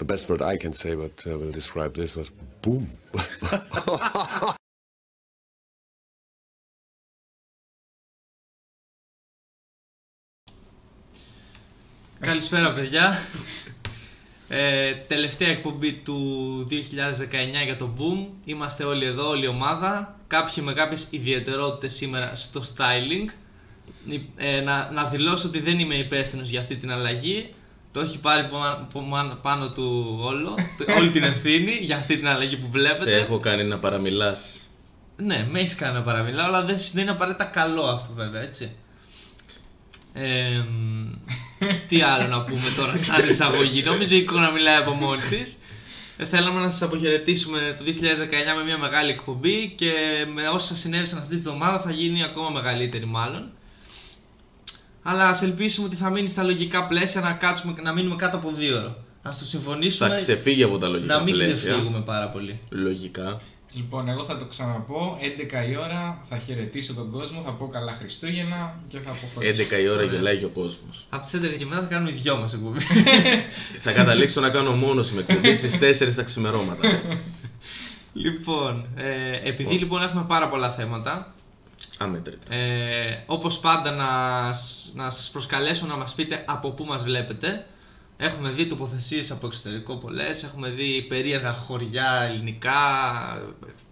the best word I can say, but uh, will describe this was boom. Καλησπέρα παιδιά. Ε, τελευταία εκπομπή του 2019 για το Boom. Είμαστε όλοι εδώ, όλη η ομάδα. Κάποιοι με κάποιες ιδιαιτερότητες σήμερα στο styling. Ε, να, να δηλώσω ότι δεν είμαι υπεύθυνος για αυτή την αλλαγή. Το έχει πάρει πο- πο- πάνω του όλο, το- όλη την ευθύνη για αυτή την αλλαγή που βλέπετε. Σε έχω κάνει να παραμιλάς. Ναι, με έχεις κάνει να παραμιλάω, αλλά δεν, δεν είναι απαραίτητα καλό αυτό βέβαια, έτσι. Ε, μ, τι άλλο να πούμε τώρα σαν εισαγωγή. Νομίζω η εικόνα μιλάει από μόνη της. Θέλαμε να σας αποχαιρετήσουμε το 2019 με μια μεγάλη εκπομπή και με όσα συνέβησαν αυτή τη βδομάδα θα γίνει ακόμα μεγαλύτερη μάλλον. Αλλά ας ελπίσουμε ότι θα μείνει στα λογικά πλαίσια να, κάτσουμε, να μείνουμε κάτω από δύο ώρο. Ας το συμφωνήσουμε Θα ξεφύγει από τα λογικά να μην πλαίσια. ξεφύγουμε πάρα πολύ. Λογικά. Λοιπόν, εγώ θα το ξαναπώ. 11 η ώρα θα χαιρετήσω τον κόσμο, θα πω καλά Χριστούγεννα και θα αποχωρήσω. 11 η ώρα γελάει και ο κόσμος. Από τις 11 και μετά θα κάνουμε οι δυο μας εκπομπή. θα καταλήξω να κάνω μόνος με εκπομπή στις 4 τα ξημερώματα. λοιπόν, ε, επειδή λοιπόν έχουμε πάρα πολλά θέματα, Άμετρητα. ε, όπως πάντα να, σ- να σας προσκαλέσουμε να μας πείτε από πού μας βλέπετε. Έχουμε δει τοποθεσίες από εξωτερικό πολλές, έχουμε δει περίεργα χωριά ελληνικά,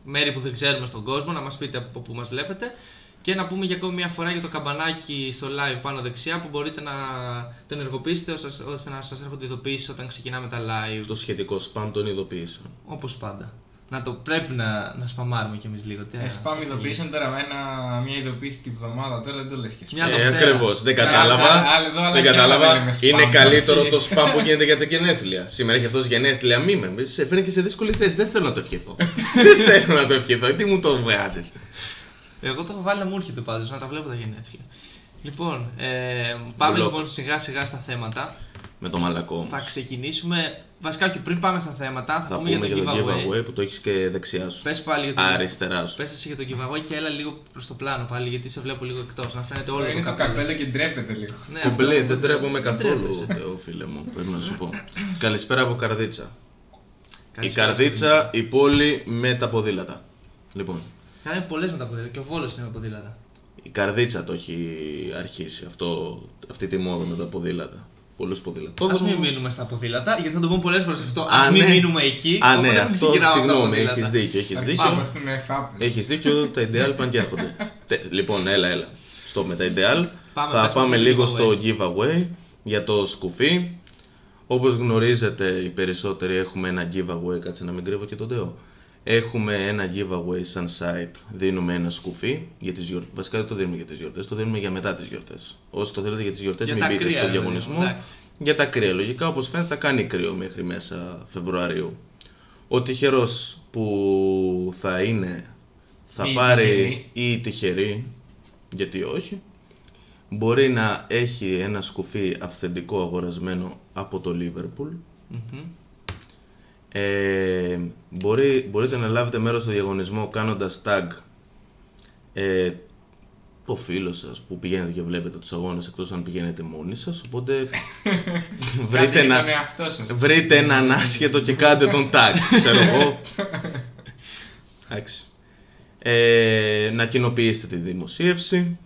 μέρη που δεν ξέρουμε στον κόσμο, να μας πείτε από πού μας βλέπετε. Και να πούμε για ακόμη μια φορά για το καμπανάκι στο live πάνω δεξιά που μπορείτε να το ενεργοποιήσετε ώστε- ώστε να σας έρχονται ειδοποιήσεις όταν ξεκινάμε τα live. Το σχετικό spam των ειδοποιήσεων. Όπως πάντα. Να το πρέπει να, να σπαμάρουμε κι εμείς λίγο. Τι- Ε, spam πώς θα ειδοποιήσεων τώρα με ένα, μια ειδοποίηση τη βδομάδα τώρα δεν το λες και spam. Μια Ε, Δευτέρα. Ακριβώς. Δεν κατάλαβα. Άλλα- άλλα εδώ, άλλα δεν και άλλα κατάλαβα. δεν λέμε spam. Είναι καλύτερο Ισχύει. το spam που γίνεται για τα γενέθλια. Σήμερα έχει αυτός γενέθλια. Μη με. Σε φέρνει και σε δύσκολη θέση. Δεν θέλω να το ευχηθώ. Δεν θέλω να το ευχηθώ. Τι μου το βγάζεις. Εγώ το έχω βάλει να μου έρχεται πάντως, να τα βλέπω τα γενέθλια. Λοιπόν, ε, πάμε Μπλοκ. λοιπόν σιγά σιγά στα θέματα. Με το μαλακό όμως. Θα ξεκινήσουμε. Βασικά, όχι, πριν πάμε στα θέματα, θα, Θα πούμε, πούμε για το giveaway. που το έχεις και δεξιά σου. Πες πάλι για το Αριστερά σου. Πες εσύ για το giveaway και έλα λίγο προς το πλάνο πάλι, γιατί σε βλέπω λίγο εκτός, να φαίνεται όλο Τώρα είναι το καπέλο και ντρέπεται λίγο. Ναι, Κουμπλέ, αυτό- δεν τρέπομαι καθόλου, τρέπεσαι. Θεό, φίλε μου, πρέπει να σου πω. Καλησπέρα από Καρδίτσα. Η Καλησπέρα, Καρδίτσα, η πόλη με τα ποδήλατα. Λοιπόν, Κάνει πολλές με τα ποδήλατα και ο Βόλος είναι με ποδήλατα. η Καρδίτσα το έχει αρχίσει αυτό, αυτή τη μόδα με τα ποδήλατα. Πολλούς ποδήλατα. Ας μην μείνουμε στα ποδήλατα, γιατί θα το πούμε πολλές φορές αυτό. Α, Ας μην ναι. μείνουμε εκεί. Α, ναι, οπότε μην αυτό ξεκινάμε από τα συγγνώμη, ποδήλατα. έχεις δίκιο. Έχεις Θα δίκιο. πάμε αυτούν εφάπες. Έχεις δίκιο, τα ideal πάνε και έρχονται. Τε- λοιπόν, έλα, έλα. Στο με τα ideal. Πάμε, θα πες πάμε μας λίγο giveaway. στο giveaway για το σκουφί. Όπως γνωρίζετε οι περισσότεροι έχουμε ένα giveaway, κάτσε να μην κρύβω και τον Τεό. Έχουμε ένα giveaway σαν site, δίνουμε ένα σκουφί για τις γιορτές. Βασικά δεν το δίνουμε για τις γιορτές, το δίνουμε για μετά τις γιορτές. Όσοι το θέλετε για τις γιορτές Για μην τα μπείτε κρύα, στο ρε, διαγωνισμό. εντάξει. Για τα κρύα, λογικά όπως φαίνεται θα κάνει κρύο μέχρι μέσα Φεβρουαρίου. Ο τυχερός που θα είναι, θα Ή πάρει τυχερή. ή τυχερή, γιατί όχι, μπορεί να έχει ένα σκουφί αυθεντικό αγορασμένο από το Liverpool. Μμμ. Ε, μπορεί, μπορείτε να λάβετε μέρος στο διαγωνισμό κάνοντας tag ε, το φίλο σας που πηγαίνετε και βλέπετε τους αγώνες εκτός αν πηγαίνετε μόνοι σας οπότε βρείτε, Κάντε και ένα, τον εαυτό σας. βρείτε έναν άσχετο και κάντε τον tag ξέρω εγώ Εντάξει. Ε, να κοινοποιήσετε τη δημοσίευση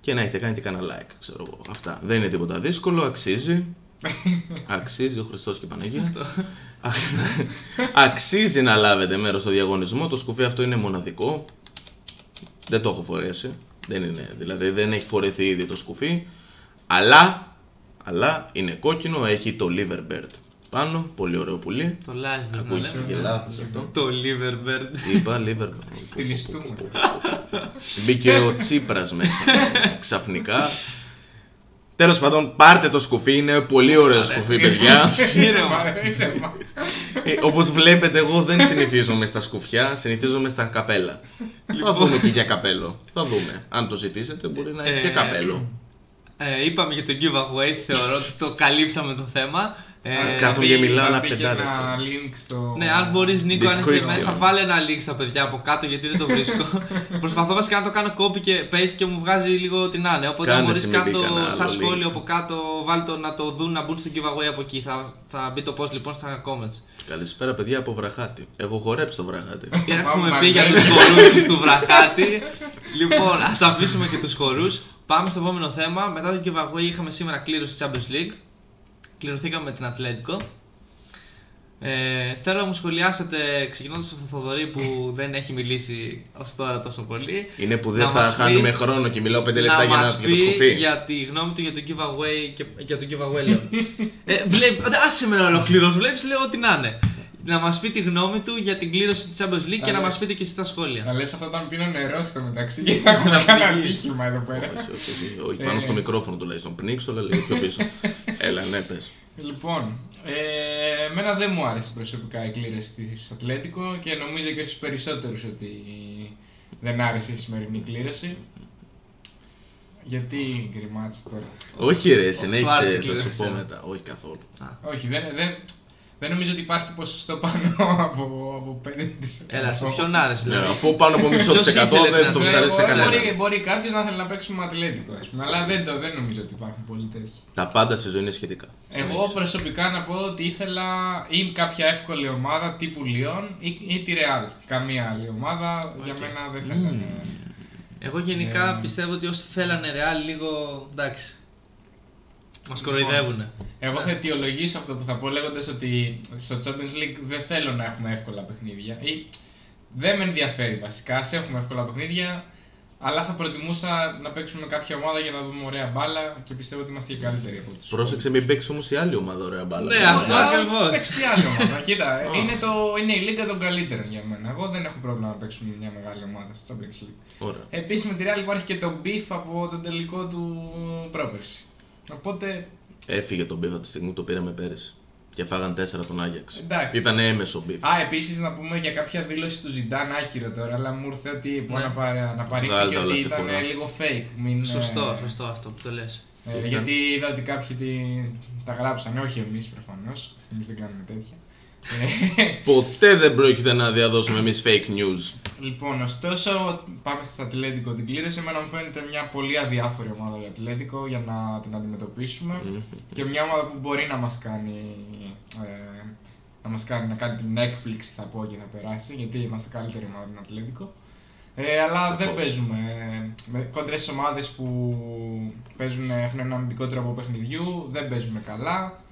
και να έχετε κάνει και κανένα like ξέρω εγώ αυτά δεν είναι τίποτα δύσκολο αξίζει Αξίζει ο Χριστός και η Παναγία. Αξίζει να λάβετε μέρος στο διαγωνισμό. Το σκουφί αυτό είναι μοναδικό. Δεν το έχω φορέσει. Δεν είναι, δηλαδή δεν έχει φορεθεί ήδη το σκουφί. Αλλά, αλλά είναι κόκκινο, έχει το Liverbird πάνω. Πολύ ωραίο πουλί. Το live πρέπει να Ακούγεται και λέμε. λάθος αυτό. Το Liverbird. Είπα Liverbird. Φτυλιστούμε. Μπήκε ο Τσίπρας μέσα ξαφνικά. Τέλος πάντων, πάρτε το σκουφί, είναι πολύ ωραίο σκουφί, παιδιά. Ήρεμα. Ήρεμα. Ε, Όπως βλέπετε, εγώ δεν συνηθίζομαι στα σκουφιά, συνηθίζομαι στα καπέλα. Θα δούμε και για καπέλο. Θα δούμε. Αν το ζητήσετε, μπορεί να έχει και Ε, καπέλο. Ε, είπαμε για το giveaway, θεωρώ ότι το καλύψαμε το θέμα. Ε, κάθομαι μπει- και μιλάω θα ένα μπει και πεντάλεπτο. ένα link στο... Ναι, αν μπορείς Νίκο, αν είσαι Description. μέσα, βάλε ένα link στα παιδιά από κάτω γιατί δεν το βρίσκω. Προσπαθώ βασικά να το κάνω copy και paste και μου βγάζει λίγο την άνε. Οπότε αν Κάνε μπορείς σε κάτω μην μπει κανένα σαν άλλο σχόλιο link. από κάτω, βάλει το να το δουν να μπουν στο giveaway από εκεί. Θα, θα μπει το post λοιπόν στα comments. Καλησπέρα, παιδιά από βραχάτη. Έχω χορέψει το βραχάτη. Έχουμε Πάμε πει για πάλι. τους χορούς του βραχάτη. λοιπόν, ας αφήσουμε και τους χορούς. Πάμε στο επόμενο θέμα. Μετά το giveaway είχαμε σήμερα κλήρωση της Champions League. Κληρωθήκαμε με την Ατλέτικο. Ε, θέλω να μου σχολιάσετε ξεκινώντας από τον Θοδωρή που δεν έχει μιλήσει ως τώρα τόσο πολύ. Είναι που Να δεν θα μας πει- χάνουμε χρόνο και μιλάω 5 λεπτά να για, να, μας για το πει σκοφί. για τη γνώμη του για το giveaway και για το giveaway λέω. ε, βλέπει, άσε με να ολοκληρώσω, βλέπεις λέω ό,τι να είναι. Να μας πει τη γνώμη του για την κλήρωση της Champions League και να Καλέ. μας πείτε και εσείς τα σχόλια. Να λες αυτό όταν πίνω νερό στο μεταξύ και θα έχουμε κάνει ατύχημα εδώ πέρα. Όχι, όχι, όχι, όχι, πάνω Ε. στο μικρόφωνο τουλάχιστον. Πνίξω, αλλά λίγο πιο πίσω. Έλα, ναι, πες. Λοιπόν, ε, εμένα δεν μου άρεσε προσωπικά η κλήρωση της Ατλέτικο και νομίζω και στους περισσότερους ότι δεν άρεσε η σημερινή κλήρωση. Γιατί γκριμάτσα τώρα. Όχι, ρε, άρεσε η συνέχισε, θα κλήρωση, σου πω εσένα. μετά. Όχι καθόλου. Όχι, δεν, δεν, δεν νομίζω ότι υπάρχει ποσοστό πάνω από, από 5%. Έλα, σε ποιον άρεσε. Ναι, δηλαδή; από πάνω από μισό Ποιος της εκατό ήθελε δεν να το σου αρέσει σε λέει, κανένα. Μπορεί, μπορεί κάποιος να θέλει να παίξει με Ατλέτικο, ας πούμε, αλλά δεν, το, δεν νομίζω ότι υπάρχουν πολλοί τέτοιοι. Τα πάντα σε ζωή είναι σχετικά. Εγώ προσωπικά να πω ότι ήθελα ή κάποια εύκολη ομάδα τύπου Λιόν ή, ή τη Ρεάλ. Καμία άλλη ομάδα για μένα δεν θα ήταν. Εγώ γενικά Ε. πιστεύω ότι όσοι θέλανε Real λίγο εντάξει. Μας Λοιπόν. κοροϊδεύουνε. Εγώ θα αιτιολογήσω αυτό που θα πω λέγοντας ότι στο Champions League δεν θέλω να έχουμε εύκολα παιχνίδια. Ή δεν με ενδιαφέρει βασικά. Α έχουμε εύκολα παιχνίδια, αλλά θα προτιμούσα να παίξουμε με κάποια ομάδα για να δούμε ωραία μπάλα και πιστεύω ότι είμαστε και καλύτεροι από τους. Πρόσεξε, μην παίξεις όμως η άλλη ομάδα ωραία μπάλα. Ναι, αυτό ακριβώς. παίξεις άλλη ομάδα. Κοίτα, είναι, το, είναι η λίγα των καλύτερων για μένα. Εγώ δεν έχω πρόβλημα να παίξουμε μια μεγάλη ομάδα στο Champions League. Ωραία. Επίσης με τη Real υπάρχει και το beef από τον τελικό του πρόπερση. Οπότε Έφυγε τον Μπίφ από τη στιγμή που το πήραμε πέρυσι. Και φάγαν 4 τον Άγιαξ. Εντάξει. Ήταν έμεσο Μπίφ. Α, επίσης να πούμε για κάποια δήλωση του Ζιντάν, άκυρο τώρα, αλλά μου ήρθε ότι που Ναι. να, να παρήχθηκε Βγάλτε όλα ότι στη ήταν φορά. λίγο fake. Μην, Σωστό, ε, σωστό αυτό που το λες. ε, Ήταν. γιατί είδα ότι κάποιοι τι- τα γράψανε, όχι εμείς προφανώς. Εμείς δεν κάνουμε τέτοια. Ε, Ποτέ δεν πρόκειται να διαδώσουμε εμείς fake news. λοιπόν, ωστόσο, πάμε στο Ατλέτικο την κλήρωση. Εμένα μου φαίνεται μια πολύ αδιάφορη ομάδα η Ατλέτικο για να την αντιμετωπίσουμε. Μμμ. Και μια ομάδα που μπορεί να μας κάνει, ε, να μας κάνει, να κάνει την έκπληξη θα πω και θα περάσει, γιατί είμαστε καλύτερη ομάδα από την Ατλέτικο. Ε, αλλά Σαφώς. δεν παίζουμε με κόντρε στις ομάδες που παίζουν, έχουν ένα αμυντικό τρόπο παιχνιδιού, δεν παίζουμε καλά,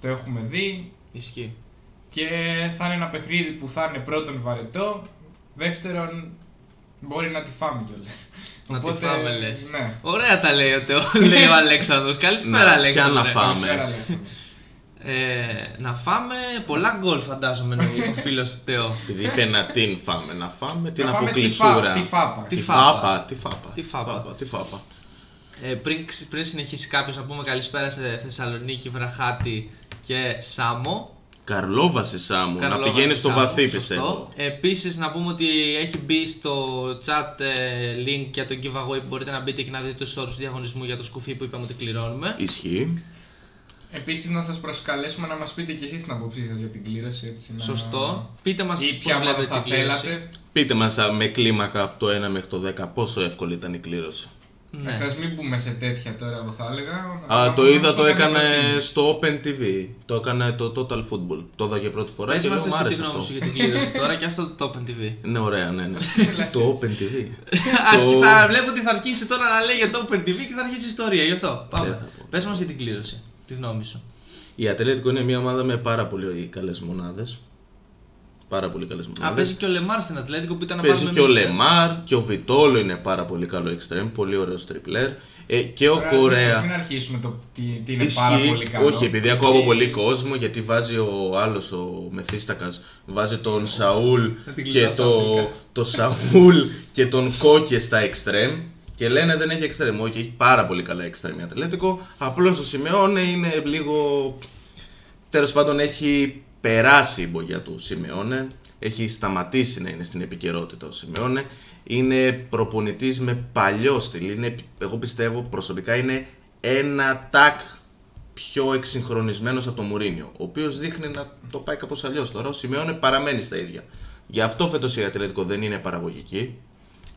το έχουμε δει Ισχύει. Και θα είναι ένα παιχνίδι που θα είναι πρώτον βαρετό, δεύτερον μπορεί να τη φάμε κιόλας. Να τη Οπότε, φάμε λες. Ναι. Ωραία τα λέει ο, Τεό- λέει ο Αλέξανδρος. Καλησπέρα Να, Αλέξανδρε. ποια να φάμε. Καλησπέρα, Αλέξανδρε. Ε, να φάμε πολλά γκολ φαντάζομαι εννοεί ο φίλος Θεό. Επειδή είπε να την φάμε, να φάμε την Να φάμε τη αποκλεισούρα. φα- τη φάπα. Τη Τη φάπα. φάπα, τη φάπα. Τη φάπα. τη φάπα. Ε, πριν, ξ- πριν συνεχίσει κάποιος να πούμε καλησπέρα σε Θεσσαλονίκη, Βραχάτη και Σάμο. Καρλόβαση Σάμου, να Καρλόβαση πηγαίνει στο Σάμο, βαθύ σωστό. πιστεύω. Επίσης να πούμε ότι έχει μπει στο chat ε, link για το giveaway που μπορείτε να μπείτε και να δείτε τους όρους διαγωνισμού για το σκουφί που είπαμε ότι κληρώνουμε. Ισχύει. Επίσης να σας προσκαλέσουμε να μας πείτε και εσείς την άποψή σας για την κλήρωση. Έτσι, να... Σωστό. Πείτε μας Ή πώς ποια ομάδα βλέπετε θα την κλήρωση. θέλατε. Πείτε μας α, με κλίμακα από το 1 μέχρι το 10 πόσο εύκολη ήταν η κλήρωση. Ναι. Να σας μην μπούμε σε τέτοια τώρα, εγώ θα έλεγα. Α, Να το πούμε είδα, στο το κάνει έκανε προτίμηση. στο Open TV. Το έκανε το Total Football. Το είδα για πρώτη φορά Πες και λέω μας μου εσύ τη άρεσε γνώμη αυτό. σου για την κλήρωση τώρα και ας το το Open TV. Ναι, ωραία, ναι, ναι. μιλάς το έτσι. Open TV. Αρχικά βλέπω ότι θα αρχίσει τώρα να λέει για το Open TV και θα αρχίσει η ιστορία, γι' αυτό. Δεν Πάμε. θα πω. Πες μας για την κλήρωση, τη γνώμη σου. Η Ατλέτικο είναι μια ομάδα με πάρα πολύ καλές μονάδες. Πάρα πολύ καλές Α, μονάδε. παίζει και ο Λεμάρ στην Ατλέτικο που ήταν να Παίζει πάρουμε και ο εμείς, ε. Λεμάρ και ο Βιτόλο είναι πάρα πολύ καλό εξτρέμ, πολύ ωραίο τριπλέρ. Ε, και ο Τώρα, ας Κορέα. μην αρχίσουμε το τι, τι είναι πάρα Ισχύει, πολύ καλό. όχι επειδή ακούω από πολύ κόσμο γιατί βάζει ο άλλος ο Μεθύστακας βάζει τον Σαούλ Να την και κλειδώσω το, απλικά. το Σαούλ και τον Κόκε στα εξτρέμ και λένε δεν έχει εξτρέμ, όχι έχει πάρα πολύ καλά εξτρέμ η Ατλέτικο απλώς το Σιμεώνε είναι λίγο τέλος πάντων έχει περάσει η μπογιά του Σιμεώνε έχει σταματήσει να είναι στην επικαιρότητα ο Σιμεώνε είναι προπονητής με παλιό στυλ είναι, εγώ πιστεύω προσωπικά είναι ένα τάκ πιο εξυγχρονισμένος από τον Μουρίνιο. Ο οποίος δείχνει να το πάει κάπως αλλιώς τώρα. Ο Σιμεώνε παραμένει στα ίδια. Γι' αυτό φέτος η Ατλέτικο δεν είναι παραγωγική.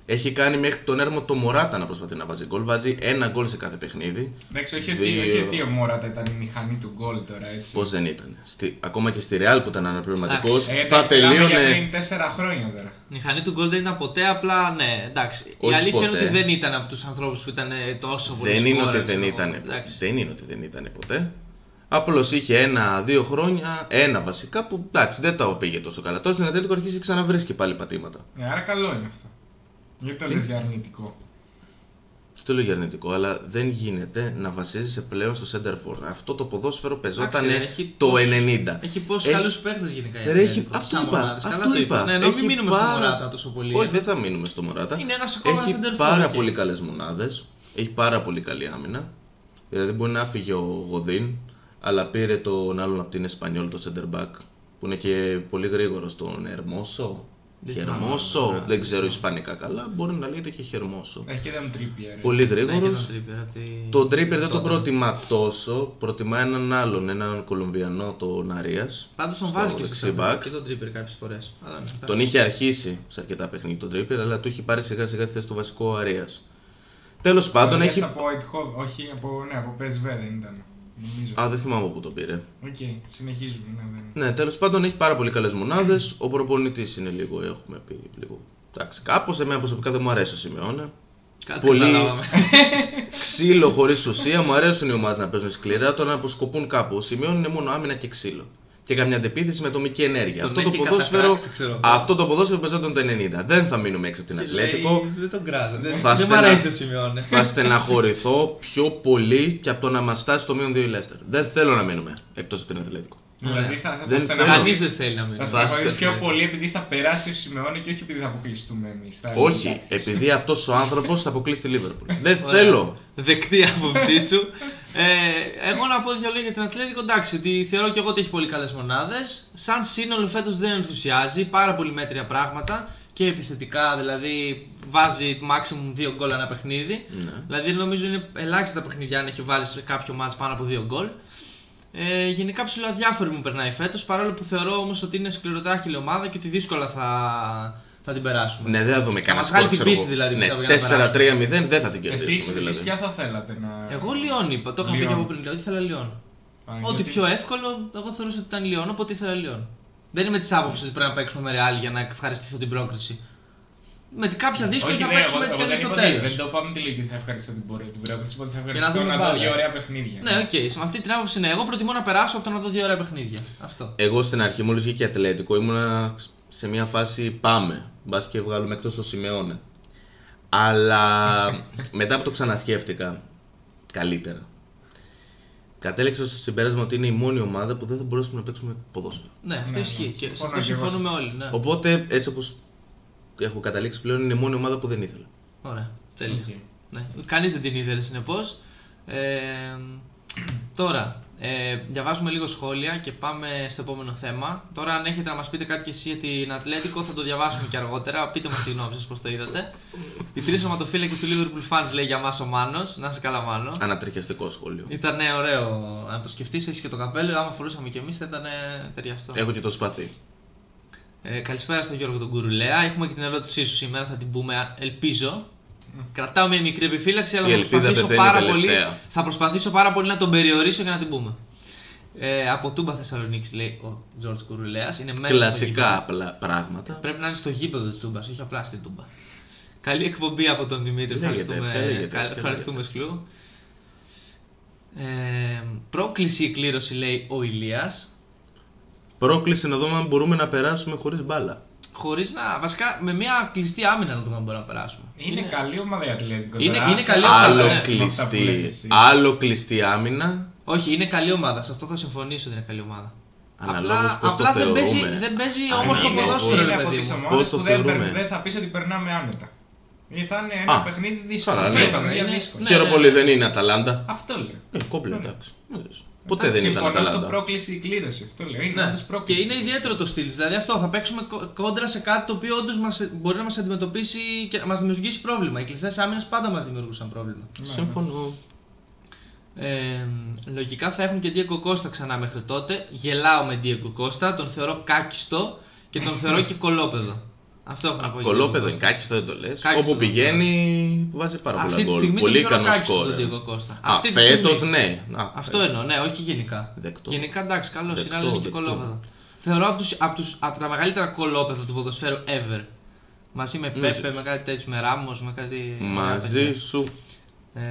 Έχει κάνει μέχρι τον έρμο το Μωράτα να προσπαθεί να βάζει γκολ. Βάζει ένα γκολ σε κάθε παιχνίδι. Εντάξει, όχι ότι, Δύο. όχι ότι ο Μόρατα ήταν η μηχανή του γκολ τώρα, έτσι. Πώς δεν ήταν. Στη, ακόμα και στη Real που ήταν αναπληρωματικός, Εντάξει, Ε, θα εντάξει, μιλάμε για τελείωνε. πριν 4 χρόνια τώρα. Η μηχανή του γκολ δεν ήταν ποτέ, απλά ναι, εντάξει. η Όχι αλήθεια είναι ποτέ. ότι δεν ήταν από τους ανθρώπους που ήταν ε, τόσο πολύ Δεν είναι ότι σκόρερς, δεν ξέρω ήταν. εγώ. Εντάξει. Δεν είναι ότι δεν ήταν ποτέ. Απλώς είχε ένα-δύο χρόνια, ένα βασικά που εντάξει δεν τα πήγε τόσο καλά. Τώρα στην Ατλέτικο αρχίζει και ξαναβρίσκει πάλι πατήματα. Ναι, άρα καλό είναι αυτό. Γιατί το λες για αρνητικό. Δεν το λέω για αρνητικό, αλλά δεν γίνεται να βασίζεσαι πλέον στο center forward. Αυτό το ποδόσφαιρο πεζόταν Εντάξει, έχει το πόσους- 90. Έχει πόσους Έχει- καλού παίχτες γενικά. η Ρε, έχει, Ατλέτικο, αυτό σαν είπα. μονάδες. Αυτό Καλά το είπα. είπα. Ναι, ενώ μην Έχει μείνουμε στο πάρα- Μωράτα τόσο πολύ. Όχι, ε. δεν θα μείνουμε στο Μωράτα. Είναι ένας ακόμα Έχει center πάρα forward, πολύ εκεί. καλές μονάδες. Έχει πάρα πολύ καλή άμυνα. Δηλαδή μπορεί να φύγει ο Γοδίν, αλλά πήρε τον άλλον από την Εσπανιόλ, το center back, που είναι και πολύ γρήγορος, τον Ερμόσο. Δεν θυμάμαι, Χερμόσο, ναι. δεν ξέρω ισπανικά καλά, μπορεί να λέγεται και Χερμόσο. Έχει και τον Trippier. Πολύ Ναι, και γρήγορος. τον Trippier από τη- Τον Τρίπερ δεν τον τότε. προτιμά τόσο. Προτιμά έναν άλλον, έναν Κολομβιανό, τον Αρίας. Πάντως τον στο βάζει και στο δεξί center back. και τον Trippier κάποιες φορές. Τον είχε αρχίσει σε αρκετά παιχνίδια τον Τρίπερ, αλλά του έχει πάρει σιγά σιγά τη θέση του βασικού Αρίας. Τέλος πάντων έχει. από Whitehall, όχι από, ναι, από PSV δεν ήταν. Νομίζω. Α, δεν θυμάμαι πού τον πήρε. Οκ, συνεχίζουμε. Ναι, δεν... Ναι, τέλος πάντων έχει πάρα πολύ καλές μονάδες. Ο προπονητής είναι λίγο, έχουμε πει λίγο. Εντάξει, κάπως εμένα προσωπικά δεν μου αρέσει ο Σιμεώνα. Κάτι Πολύ- καταλάβαμε. Ξύλο χωρίς ουσία, μου αρέσουν οι ομάδες να παίζουν σκληρά, το να αποσκοπούν κάπου. Ο Σιμεών είναι μόνο άμυνα και ξύλο. Και καμιά αντεπίθεση με ατομική ενέργεια. Τον αυτό, το έχει ποδόσφαιρο, καταφράξει, ξέρω εγώ. αυτό το ποδόσφαιρο παίζονταν το 90. Δεν θα μείνουμε έξω από την Και Ατλέτικο. λέει, Δεν τον κράζω. Δεν, Θα δεν μ' στενα- αρέσει ο Σιμεώνε. θα στεναχωρηθώ πιο πολύ και από το να μας φτάσει στο μείον 2 η Λέστερ. Δεν θέλω να μείνουμε εκτός από την Ατλέτικο. Δηλαδή θα, θα, Δεν θα θέλω. Κανείς στεναχωρήσεις- δεν θέλει να μείνει. Θα Βάσκα. στεναχωρήσει πιο πολύ επειδή θα περάσει ο Σιμεώνη και όχι επειδή θα αποκλειστούμε εμείς. Όχι, επειδή αυτός ο άνθρωπος θα αποκλείσει τη Λίβερπουλ. Δεν Ωραία. θέλω. Δεκτή άποψή σου. Ε, εγώ να πω δύο λόγια για την Ατλέτικο. Εντάξει, ότι θεωρώ και εγώ ότι έχει πολύ καλές μονάδες. Σαν σύνολο φέτος δεν ενθουσιάζει. Πάρα πολύ μέτρια πράγματα και επιθετικά. Δηλαδή βάζει maximum δύο γκολ ένα παιχνίδι. Ναι. Δηλαδή νομίζω είναι ελάχιστα τα παιχνίδια αν έχει βάλει σε κάποιο μάτς πάνω από δύο γκολ. Ε, γενικά ψιλοαδιάφορη μου περνάει φέτος, παρόλο που θεωρώ όμως ότι είναι σκληροτράχηλη ομάδα και ότι δύσκολα θα, θα την περάσουμε. Ναι, δεν θα δούμε Να κανένα μας βγάλει σκορ, την ξέρω πίστη εγώ. δηλαδή, πιστεύω, Ναι, για να 4-3-0 δεν θα την κερδίσουμε. Εσείς, δηλαδή. εσείς ποια θα θέλατε να. Εγώ Λιόν είπα, το είχα πει και Λιόν. από πριν. Ότι ήθελα Λιόν. Α, Ό,τι γιατί- πιο εύκολο, εγώ θεωρούσα ότι ήταν Λιόν, οπότε ήθελα Λιόν. Δεν είμαι της άποψης ότι πρέπει να παίξουμε με Ρεάλ για να ευχαριστηθώ την πρόκριση. Με κάποια δύσκολη Όχι, θα ρε, παίξουμε εγώ- έτσι και εγώ αλλιώς δεν στο είπα ότι- τέλος. Δεν το πάμε τη λογική ότι θα ευχαριστώ την πορεία του πρόκριση, οπότε θα να ευχαριστώ δούμε να δω μπάλα. δύο ωραία παιχνίδια. Ναι, οκ, σε αυτή την άποψη ναι. Εγώ προτιμώ να περάσω από το να δω δύο ωραία παιχνίδια. Αυτό. Εγώ στην αρχή, μόλις βγήκε Ατλέτικο, ήμουνα σε μια φάση πάμε. Μπας και βγάλουμε εκτός το Σιμεόνε. Αλλά μετά που το ξανασκέφτηκα καλύτερα, κατέληξα στο συμπέρασμα ότι είναι η μόνη ομάδα που δεν θα μπορέσουμε να παίξουμε ποδόσφαιρο. Ναι, αυτό Ναι, ισχύει. ναι, Και σε συμφωνώ αυτό και εγώ σε συμφωνούμε αυτό. όλοι. Ναι. Οπότε έτσι όπως έχω καταλήξει πλέον είναι η μόνη ομάδα που δεν ήθελα. Ωραία. Τέλεια. Οκ. Ναι. Κανείς δεν την ήθελε συνεπώς. Ε, τώρα, ε, διαβάζουμε λίγο σχόλια και πάμε στο επόμενο θέμα. Τώρα, αν έχετε να μας πείτε κάτι και εσείς για την Ατλέτικο, θα το διαβάσουμε και αργότερα. Πείτε μας τη γνώμη σας, πώς το είδατε. Οι τρεις οματοφύλακε του Liverpool fans λέει για μας ο Μάνος. Να είσαι καλά, Μάνο. Ανατριχιαστικό σχόλιο. Ήταν ωραίο. Αν το σκεφτείς, έχεις και το καπέλο. Άμα φορούσαμε κι εμείς, θα ήταν ταιριαστό. Έχω και το σπαθί. Ε, καλησπέρα στον Γιώργο τον Κουρουλέα. Έχουμε και την ερώτησή σου σήμερα, θα την πούμε, α- ελπίζω. Κρατάω μια μικρή επιφύλαξη, αλλά Η θα ελπίδα προσπαθήσω, πεθαίνει πάρα πολύ, τελευταία. θα προσπαθήσω πάρα πολύ να τον περιορίσω και να την πούμε. Ε, από Τούμπα Θεσσαλονίκης λέει ο Τζορτ Κουρουλέας. Είναι μέσα Κλασικά απλά πράγματα. Πρέπει να είναι στο γήπεδο της Τούμπας, όχι απλά στην Τούμπα. Καλή εκπομπή από τον Δημήτρη. Λέγεται Ευχαριστούμε, έτσι, λέγεται κα- έτσι, ευχαριστούμε Σκλού. Ε, πρόκληση η κλήρωση λέει ο Ηλίας. Πρόκληση να δούμε αν μπορούμε να περάσουμε χωρίς μπάλα. Χωρίς να. Βασικά με μια κλειστή άμυνα να δούμε αν μπορούμε να περάσουμε. Είναι καλή ομάδα η Ατλέτικο. Είναι- τώρα, είναι άσε- καλή άσε ομάδα, Άλλο ναι. με αυτά που λες κλειστή, εσύ. άλλο κλειστή άμυνα. Όχι, είναι καλή ομάδα. Σε αυτό θα συμφωνήσω ότι είναι καλή ομάδα. Αναλόγως απλά πώς το απλά δεν, παίζει, θεωρούμε. δεν παίζει Α, όμορφο είναι, ποδόσφαιρο, πώς- ρε Είναι από παιδί τις μου. ομάδες Πώς το που δεν, θεωρούμε. περ- δεν θα πεις ότι περνάμε άνετα. Ή θα είναι ένα Α, παιχνίδι δύσκολο. καλά, Αυτό ναι. είπαμε, για Είναι- δύσκολο. ναι. Χαίρομαι πολύ, δεν είναι Αταλάντα. Αυτό λέω. Ε, κόμπλε, Ωραία. εντάξει. Ποτέ δεν ήταν Συμφωνώ στο Αταλάντα. πρόκληση η κλήρωση. Αυτό λέω. Είναι Ναι. όντως Και πρόκληση. είναι ιδιαίτερο το στυλ. Δηλαδή αυτό θα παίξουμε κο- κόντρα σε κάτι το οποίο όντως μπορεί να μας αντιμετωπίσει και να μας δημιουργήσει πρόβλημα. Οι κλειστές άμυνες πάντα μας δημιουργούσαν πρόβλημα. Ναι, ναι. Συμφωνώ. Ε, λογικά θα έχουν και Diego Costa ξανά μέχρι τότε. Γελάω με Diego Costa, τον θεωρώ κάκιστο και τον θεωρώ και κολόπεδο. Αυτό έχω να πω. για Κολόπεδο Diego είναι Costa. κάκιστο, δεν το λες. Κάκιστο Όπου το πηγαίνει, βάζει πάρα πολλά Αυτή τη γκολ. στιγμή Πολύ τον θεωρώ ικανός κάκιστο σκόρ. τον Diego Costa. Α, Αυτή τη φέτος στιγμή. ναι. Α, Αυτό εννοώ, ναι, όχι γενικά. Δεκτό. Γενικά εντάξει, καλό είναι, Δεκτό, αλλά είναι και δεκτό. κολόπεδο. Θεωρώ από, τους, από, τους, από τα μεγαλύτερα κολόπεδα του ποδοσφαίρου ever. Μαζί με Μαζί Πέπε, με κάτι τέτοιο, με Ράμος, με κάτι. Μαζί παιδιά. σου. Ε,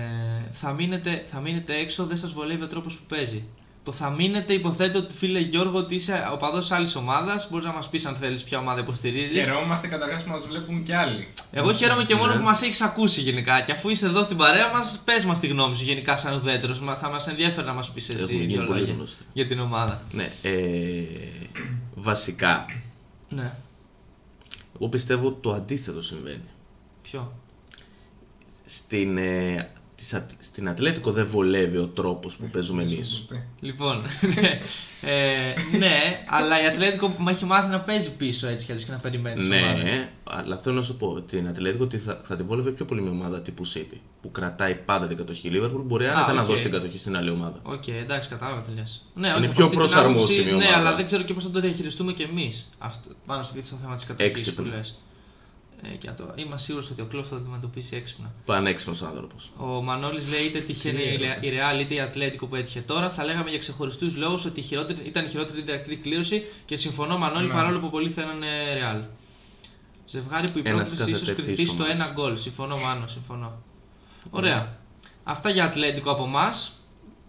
θα, μείνετε, θα μείνετε έξω, δεν σας βολεύει ο τρόπος που παίζει. Το θα μείνετε υποθέτω ότι φίλε Γιώργο ότι είσαι οπαδό άλλης ομάδας. Μπορείς να μας πεις αν θέλεις ποια ομάδα υποστηρίζεις. Χαιρόμαστε καταρχάς που μας βλέπουν κι άλλοι. Εγώ χαίρομαι και μόνο Ναι. που μας έχεις ακούσει γενικά. Και αφού είσαι εδώ στην παρέα μας, πες μας τη γνώμη σου γενικά σαν ουδέτερος. Θα μας ενδιαφέρει να μας πεις Έχουμε εσύ γίνει δύο πολύ λόγια γνωστοί. για την ομάδα. Ναι. Ε, βασικά, Ναι. εγώ πιστεύω το αντίθετο συμβαίνει. Ποιο; Στην, ε, της Ατ- στην Ατλέτικο δεν βολεύει ο τρόπος που παίζουμε Δεν εμείς. σου ποτέ. Λοιπόν, ναι, ε, ναι, αλλά η Ατλέτικο μου έχει μάθει να παίζει πίσω έτσι κι αλλιώς και να περιμένει τις ομάδες. Ναι, αλλά θέλω να σου πω ότι την Ατλέτικο ότι θα, θα τη βόλευε πιο πολύ μια ομάδα τύπου City που κρατάει πάντα την κατοχή. Η Liverpool μπορεί άνετα να οκ. δώσει την κατοχή στην άλλη ομάδα. Οκ, εντάξει, κατάλαβα τι λες. Ναι, Είναι όχι, από πιο αυτή την προσαρμόσιμη άποψη, η Ναι, ομάδα. αλλά δεν ξέρω και πώς θα το διαχειριστούμε κι εμείς πάνω στο, στο θέμα της κατοχής που Έξυπνα. λες. Ε, και να το, είμαι σίγουρος ότι ο Κλόπ θα το αντιμετωπίσει έξυπνα. Πανέξυπνος άνθρωπος. Ο Μανώλης λέει είτε τυχαίνει η Ρε- η Real είτε η Ατλέτικο που έτυχε τώρα. Θα λέγαμε για ξεχωριστούς λόγους ότι η χειρότερη, ήταν η χειρότερη ιντερακτική κλήρωση και συμφωνώ Μανώλη Ναι. παρόλο που πολλοί θέλανε Real. Ζευγάρι που η Ένας πρόκληση ίσως κάθεται κρυφτεί πίσω στο μας. ένα γκολ. Συμφωνώ, Μάνο, συμφωνώ. Ωραία. Αυτά για Ατλέτικο από εμάς.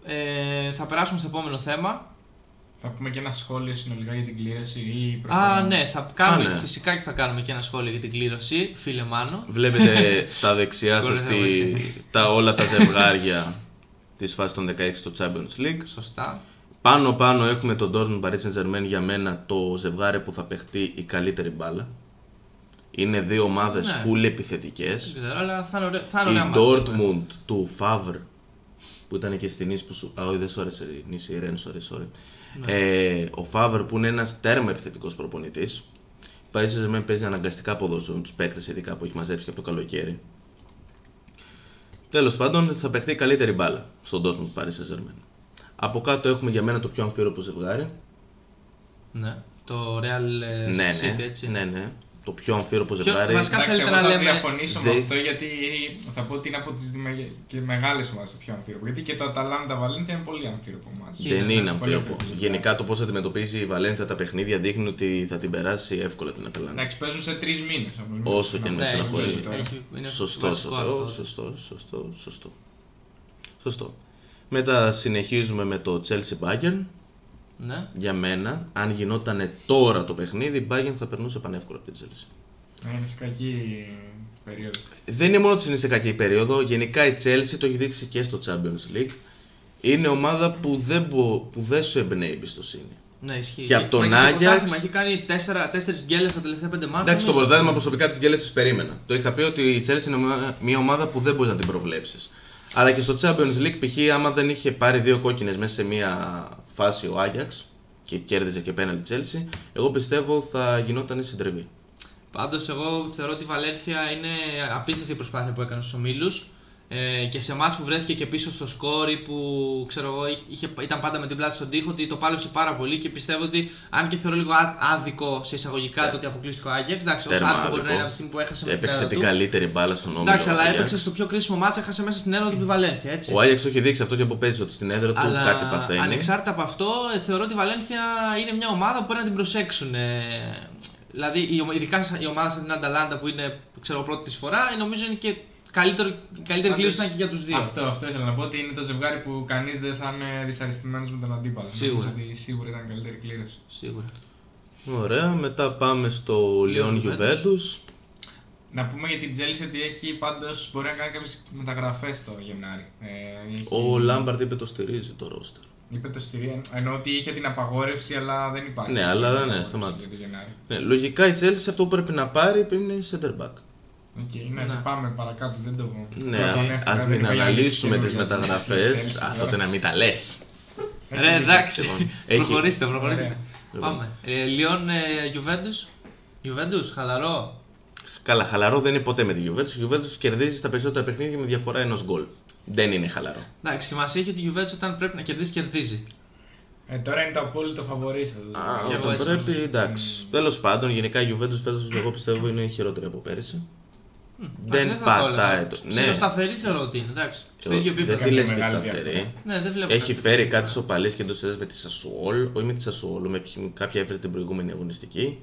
Ε, θα περάσουμε στο επόμενο θέμα. Θα πούμε και ένα σχόλιο συνολικά για την κλήρωση ή Α, προχωράμε. ναι, θα κάνουμε, Α, ναι. φυσικά και θα κάνουμε και ένα σχόλιο για την κλήρωση, φίλε Μάνο. Βλέπετε στα δεξιά σας Κοροϊδεύω τη, έτσι. τα, όλα τα ζευγάρια της φάσης των 16 στο Champions League. Σωστά. Πάνω πάνω έχουμε τον Dortmund Paris Saint Germain για μένα το ζευγάρι που θα παιχτεί η καλύτερη μπάλα. Είναι δύο ομάδες Ναι. full Δεν επιθετικές. ξέρω, αλλά θα είναι ωραία, θα είναι Η ωραία μάτς σίγουρα. Dortmund του Favre που ήταν και στην Nice που σου... Α, όχι δεν σου άρεσε η Nice, η Rennes, sorry, sorry. Ναι. Ε, ο Favre που είναι ένας τέρμα επιθετικός προπονητής. Η Paris Saint Germain παίζει αναγκαστικά ποδόσφαιρο με τους παίκτες ειδικά που έχει μαζέψει και από το καλοκαίρι. Τέλος πάντων θα παιχτεί η καλύτερη μπάλα στον Dortmund Paris Saint Germain. Από κάτω έχουμε για μένα το πιο αμφίροπο ζευγάρι. Ναι, το Real ε, ναι, City, ναι, έτσι. ναι, ναι. Το πιο αμφίροπο Ποιο- ζευγάρι. βασικά- Εντάξει, θέλετε εγώ να θα λέμε- διαφωνήσω με Δε- αυτό γιατί θα πω ότι είναι από τις και μεγάλες ομάδε το πιο αμφίροπο. Γιατί και το Αταλάντα Βαλένθια είναι πολύ αμφίροπο μάτς. Και- Δεν Είναι, είναι πολύ αμφίροπο. αμφίροπο. Γενικά το πώς αντιμετωπίζει η Βαλένθια τα παιχνίδια δείχνει ότι θα την περάσει εύκολα την Αταλάντα. Εντάξει, παίζουν σε τρεις μήνες. Όσο και αν με Ναι, στεναχωρεί. έχει- έχει- είναι Σωστό, βασικό σωστό, αυτό. σωστό, σωστό, σωστό. Σωστό. Μετά συνεχίζουμε με το Chelsea Bayern. Ναι. Για μένα, αν γινόταν τώρα το παιχνίδι, η Bayern θα περνούσε πανεύκολα από την Chelsea. Είναι σε κακή περίοδο. Δεν είναι μόνο ότι είναι σε κακή περίοδο, γενικά η Chelsea το έχει δείξει και στο Champions League. Είναι ομάδα που δεν, μπο- που δεν σου εμπνέει εμπιστοσύνη. Ναι, ισχύει. Και από τον μα στο Άγιαξ- πρωτάθλημα Έχει κάνει τέσσερα, τέσσερις γκέλες στα τελευταία πέντε μάτια. Εντάξει, το πρωτάθλημα προσωπικά τις γκέλες τις περίμενα. Το είχα πει ότι η Chelsea είναι μια- μια ομάδα που δεν μπορείς να την προβλέψεις. Αλλά και στο Champions League, π.χ., άμα δεν είχε πάρει δύο κόκκινες μέσα σε μια φάση ο Άγιαξ και κέρδιζε και πέναλτι Chelsea, εγώ πιστεύω θα γινόταν συντριβή. Πάντως, εγώ θεωρώ ότι η Βαλένθια είναι απίστευτη η προσπάθεια που έκανε στους ομίλους. Ε, και σε εμάς που βρέθηκε και πίσω στο σκόρι που ξέρω εγώ, είχε, ήταν πάντα με την πλάτη στον τοίχο ότι το πάλεψε πάρα πολύ και πιστεύω ότι αν και θεωρώ λίγο ά- άδικο σε εισαγωγικά το ότι αποκλείστηκε ο Άγιαξ. Εντάξει, όσο Τέρμα άδικο μπορεί να άδικο. είναι από τη στιγμή που έχασε με την Έπαιξε έδρα την του. καλύτερη μπάλα στον όμιλο. Εντάξει, ο αλλά Άγιαξ. έπαιξε στο πιο κρίσιμο μάτσα, έχασε μέσα στην έδρα του τη Βαλένθια. Έτσι. Ο Άγιαξ το έχει δείξει αυτό και από πέρυσι ότι στην έδρα του Αλλά κάτι παθαίνει. ανεξάρτητα από αυτό, ε, θεωρώ ότι η Βαλένθια είναι μια ομάδα που πρέπει να την προσέξουν. ε. Δηλαδή, η ομα- ειδικά σαν- η ομάδα σαν την Αταλάντα που είναι ξέρω, πρώτη της φορά, ε, νομίζω είναι και καλύτερο, η καλύτερη Πάντως, κλήρωση ήταν και για τους δύο. Αυτό, αυτό ήθελα να πω ότι είναι το ζευγάρι που κανείς δεν θα είναι δυσαρεστημένος με τον αντίπαλο. Σίγουρα. Νομίζω ότι σίγουρα ήταν καλύτερη κλήρωση. Σίγουρα. Ωραία, μετά πάμε στο Λιόν Juventus. Juventus. Να πούμε για την Chelsea ότι έχει πάντως μπορεί να κάνει κάποιες μεταγραφές το Γενάρη. Ε, έχει- Ο Λάμπαρντ είπε το στηρίζει το ρόστερ. Είπε το στηρί, ενώ ότι είχε την απαγόρευση, αλλά δεν υπάρχει. Ναι, αλλά ναι, απαγόρευση σταμάτησε. για το Γενάρη. Ναι, λογικά η Chelsea αυτό που πρέπει να πάρει είναι center back. Οκ, ναι, Ναι. πάμε παρακάτω, δεν το Ναι, το ανέφερα, ας δεν μην είπα για αναλύσουμε τις τις καινούργιες μεταγραφές. της Chelsea Α, τώρα. τότε να μην τα λες. Ρε, εντάξει. Λοιπόν, έχει- προχωρήστε, προχωρήστε. Λοιπόν. Πάμε. Ε, Λιόν ε, Juventus. Juventus, χαλαρό. Καλά, χαλαρό δεν είναι ποτέ με τη Juventus. Η Juventus κερδίζει στα περισσότερα παιχνίδια με διαφορά ενός γκολ. Δεν είναι χαλαρό. Εντάξει, σημασία έχει ότι η Juventus όταν πρέπει να κερδίσει, κερδίζει. Ε, τώρα είναι το απόλυτο φαβορής σας. Α, και εγώ όταν έτσι πρέπει, νομίζω. εντάξει. Τέλος πάντων, γενικά η Juventus φέτος εγώ πιστεύω είναι χειρότερη από πέρυσι. Δεν Εντάξει, θα το πατάει έλεγα. το. Ναι, Ψιλοσταθερή θεωρώ ότι είναι. Εντάξει, στο ίδιο δεν επίπεδο. τη λες και Μεγάλη σταθερή. διαφορά. Ναι, δεν βλέπω. Έχει κάτι φέρει τέτοιο. κάτι σοπαλίε και εντός έδρα με της Σασουόλ, όχι με τη Σασουόλ, με ποιοι- κάποια έφερε την προηγούμενη αγωνιστική.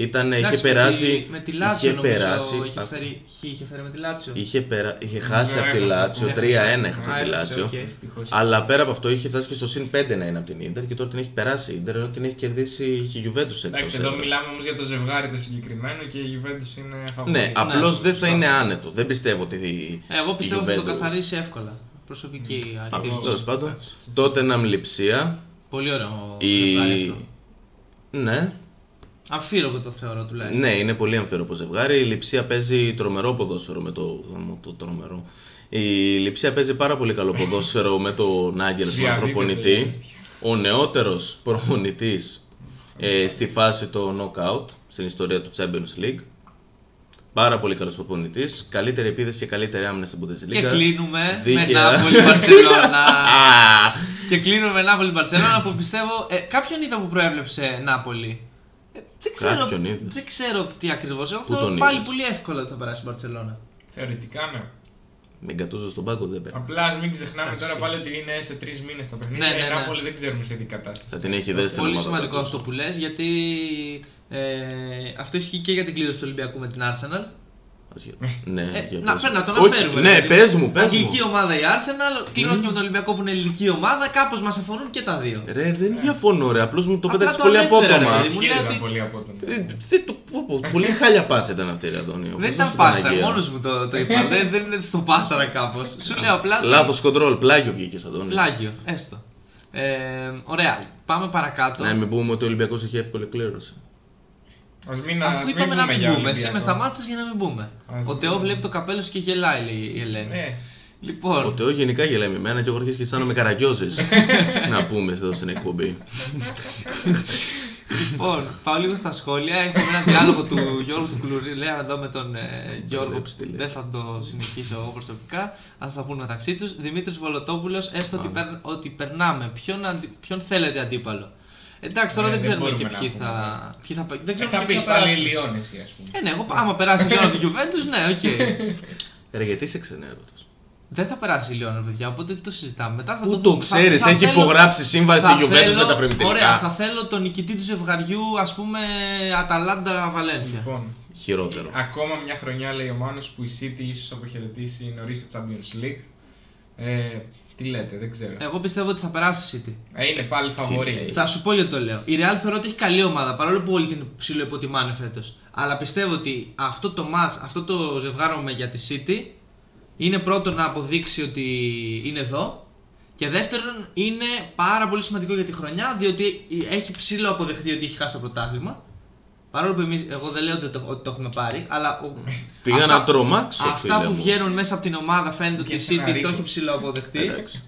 Ήταν, είχε Εντάξει, με περάσει. τη- Με τη Λάτσιο είχε νομίζω περάσει, είχε α, φέρει, χ, είχε φέρει με τη Λάτσιο. είχε, περα, είχε Νομίζω χάσει από τη έχασε. Λάτσιο, Έχασε. 3-1 έχασε Α, από τη έχασε, Λάτσιο. οκ. Δυστυχώς. Αλλά πέρα από αυτό είχε φτάσει και στο συν 5 να είναι από την Ιντερ και τώρα την έχει περάσει η Ιντερ ενώ την έχει κερδίσει και η Juventus εκτό. Εντάξει, εδώ μιλάμε όμως για το ζευγάρι το συγκεκριμένο και η Juventus είναι φαβορή. Ναι, απλώς δεν θα σωστό. είναι άνετο. Δεν πιστεύω ότι. η- Ε, εγώ πιστεύω η θα το Juventus- καθαρίσει εύκολα. Προσωπική αρχή. Τέλος πάντων, Τότεναμ Λειψία. Πολύ ωραίο Η... ζευγάρι αυτό. Ναι, Αμφίροπο το θεωρώ τουλάχιστον. ναι, είναι πολύ αμφίροπο ζευγάρι. Η Λειψία παίζει τρομερό ποδόσφαιρο με το. γάμο το τρομερό. Η Λειψία παίζει πάρα πολύ καλό ποδόσφαιρο με τον Άγγελ Διαδίδεται προπονητή. η αριστεία. Ο νεότερος προπονητής ε, στη φάση το knockout στην ιστορία του Champions League. Πάρα πολύ καλός προπονητής. Καλύτερη επίδεση και καλύτερη άμυνα στην Bundesliga. Και κλείνουμε με Δίκαια. Νάπολη Μπαρσελόνα. Α, και κλείνουμε με Νάπολη Μπαρσελόνα που πιστεύω. Ε, κάποιον είδα που προέβλεψε Νάπολη. Ε, δεν ξέρω, Κάποιον είδες; δεν ξέρω τι ακριβώς. Εγώ Πού θεωρώ τον πάλι είδες; πολύ εύκολα ότι θα περάσει η Μπαρσελόνα. Θεωρητικά ναι. Μην κατούζω στον πάγκο, δεν παίρνει. Απλά ας μην ξεχνάμε Εντάξει. τώρα πάλι ότι είναι σε τρεις μήνες τα παιχνίδια. Ναι, ναι, Η ναι. Νάπολη δεν ξέρουμε σε τι κατάσταση. Θα την έχει δέσει την Πολύ ομάδα σημαντικό του. αυτό που λες γιατί ε, αυτό ισχύει και για την κλήρωση του Ολυμπιακού με την Arsenal. Ναι, Ε, για να, πες πρέπει μου. να τον Όχι, αναφέρουμε. Ναι, ρε παιδί πες μου, πες Αγγλική μου. ομάδα η Arsenal, κλείνω και με τον Ολυμπιακό που είναι ελληνική ομάδα, κάπως μας αφορούν και τα δύο. Ρε, δεν διαφωνώ, ρε. Απλώς μου το Απλά πέταξες το πολύ ανέφερα, απότομα. ρε, Ισχύει, μου λέει ήταν ότι- πολύ απότομα. Ε, δεν το πω, πω. Πολύ χάλια πάσα ήταν αυτή, ρε Αντώνιο. Δεν Πώς ήταν να σου πάσα, Παναγία. μόνος μου το, το είπα. δεν, δεν είναι στο πάσαρα κάπως. Σου λέω απλά. ότι- Λάθος κοντρόλ, πλάγιο βγήκες, Αντώνιο. Πλάγιο, έστω. Ε, ωραία, πάμε παρακάτω. Ναι, μην πούμε ότι ο Ολυμπιακός έχει εύκολη κλήρωση. Ας μην, Αφού ας μην είπαμε να πούμε μην για μπούμε, εσύ με Ολυμπιακό. σταμάτησες για να μην μπούμε. Ας Ο μην Τεό πούμε. βλέπει το καπέλο σου και γελάει, λέει η Ελένη. Ναι. Λοιπόν, Ο Τεό γενικά γελάει με μένα και εγώ αρχίσει και αισθάνομαι καραγκιόζης. να πούμε εδώ στην εκπομπή. Λοιπόν, πάω λίγο στα σχόλια. Έχουμε ένα διάλογο του Γιώργου του Κλουριλέα εδώ με τον ε, Γιώργο. Βλέπεις τι λέει. Δεν θα το συνεχίσω εγώ προσωπικά. Ας τα πούμε μεταξύ τους. Δημήτρης Βολοτόπουλος, έστω ότι, Πάμε. περ- ότι περνάμε. Ποιον, αντι- ποιον θέλετε αντίπαλο; Εντάξει, τώρα Ε, δεν δεν ξέρουμε και μπορούμε να ποιοι πούμε, θα, ποιοι θα, δεν Ε, ξέρουμε Θα και ποιοι πεις θα πάλι περάσουν. Λιόν εσύ ας πούμε. Ε, ναι, εγώ άμα περάσει η Λιόν από τη Juventus, ναι, οκ. Ρε, γιατί είσαι ξενέρωτος; δεν θα περάσει η Λιόν, παιδιά, οπότε δεν το συζητάμε. Μετά θα Πού το το δούμε. Θα- ξέρεις, θα έχει θέλω- υπογράψει σύμβαση θα η Juventus θέλω- με τα προημιτελικά. Ωραία, θα θέλω τον νικητή του ζευγαριού, ας πούμε, Αταλάντα Βαλένθια. Λοιπόν, Χειρότερο. ακόμα μια χρονιά λέει ο Μάνος που η City ίσως αποχαιρετήσει νωρίς το Champions League. Ε, τι λέτε, δεν ξέρω. Εγώ πιστεύω ότι θα περάσει η City. Ε, είναι πάλι φαβορή. Θα σου πω γιατί το λέω. Η Real θεωρώ ότι έχει καλή ομάδα παρόλο που όλοι την ψιλοϋποτιμάνε φέτος. Αλλά πιστεύω ότι αυτό το match, αυτό το ζευγάρωμα για τη City είναι πρώτον να αποδείξει ότι είναι εδώ. Και δεύτερον είναι πάρα πολύ σημαντικό για τη χρονιά διότι έχει ψηλό αποδεχτεί ότι έχει χάσει το πρωτάθλημα. Παρόλο που εμείς, εγώ δεν λέω ότι το, ότι το έχουμε πάρει, αλλά. ο- Πήγα αυτά- να τρομάξω, Αυτά φίλε που μου. βγαίνουν μέσα από την ομάδα φαίνεται ότι η Πιάσε ένα City το ρίκο. έχει ψηλό αποδεχτεί. Εντάξει.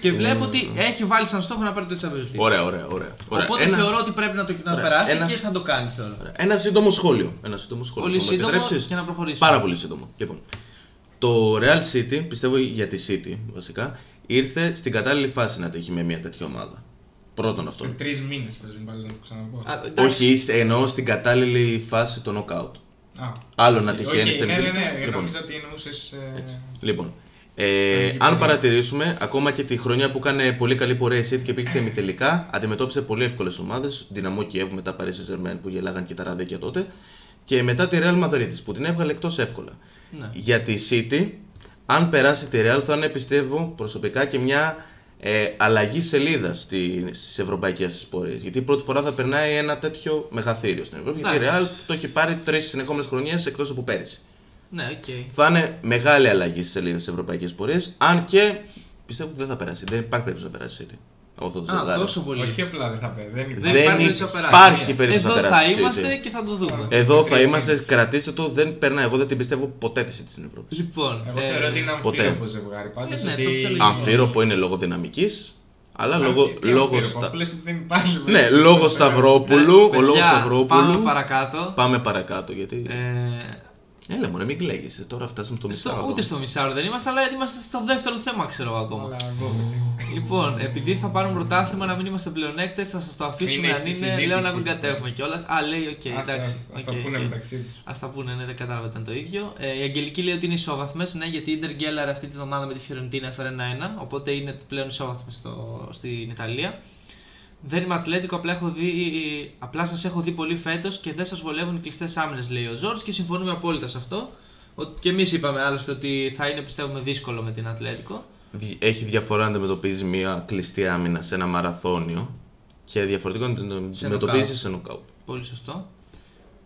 Και βλέπω ότι έχει βάλει σαν στόχο να πάρει το Champions League. Ωραία, ωραία, ωραία. ωραία. Οπότε Ένα- θεωρώ ότι πρέπει να το να Ωραία. περάσει Ένας- και θα το κάνει θεωρώ. Ωραία. Ένα σύντομο σχόλιο. Ένα σύντομο σχόλιο. Πολύ Θα μου σύντομο επιτρέψεις; και να προχωρήσουμε. Πάρα πολύ σύντομο. Λοιπόν, το Real City, πιστεύω για τη City βασικά, ήρθε στην κατάλληλη φάση να τύχει με μια τέτοια ομάδα. Πρώτον αυτό. Σε τρεις μήνες παίζουν πάλι να το ξαναπώ. Α, εντάξει. Όχι, είστε- εννοώ στην κατάλληλη φάση το knockout. Α, Άλλο να όχι, τυχαίνει όχι, στην Ναι, ναι, τελική. ναι, Λοιπόν. νόμιζα ότι εννοούσες. Έτσι. Λοιπόν, ε, Έχει αν περίοδο. παρατηρήσουμε, ακόμα και τη χρονιά που έκανε πολύ καλή πορεία η City και πήγε στα ημιτελικά, αντιμετώπισε πολύ εύκολες ομάδες. Δυναμό Κιέβ μετά Paris Saint-Germain που γελάγαν και τα ραδίκια τότε. Και μετά τη Real Madrid που την έβγαλε εκτός εύκολα. Ναι. Για τη City, αν περάσει τη Real, θα είναι πιστεύω προσωπικά και μια ε, αλλαγή σελίδας στις ευρωπαϊκές της πορείες. Γιατί πρώτη φορά θα περνάει ένα τέτοιο μεγαθήριο στην Ευρώπη. Γιατί η Εντάξει. Real το έχει πάρει τρεις συνεχόμενες χρονιές εκτός από πέρυσι. Ναι, οκ. Θα είναι μεγάλη αλλαγή στις σελίδες της ευρωπαϊκής πορείας. Αν και πιστεύω ότι δεν θα περάσει. Δεν υπάρχει περίπτωση να περάσει η City. Από αυτό το Α, ζευγάρι. τόσο πολύ. Όχι απλά δεν θα παίζει. Δεν Δεν Δεν υπάρχει υπάρχει, περίπτωση να υπάρχει περάσει. περίπτωση να Εδώ θα περάσει. η City. είμαστε και θα το δούμε. Εδώ Σε θα τρεις είμαστε, μήνες. κρατήστε το, δεν περνάει. Εγώ δεν την πιστεύω ποτέ τη City στην Ευρώπη. Λοιπόν, Εγώ ε, θεωρώ ότι είναι ποτέ. αμφίρροπο ζευγάρι. Πάντως Ε, ναι, ότι. το πιο λογικό. Αμφίρροπο είναι λόγω δυναμικής, αλλά λόγω, Α, τι λόγω, αμφίρροπο, στα... αφού λες ότι δεν υπάρχει ναι, περίπτωση λόγω να Σταυρόπουλου, ναι, ο λόγος παιδιά, Σταυρόπουλου. Πάμε παρακάτω. Πάμε παρακάτω γιατί. Ε, Έλα μωρέ, μην κλαίγεσαι. Τώρα φτάσαμε στο Στο, μισάωρο. ούτε στο μισάωρο δεν είμαστε, αλλά είμαστε στο δεύτερο θέμα, ξέρω εγώ ακόμα. Αλλά εγώ. Λοιπόν, επειδή θα πάρουν πρωτάθλημα να μην είμαστε πλεονέκτες, θα σας το αφήσουμε Είναι αν στη είναι. συζήτηση. Λέω να μην κατέβουμε κιόλας. Α, λέει, οκ, Ας- εντάξει. ας- ας τα οκ, πούνε οκ. μεταξύ τους. Ας τα πούνε, ναι, δεν κατάλαβα ήταν το ίδιο. Ε, η Αγγελική λέει ότι είναι ισόβαθμες, ναι, γιατί η Ιντερ γκέλαρε αυτή τη βδομάδα με τη Φιωρεντίνα έφερε ένα-ένα, οπότε είναι πλέον ισόβαθμες στο, στην Ιταλία. Δεν είμαι Ατλέτικο, απλά, έχω δει, απλά σας έχω δει πολύ φέτος και δεν σας βολεύουν οι κλειστές άμυνες, λέει ο Ζόρτς και συμφωνούμε απόλυτα σε αυτό. Ότι και εμείς είπαμε άλλωστε ότι θα είναι πιστεύουμε δύσκολο με την Ατλέτικο. Δι- Έχει διαφορά να αντιμετωπίζεις μια κλειστή άμυνα σε ένα μαραθώνιο και διαφορετικό να την αντιμετωπίζεις νοκάουτ. σε νοκάουτ. Πολύ σωστό.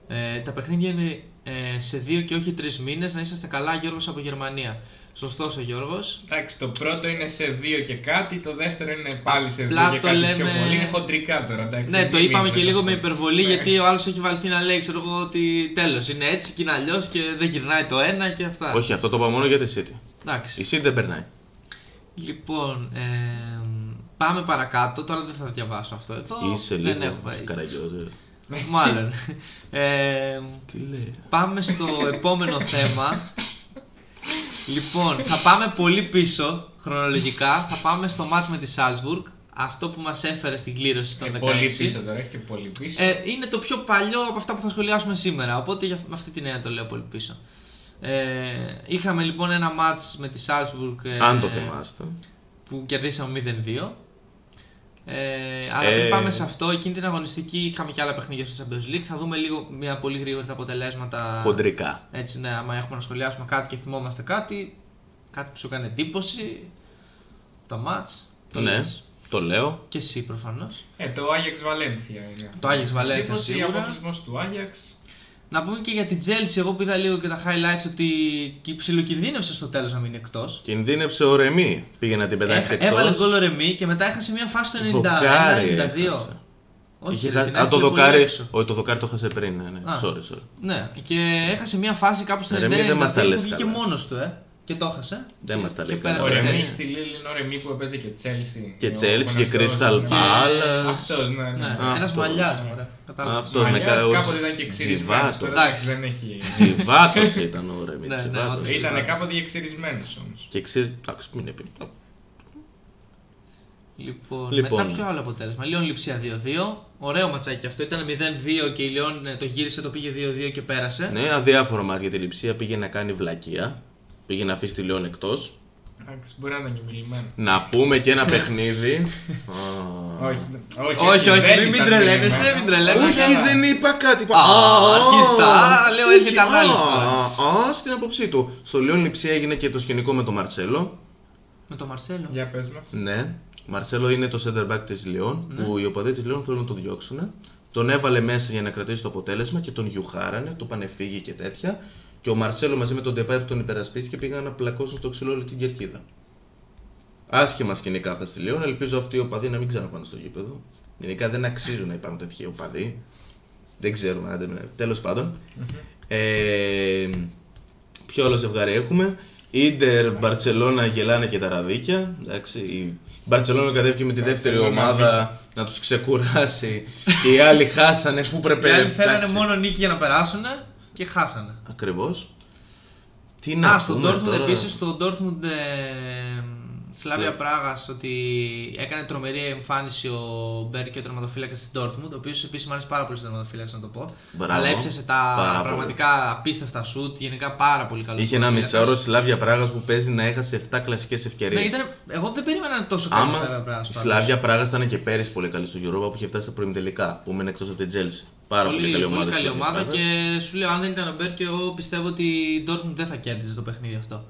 Ε, τα παιχνίδια είναι ε, σε δύο και όχι τρεις μήνες. Να είσαστε καλά, Γιώργος από Γερμανία. Σωστός ο Γιώργος. Εντάξει, το πρώτο είναι σε δύο και κάτι, το δεύτερο είναι πάλι σε Απλά δύο και το κάτι λέμε- πιο πολύ. Είναι χοντρικά τώρα, εντάξει. Ναι, μην το είπαμε μείνουμε και σε λίγο αυτό. με υπερβολή Ναι. γιατί ο άλλος έχει βαλθεί να λέει ξέρω εγώ ότι τέλος είναι έτσι και είναι αλλιώς και δεν γυρνάει το ένα και αυτά. Όχι, αυτό το είπα μόνο για τη City. Εντάξει. Η City δεν περνάει. Λοιπόν, ε, πάμε παρακάτω. Τώρα δεν θα διαβάσω αυτό εδώ. Είσαι δεν λίγο έχουμε. καραγιόζε. Μάλλον. Ε, Τι λέει. Πάμε στο επόμενο θέμα. Λοιπόν, θα πάμε πολύ πίσω χρονολογικά. Θα πάμε στο μάτς με τη Salzburg. Αυτό που μας έφερε στην κλήρωση των Ε, 16. πολύ πίσω τώρα, έχει και πολύ πίσω. Ε, είναι το πιο παλιό από αυτά που θα σχολιάσουμε σήμερα. Οπότε για, με αυτή την έννοια το λέω πολύ πίσω. Ε, είχαμε λοιπόν ένα μάτς με τη Salzburg ε, Αν το θυμάστε. που κερδίσαμε 0-2. Ε, αλλά Ε. πριν πάμε σε αυτό, εκείνη την αγωνιστική είχαμε και άλλα παιχνίδια στο Champions League. Θα δούμε λίγο μια πολύ γρήγορα τα αποτελέσματα. Χοντρικά. Έτσι, ναι, άμα έχουμε να σχολιάσουμε κάτι και θυμόμαστε κάτι, κάτι που σου έκανε εντύπωση, το μάτς, το Ναι, λες. το λέω. Και εσύ προφανώς. Ε, το Ajax Valencia είναι αυτό. Το Ajax Valencia Εντύπωση, σίγουρα. αποκλεισμός του Ajax. Να πούμε και για την Chelsea, εγώ που είδα λίγο και τα highlights ότι και ψιλοκινδύνευσε στο τέλος να μείνει εκτός. Κινδύνευσε ο Ρεμί. Πήγε να την πετάξει Έχα- εκτός. Έβαλε γκολ ο Ρεμί και μετά έχασε μια φάση στο 91-92. Δοκάρι έχασε. Όχι, Είχε ρε, χάσει- την Α, το έστειλε πολύ δοκάρι. έξω. Όχι, το δοκάρι το χάσε πριν. Ναι, ναι. Α. Sorry, sorry. Ναι, και έχασε μια φάση κάπου στο 91-92 Ρε, μη δεν μας τα που λες βγήκε καλά. μόνος του, ε. Και το έχασε. Δεν Και- μας τα και λέει πέρασε καλά. Ο η Ρεμί Chelsea. στη Λίλ είναι ο Ρεμί που έπαιζε και Chelsea. Και Ο Chelsea και γνωστός, Crystal ναι. Palace. Αυτός, ναι, ναι. Ναι, Αυτός. ένας μαλλιάς, μωρέ. Κατάλαβες. Αυτός με Μαλλιάς, κα- ο κάποτε Τζι- ήταν και ξυρισμένος, Τζιβάτος. τώρα Εντάξει. δεν έχει... Τζιβάτος ήταν ο Ρεμί. Ναι, ναι, Τζιβάτος. όντως. Ήταν Τζιβάτος. κάποτε και ξυρισμένος όμως. Και ξέρει. Εντάξει, μην είναι πει- Λοιπόν, Λοιπόν. μετά ποιο άλλο αποτέλεσμα; Λιόν Λιψία 2-2. Ωραίο ματσάκι αυτό. Ήταν 0-2 και η Λιόν ε, το γύρισε, το πήγε 2-2 και πέρασε. Ναι, αδιάφορο μας για τη λειψία. Πήγε να κάνει βλακεία. Πήγε να αφήσει τη Λιόν εκτός. Εντάξει, μπορεί να ήταν και μιλημένο. Να πούμε και ένα παιχνίδι. Α. Όχι, όχι, Όχι, όχι, δεν μην, μην ήταν τρελαίνεσαι, μιλημένο. μην τρελαίνεσαι. Όχι, δεν είπα κάτι. Είπα- Α, αρχιστά. Λέω, όχι, έρχεται ανάλυση α, τώρα. Α, στην άποψή του. Στο Λιόν Λειψία έγινε και το σκηνικό με τον Μαρσέλο. Με τον Μαρσέλο. Για πες μας. Ναι. Μαρσέλο είναι το center back της Λιόν Ναι. που οι οπαδοί της Λιόν θέλουν να τον διώξουν. Τον έβαλε μέσα για να κρατήσει το αποτέλεσμα και τον γιουχάρανε, το πανεφύγει και τέτοια. Και ο Μαρσέλο μαζί με τον Ντεπάι που τον υπερασπίστηκε πήγαν να πλακώσουν στο ξυλό όλη την κερκίδα. Άσχημα σκηνικά αυτά στη Λιόν. Ελπίζω αυτοί οι οπαδοί να μην ξαναπάνε στο γήπεδο. Γενικά δεν αξίζουν να υπάρχουν τέτοιοι οπαδοί. Δεν ξέρουμε, άντε, ναι. τέλος πάντων. Ε, ποιο άλλο ζευγάρι έχουμε; Ίντερ, Μπαρσελόνα γελάνε και τα ραδίκια. Εντάξει, η Μπαρσελόνα κατέβηκε με τη δεύτερη Μπαρτσελόνα ομάδα να τους ξεκουράσει και οι άλλοι χάσανε που Οι πρέπει άλλοι θέλανε μόνο νίκη για να περάσουν και χάσανε. Ακριβώς. Τι να Α, στον πούμε Dortmund τώρα; επίσης, στο Dortmund ε, Σλάβια Σλα- Πράγας ότι έκανε τρομερή εμφάνιση ο Μπέρ και ο τερματοφύλακας της Dortmund, ο οποίος επίσης μου αρέσει πάρα πολύ στο τερματοφύλακα να το πω. Μπράβο. Αλλά έπιασε τα Πάρα πολύ. πραγματικά απίστευτα σουτ, γενικά πάρα πολύ καλός. Είχε ένα μισάωρο Σλάβια Πράγας που παίζει να έχασε 7 κλασικές ευκαιρίες. Ναι, ήταν, εγώ δεν περίμενα να είναι τόσο καλός η Σλάβια Άμα Πράγας. η Σλάβια Πράγας ήταν και πέρυσι πολύ καλή στο Europa που είχε φτάσει στα προημιτελικά που έμεινε εκτός από την Chelsea. Πάρα πολύ, καλή ομάδα. η καλή Σλάβια ομάδα Πράγας. και σου λέω αν δεν ήταν ο Μπέρ και εγώ πιστεύω ότι η Dortmund δεν θα κέρδιζε το παιχνίδι αυτό.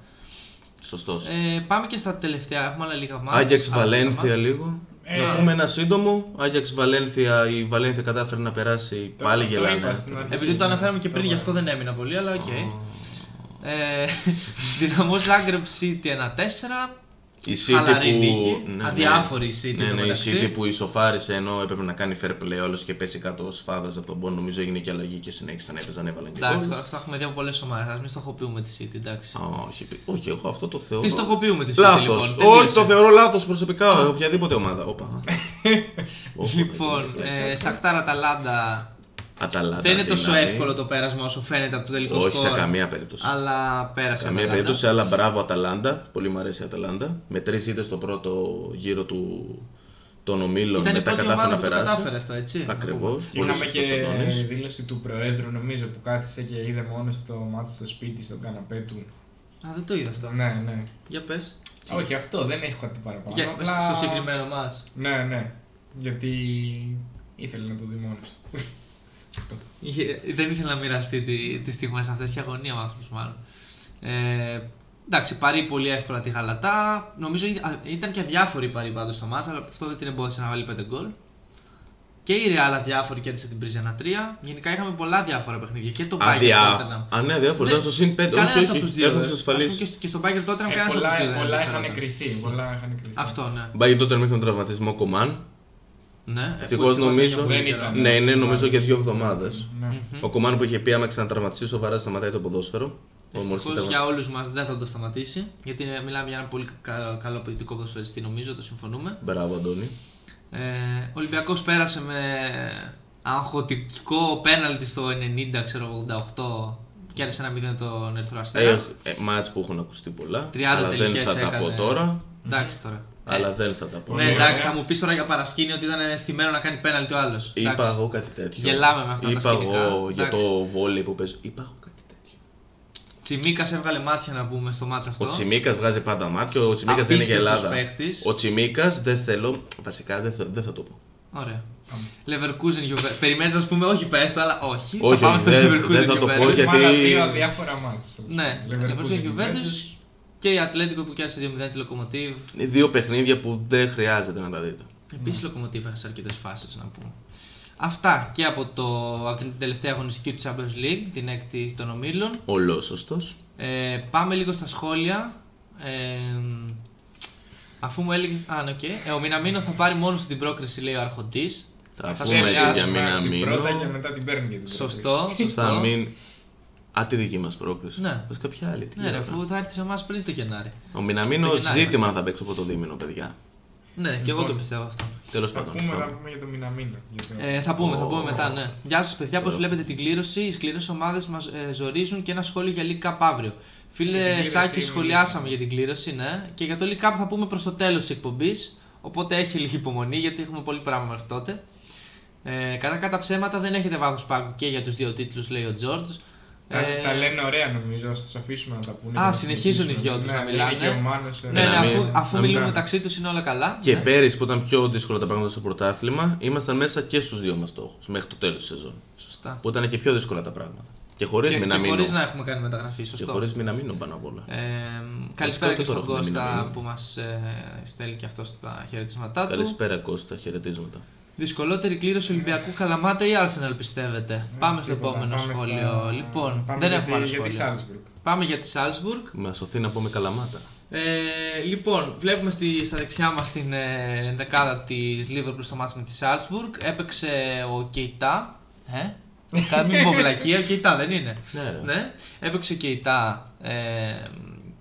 Σωστός. Ε, πάμε και στα τελευταία, έχουμε άλλα λίγα ματς. Άγιαξ άλλα Βαλένθια ματς. λίγο. Ε, να πούμε ένα σύντομο. Άγιαξ Βαλένθια, η Βαλένθια κατάφερε να περάσει. Το- πάλι το γελάνε. είπα στην αρχή. Επειδή το αναφέραμε και πριν, Το γι' αυτό βάλα. δεν έμεινα πολύ, αλλά οκ. Ε, Δυναμό Ζάγκρεπ City 1-4. Η City Χαλαρή που. νίκη, ναι, ναι. αδιάφορη η City Ναι, ναι, η εντωμεταξύ. City που ισοφάρισε ενώ έπρεπε να κάνει fair play όπως είχε πέσει κάτω σφάδαζε από τον πόνο. Νομίζω έγινε και αλλαγή και συνέχισαν έπαιζαν, έβαλαν και Εντάξει, γκολ. τώρα αυτό έχουμε δει από πολλές ομάδες. Α μην στοχοποιούμε τη City, εντάξει. Α, Όχι, όχι, εγώ αυτό το θεωρώ. Τι στοχοποιούμε τη City, Λάθος. λοιπόν. όχι, τελείωσε. το θεωρώ λάθος προσωπικά. Οποιαδήποτε ομάδα. Όπα. Όχι, Λοιπόν, πλάκα. ε, Σαχτάρα Ταλάντα Αταλάντα. Δεν είναι τόσο δηλαδή. εύκολο το πέρασμα όσο φαίνεται από το τελικό Όχι σε σκορ. καμία περίπτωση. Αλλά πέρασε. Σε η καμία Αταλάντα. περίπτωση, αλλά μπράβο Αταλάντα. Πολύ μου αρέσει η Αταλάντα. Με τρεις ήττες στο πρώτο γύρο του, των ομίλων Ήταν η μετά πρώτη κατάφερε ομάδα να που το περάσει. κατάφερε αυτό, έτσι. Ακριβώς. Και είχαμε και δήλωση του Προέδρου, νομίζω, που κάθισε και είδε μόνο στο μάτι στο σπίτι, στον καναπέ του. Α, δεν το είδα αυτό. Ναι, ναι. Για πες. Όχι, αυτό δεν έχω κάτι παραπάνω. Για, απλά- Στο συγκεκριμένο μα. Ναι, ναι. Γιατί ήθελε να το δει μόνος του. Αυτό. Δεν ήθελε να μοιραστεί τι, τις στιγμές αυτές και αγωνία ο άνθρωπος μάλλον. Ε, εντάξει, παρή πολύ εύκολα τη Γαλατά. Νομίζω ή- α, ήταν και αδιάφορη η παρή πάντως στο μάτς, αλλά αυτό δεν την εμπόδισε να βάλει 5 γκολ. Και η Real αδιάφορη κέρδισε την Πρίζα 1-3. Γενικά είχαμε πολλά διάφορα παιχνίδια. Και το Bayern Αδιά. Tottenham. Α, ναι, διάφορο. Δεν- Ήταν στο συν 5. Κανένας Όχι, από τους όχι. δύο. Έχουν ε. Ας πούμε εξασφαλίσει. Και στο, και στο Bayern Tottenham Ε, κανένας από πολλά τους δύο δεν πολλά είχαν ενδιαφέρονταν. κρυθεί. Πολλά είχαν κρυθεί. Αυτό, ναι. Μπάγει τότε μέχρι τον τραυματισμό Κομάν. Ναι. Ευτυχώς Ευτυχώς νομίζω- δεν Δεν καιρό. ήταν. Ναι, είναι νομίζω Εβδομάδες. και δύο εβδομάδες. Ναι. Μμμ. Ο Κομάν που είχε πει άμα ξανατραυματιστεί σοβαρά σταματάει το ποδόσφαιρο. Ο μόλις Ευτυχώς ήταν- για όλους μας δεν θα το σταματήσει. Γιατί είναι- μιλάμε για ένα πολύ κα- καλό ποιητικό ποδοσφαιριστή, νομίζω, το συμφωνούμε. Μπράβο, Αντώνη. Ε, ο Ολυμπιακός πέρασε με αγχωτικό πέναλτι στο 90, ξέρω, 88. Κέρδισε ένα 0 τον Ερυθρό Αστέρα. Ε, ε, μάτς που έχουν ακουστεί πολλά. 30 αλλά δεν τελικές θα τα πω έκανε. τώρα. Εντάξει τώρα. Αλλά Ε, δεν θα τα πω. ναι, Πολύ εντάξει, ωραία. θα μου πεις τώρα για παρασκήνιο ότι ήταν στημένο να κάνει πέναλτι ο άλλος. Είπα εγώ κάτι τέτοιο. Γελάμε με αυτά τα Είπα σκηνικά. εγώ για Εντάξει. το βόλεϊ που παίζω. Είπα εγώ κάτι τέτοιο. Τσιμίκας έβγαλε μάτια να πούμε στο μάτς αυτό. Ο Τσιμίκας βγάζει πάντα μάτια. Ο Τσιμίκας δεν είναι για Απίστευτος Ελλάδα. παίχτης. Ο Τσιμίκας δεν θέλω. Βασικά δεν θα, δεν θα το πω. Ωραία. Leverkusen Juventus. Περιμένεις να πούμε όχι πες το, αλλά όχι. Όχι, θα πάμε στο δεν- Leverkusen δεν θα το Juventus. πω γιατί- Μάλλον δύο αδιάφορα μάτς. Ναι, Leverkusen Juventus και η Ατλέτικο που κέρδισε 2-0 τη Λοκομοτίβ. Είναι δύο παιχνίδια που δεν χρειάζεται να τα δείτε. Επίσης η Λοκομοτίβ έχασε αρκετές φάσεις να πούμε. Αυτά και από, το, από την τελευταία αγωνιστική του Champions League, την έκτη των ομίλων. Ολόσωστος. Ε, πάμε λίγο στα σχόλια. Ε, αφού μου έλεγες. Α, ναι, οκ. Ε, ο Μιναμίνο θα πάρει μόνο στην πρόκριση, λέει ο Αρχοντής. Θα Θα πούμε και σχολιάσουμε για Την μήνα πρώτα και μήνο. μετά την παίρνει και την Σωστό, Θα σωστό. Μην. Α, τη δική μας πρόκληση. Ναι. Πες κάποια άλλη. τι Ναι, ρε, λέμε. αφού θα έρθει σε εμάς πριν το Γενάρη. Ο Μιναμίνο Το Γενάρη ζήτημα μας. να θα παίξω από το δίμηνο, παιδιά. Ναι, και εγώ Λοιπόν. το πιστεύω αυτό. Τέλος Θα πάντων. πούμε, θα πάμε. πούμε για το Μιναμίνο. για το- Ε, θα πούμε, θα πούμε Ω. μετά, ναι. Γεια σας, παιδιά, πώς Ωραίο. βλέπετε την κλήρωση. Οι σκληρές ομάδες μας ε, ζορίζουν και ένα σχόλιο για League Cup αύριο. Για την Φίλε κλήρωση Σάκη, μιλήσαμε. σχολιάσαμε για την κλήρωση, ναι. Και για το League Cup θα πούμε προς το τέλος της εκπομπής. Οπότε έχει λίγη υπομονή γιατί έχουμε πολύ πράγμα μέχρι τότε. Ε, κατά κατά ψέματα δεν έχετε βάθος πάγκου και για τους δύο τίτλους, λέει ο Τζόρτζ. Τα, τα λένε ωραία νομίζω, ας τους αφήσουμε να τα πούνε. Ε, Α, και να συνεχίζουν οι συνεχίσουμε. δυο τους Ναι, να είναι μιλάνε. και ο Μάνος, ε, Ναι, ναι, να μην- αφού, αφού να μιλούν μην- μεταξύ τους είναι όλα καλά. Και ναι. πέρυσι που ήταν πιο δύσκολα τα πράγματα στο πρωτάθλημα, ήμασταν μέσα και στους δύο μας στόχους μέχρι το τέλος της σεζόν. Σωστά. Που ήταν και πιο δύσκολα τα πράγματα. Και χωρίς Και, και Μιναμίνο. χωρίς να έχουμε κάνει μεταγραφή, Και σωστό. χωρίς Μιναμίνο πάνω απ' όλα. Ε, καλησπέρα και τώρα στον έχουμε Κώστα μηνύμα. που μας ε, στέλνει και αυτό στα χαιρετίσματά του. Καλησπέρα Κώστα, χαιρετίσματα. Δυσκολότερη κλήρωση Ολυμπιακού Καλαμάτα ή Arsenal πιστεύετε; πάμε στο τίποτα, επόμενο πάμε σχόλιο. στα- Λοιπόν, πάμε δεν για έχουμε τη- άλλο Για τη σχόλιο. Salzburg. Πάμε για τη Salzburg. Με σωθεί να πούμε καλαμάτα. Ε, λοιπόν, βλέπουμε στη, στα δεξιά μας την ε, δεκάδα της Liverpool στο μάτς με τη Salzburg. Έπαιξε ο Κεϊτά. Ε, Κάνε μην πω βλακεία, ο Κεϊτά δεν είναι. Ναι, ρε. ναι. Έπαιξε ο Κεϊτά ε,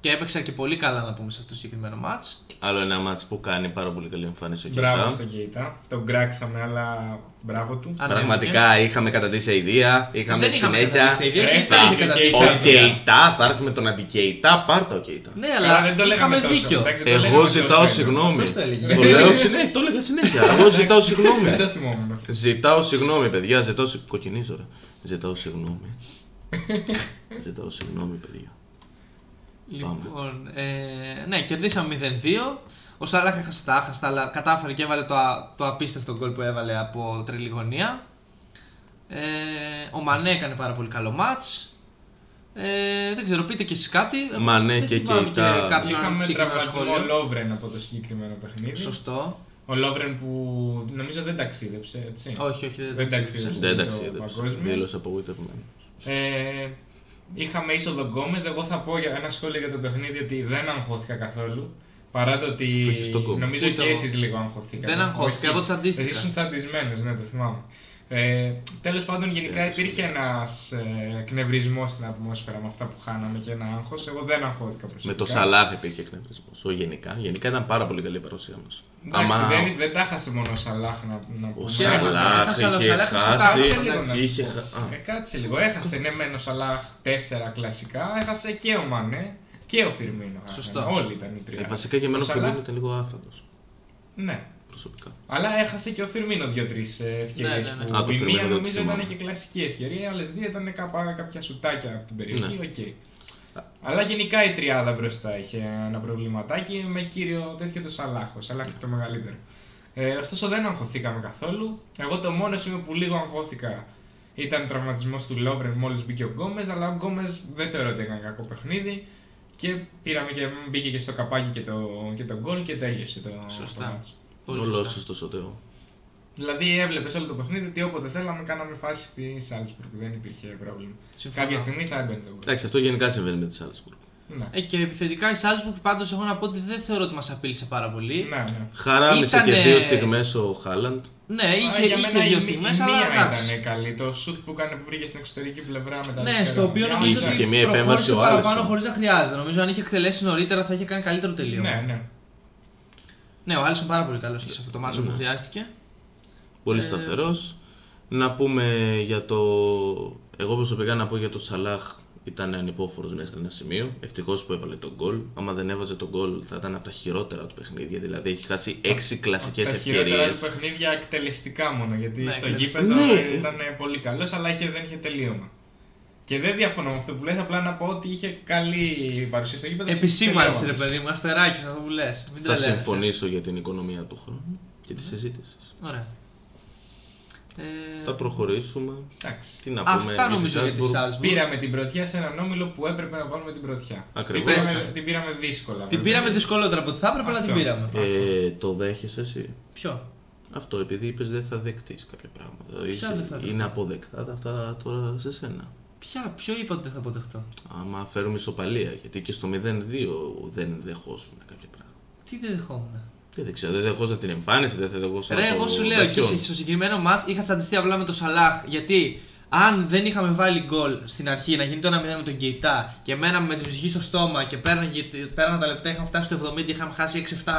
και έπαιξε και πολύ καλά να πούμε σε αυτό το συγκεκριμένο μάτς. Άλλο ένα μάτς που κάνει πάρα πολύ καλή εμφάνιση ο Μπράβο Κεϊτά. στον Κέιτα. Τον κράξαμε, αλλά μπράβο του. Ανέβηκε. Πραγματικά είχαμε καταντήσει αηδία, είχαμε Δεν είχαμε συνέχεια. καταντήσει ιδέα και Ρε, αυτό θα- είχε και καταντήσει η Ο ιδέα. Κεϊτά θα έρθει με τον αντικεϊτά, πάρτα ο Κεϊτά. Ναι, Καλά, αλλά δεν το λέγαμε είχαμε τόσο. δίκιο. Εντάξει, δεν το Εγώ λέγαμε ζητάω τόσο έντονα. συγγνώμη. Αυτός το έλεγε. Το λέω συνέχεια, το έλεγα συνέχεια. Εγώ ζητάω συγγνώμη. Δεν το θυμόμουν αυτό. Ζητάω συγγνώμη, παιδιά. Ζητάω συγγνώμη. Κοκκινίζω, ρε. Ζητάω συγγνώμη. Ζητάω συγγνώμη, παιδιά. Λοιπόν, ε, ναι, κερδίσαμε 0-2. Ο Σάλαχ έχασε τα άχαστα, αλλά κατάφερε και έβαλε το, α- το απίστευτο γκολ που έβαλε από τρελή γωνία. Ε, ο Μανέ έκανε πάρα πολύ καλό μάτς. Ε, δεν ξέρω, πείτε κι εσείς κάτι. Μανέ Δεν και θυμάμαι Κεϊτά. κάποιο Είχαμε συγκεκριμένο τραυματισμό σχόλιο. Λόβρεν από το συγκεκριμένο παιχνίδι. Σωστό. Ο Λόβρεν που νομίζω δεν ταξίδεψε, έτσι. Όχι, όχι, δεν, Δεν ταξίδεψε. ταξίδεψε. Δεν το ταξίδεψε. παγκόσμιο. Δήλωσε απογοητευμένο. Ε, είχαμε είσοδο Γκόμες. Εγώ θα πω για ένα σχόλιο για το παιχνίδι ότι δεν αγχώθηκα καθόλου. Παρά το ότι Φύγε στον κόμμα. νομίζω Ούτε και εγώ. εσείς λίγο αγχωθήκατε. Δεν αγχώθηκα, Όχι. εγώ τσαντίστηκα. Εσείς ήσουν τσαντισμένος, ναι, το θυμάμαι. Ε, Τέλος πάντων, γενικά Ε, υπήρχε σωστά. ένας ε, εκνευρισμός στην ατμόσφαιρα με αυτά που χάναμε και ένα άγχος. Εγώ δεν αγχώθηκα προσωπικά. Με το Σαλάχ υπήρχε εκνευρισμός. Όχι γενικά. Γενικά ήταν πάρα πολύ καλή η παρουσία μας. Εντάξει, δεν, δεν τα 'χασε μόνο ο Σαλάχ να, να Ο πούμε. Σαλάχ Σαλάχ έχασε, αλλά ο είχε Σαλάχ έχασε χάσει. Κάτσε λίγο να σου Είχε πω. χα- α. Ε, κάτσε λίγο. Έχασε ναι μεν ο Σαλάχ 4 κλασικά, έχασε και ο Μανέ και ο Φιρμίνο. Σωστό. Όλοι ήταν οι τρία. Ε, βασικά για μένα Ο ο Φιρμίνο Σαλάχ- ήταν λίγο άφαντος. Ναι. Προσωπικά. Αλλά έχασε και ο Φιρμίνο δύο-τρεις ευκαιρίες. Ναι, ναι, ναι. Α, το η Φιρμίνο μία δεν το νομίζω ήταν θυμάμαι. και κλασική ευκαιρία, οι άλλες δύο ήταν κάπα- κάποια σουτάκια από την περιοχή. Ναι. οκ. Αλλά γενικά η τριάδα μπροστά είχε ένα προβληματάκι με κύριο τέτοιο το Σαλάχ. Ο Σαλάχ είναι το μεγαλύτερο. Ε, ωστόσο δεν αγχωθήκαμε καθόλου. Εγώ το μόνο σημείο που λίγο αγχώθηκα ήταν ο τραυματισμός του Λόβρεν μόλις μπήκε ο Γκόμες, αλλά ο Γκόμες δεν θεωρώ ότι έκανε κακό παιχνίδι. Και πήραμε και μπήκε και στο καπάκι και το, και το γκολ και τέλειωσε το, Σωστά. το μάτς. Πολύ Ο σωστά. Λόσο στο Σωτέο. Δηλαδή έβλεπες όλο το παιχνίδι ότι όποτε θέλαμε κάναμε φάση στη Σάλτσμπουργκ. Δεν υπήρχε πρόβλημα. Συμφωνώ. Κάποια στιγμή θα έμπαινε το γκολ. Εντάξει, αυτό γενικά συμβαίνει με τη Σάλτσμπουργκ. Ναι. Ε, και επιθετικά η Σάλτσμπουργκ πάντως έχω να πω ότι δεν θεωρώ ότι μας απείλησε πάρα πολύ. ναι, ναι. Χαράμισε και Ήτανε- δύο στιγμές ο Χάλαντ. Ναι, Α, είχε, για είχε μένα δύο η- στιγμές, η αλλά μία εντάξει. ήταν καλή. Το σουτ που έκανε που βρήκε στην εξωτερική πλευρά με τα Ναι, αριστερά. στο οποίο Για νομίζω Είχε άλλη ότι και μία επέμβαση προχώρησε ο παραπάνω Άλισον. χωρίς να χρειάζεται. Νομίζω αν είχε εκτελέσει νωρίτερα θα είχε κάνει καλύτερο τελείωμα. Ναι, ναι. Ναι, ο Άλισον πάρα πολύ καλός και σε αυτό το μάτσο που Ναι. χρειάστηκε. Πολύ Ε, σταθερός. Να πούμε για το. Εγώ προσωπικά να πω για το Σαλάχ ήταν ανυπόφορος μέχρι ένα σημείο. Ευτυχώς που έβαλε τον γκολ. Άμα δεν έβαζε τον γκολ θα ήταν από τα χειρότερα του παιχνίδια. Δηλαδή έχει χάσει έξι κλασικές Τα χειρότερα ευκαιρίε. του παιχνίδια εκτελεστικά μόνο. Γιατί Ναι, στο εκτελεστικά. γήπεδο Ναι. ήταν πολύ καλός, αλλά είχε, δεν είχε τελείωμα. Και δεν διαφωνώ με αυτό που λες, απλά να πω ότι είχε καλή παρουσία στο γήπεδο. Επισήμανση, ρε τελείωμα. παιδί μου, αστεράκι αυτό που λες. Μην Θα τρελαίνεσαι. συμφωνήσω για την οικονομία του χρόνου και τη συζήτησης. Ωραία. Ε, Θα προχωρήσουμε. Εντάξει. Τι να πούμε. Αυτά νομίζω για τη Salzburg. Σάλτσμπουργκ. Πήραμε την πρωτιά σε έναν όμιλο που έπρεπε να βάλουμε την πρωτιά. Ακριβώς. Την πήραμε, την πήραμε δύσκολα. Την βέβαια. πήραμε δυσκολότερα από ό,τι θα έπρεπε, αλλά την Αυτό. πήραμε. Ε, το δέχεσαι εσύ; Ποιο; Αυτό επειδή είπες δεν θα δεκτείς κάποια πράγματα. Είσαι- δεν θα δεχτώ; είναι αποδεκτά αυτά τώρα σε σένα. Ποια, ποιο είπα ότι δεν θα αποδεχτώ; Άμα φέρουμε ισοπαλία, γιατί και στο 0-2 δεν δεχόσουν κάποια πράγματα. Τι δεν δεχόμουν; Τι δεν ξέρω, δεν δεχόσουν την εμφάνιση, δεν θα δεχόσουν Ρε, το εγώ σου λέω και τέτοιο. σε- στο συγκεκριμένο match είχα τσαντιστεί απλά με το Σαλάχ. Γιατί αν δεν είχαμε βάλει γκολ στην αρχή να γίνει το 1-0 με τον Κεϊτά και μέναμε με την ψυχή στο στόμα και πέρναγε, πέραν τα λεπτά, είχαμε φτάσει στο 70 και είχαμε χάσει 6-7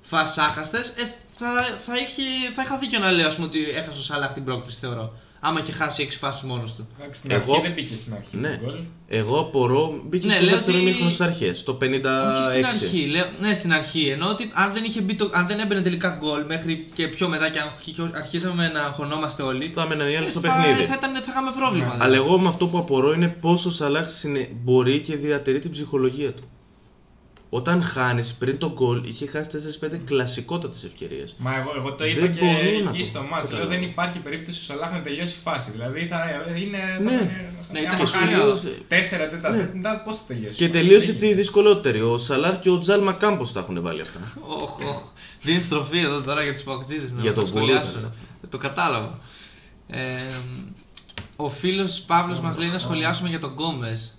φάσεις άχαστες, ε, θα, θα, είχε, θα είχα δίκιο να λέω ας πούμε, ότι έχασε ο Σαλάχ την πρόκληση, θεωρώ. Άμα είχε χάσει 6 φάσεις μόνος του. Εντάξει, στην Εγώ- αρχή δεν μπήκε στην αρχή. Ναι. το γκολ. Εγώ απορώ, μπήκε Ναι, στο λέω δεύτερο ότι- ημίχρονο στις αρχές, το 56. Όχι στην αρχή, λέω, ναι, στην αρχή. Ενώ ότι αν δεν, είχε μπει το, αν δεν έμπαινε τελικά γκολ μέχρι και πιο μετά και αν αρχι- αρχίσαμε να αγχωνόμαστε όλοι. Θα έμεναν οι άλλοι ε, στο θα, παιχνίδι. Θα, ήταν, θα είχαμε πρόβλημα. Ναι. δηλαδή. Αλλά εγώ με αυτό που απορώ είναι πόσο ο Σαλάχ συνε- μπορεί και διατηρεί την ψυχολογία του. Όταν χάνεις πριν τον γκολ, είχε χάσει 4-5 κλασικότατες ευκαιρίες. Μα εγώ, εγώ το Δεν είπα και μπορώ να εκεί το στο μάτς. Λέω καταλάβω. δεν υπάρχει περίπτωση ο Σαλάχ να τελειώσει η φάση. Δηλαδή θα είναι. Ναι. Ναι, άμα ήταν χάνεις τελείως- τέσσερα τέταρτα, Ναι. τέταρτα, πώς θα τελειώσει; Και η φάση. τελείωσε Εκεί. τη δυσκολότερη. Ο Σαλάχ και ο Τζάλμα Κάμπο τα έχουν βάλει αυτά. Οχ, οχ. Δίνει στροφή εδώ τώρα για τους παοκτζίδες να Για το τον σχολιάσω. Γκολ, Το κατάλαβα. Ε, ο φίλος Παύλος μας λέει να σχολιάσουμε για τον Γκόμες.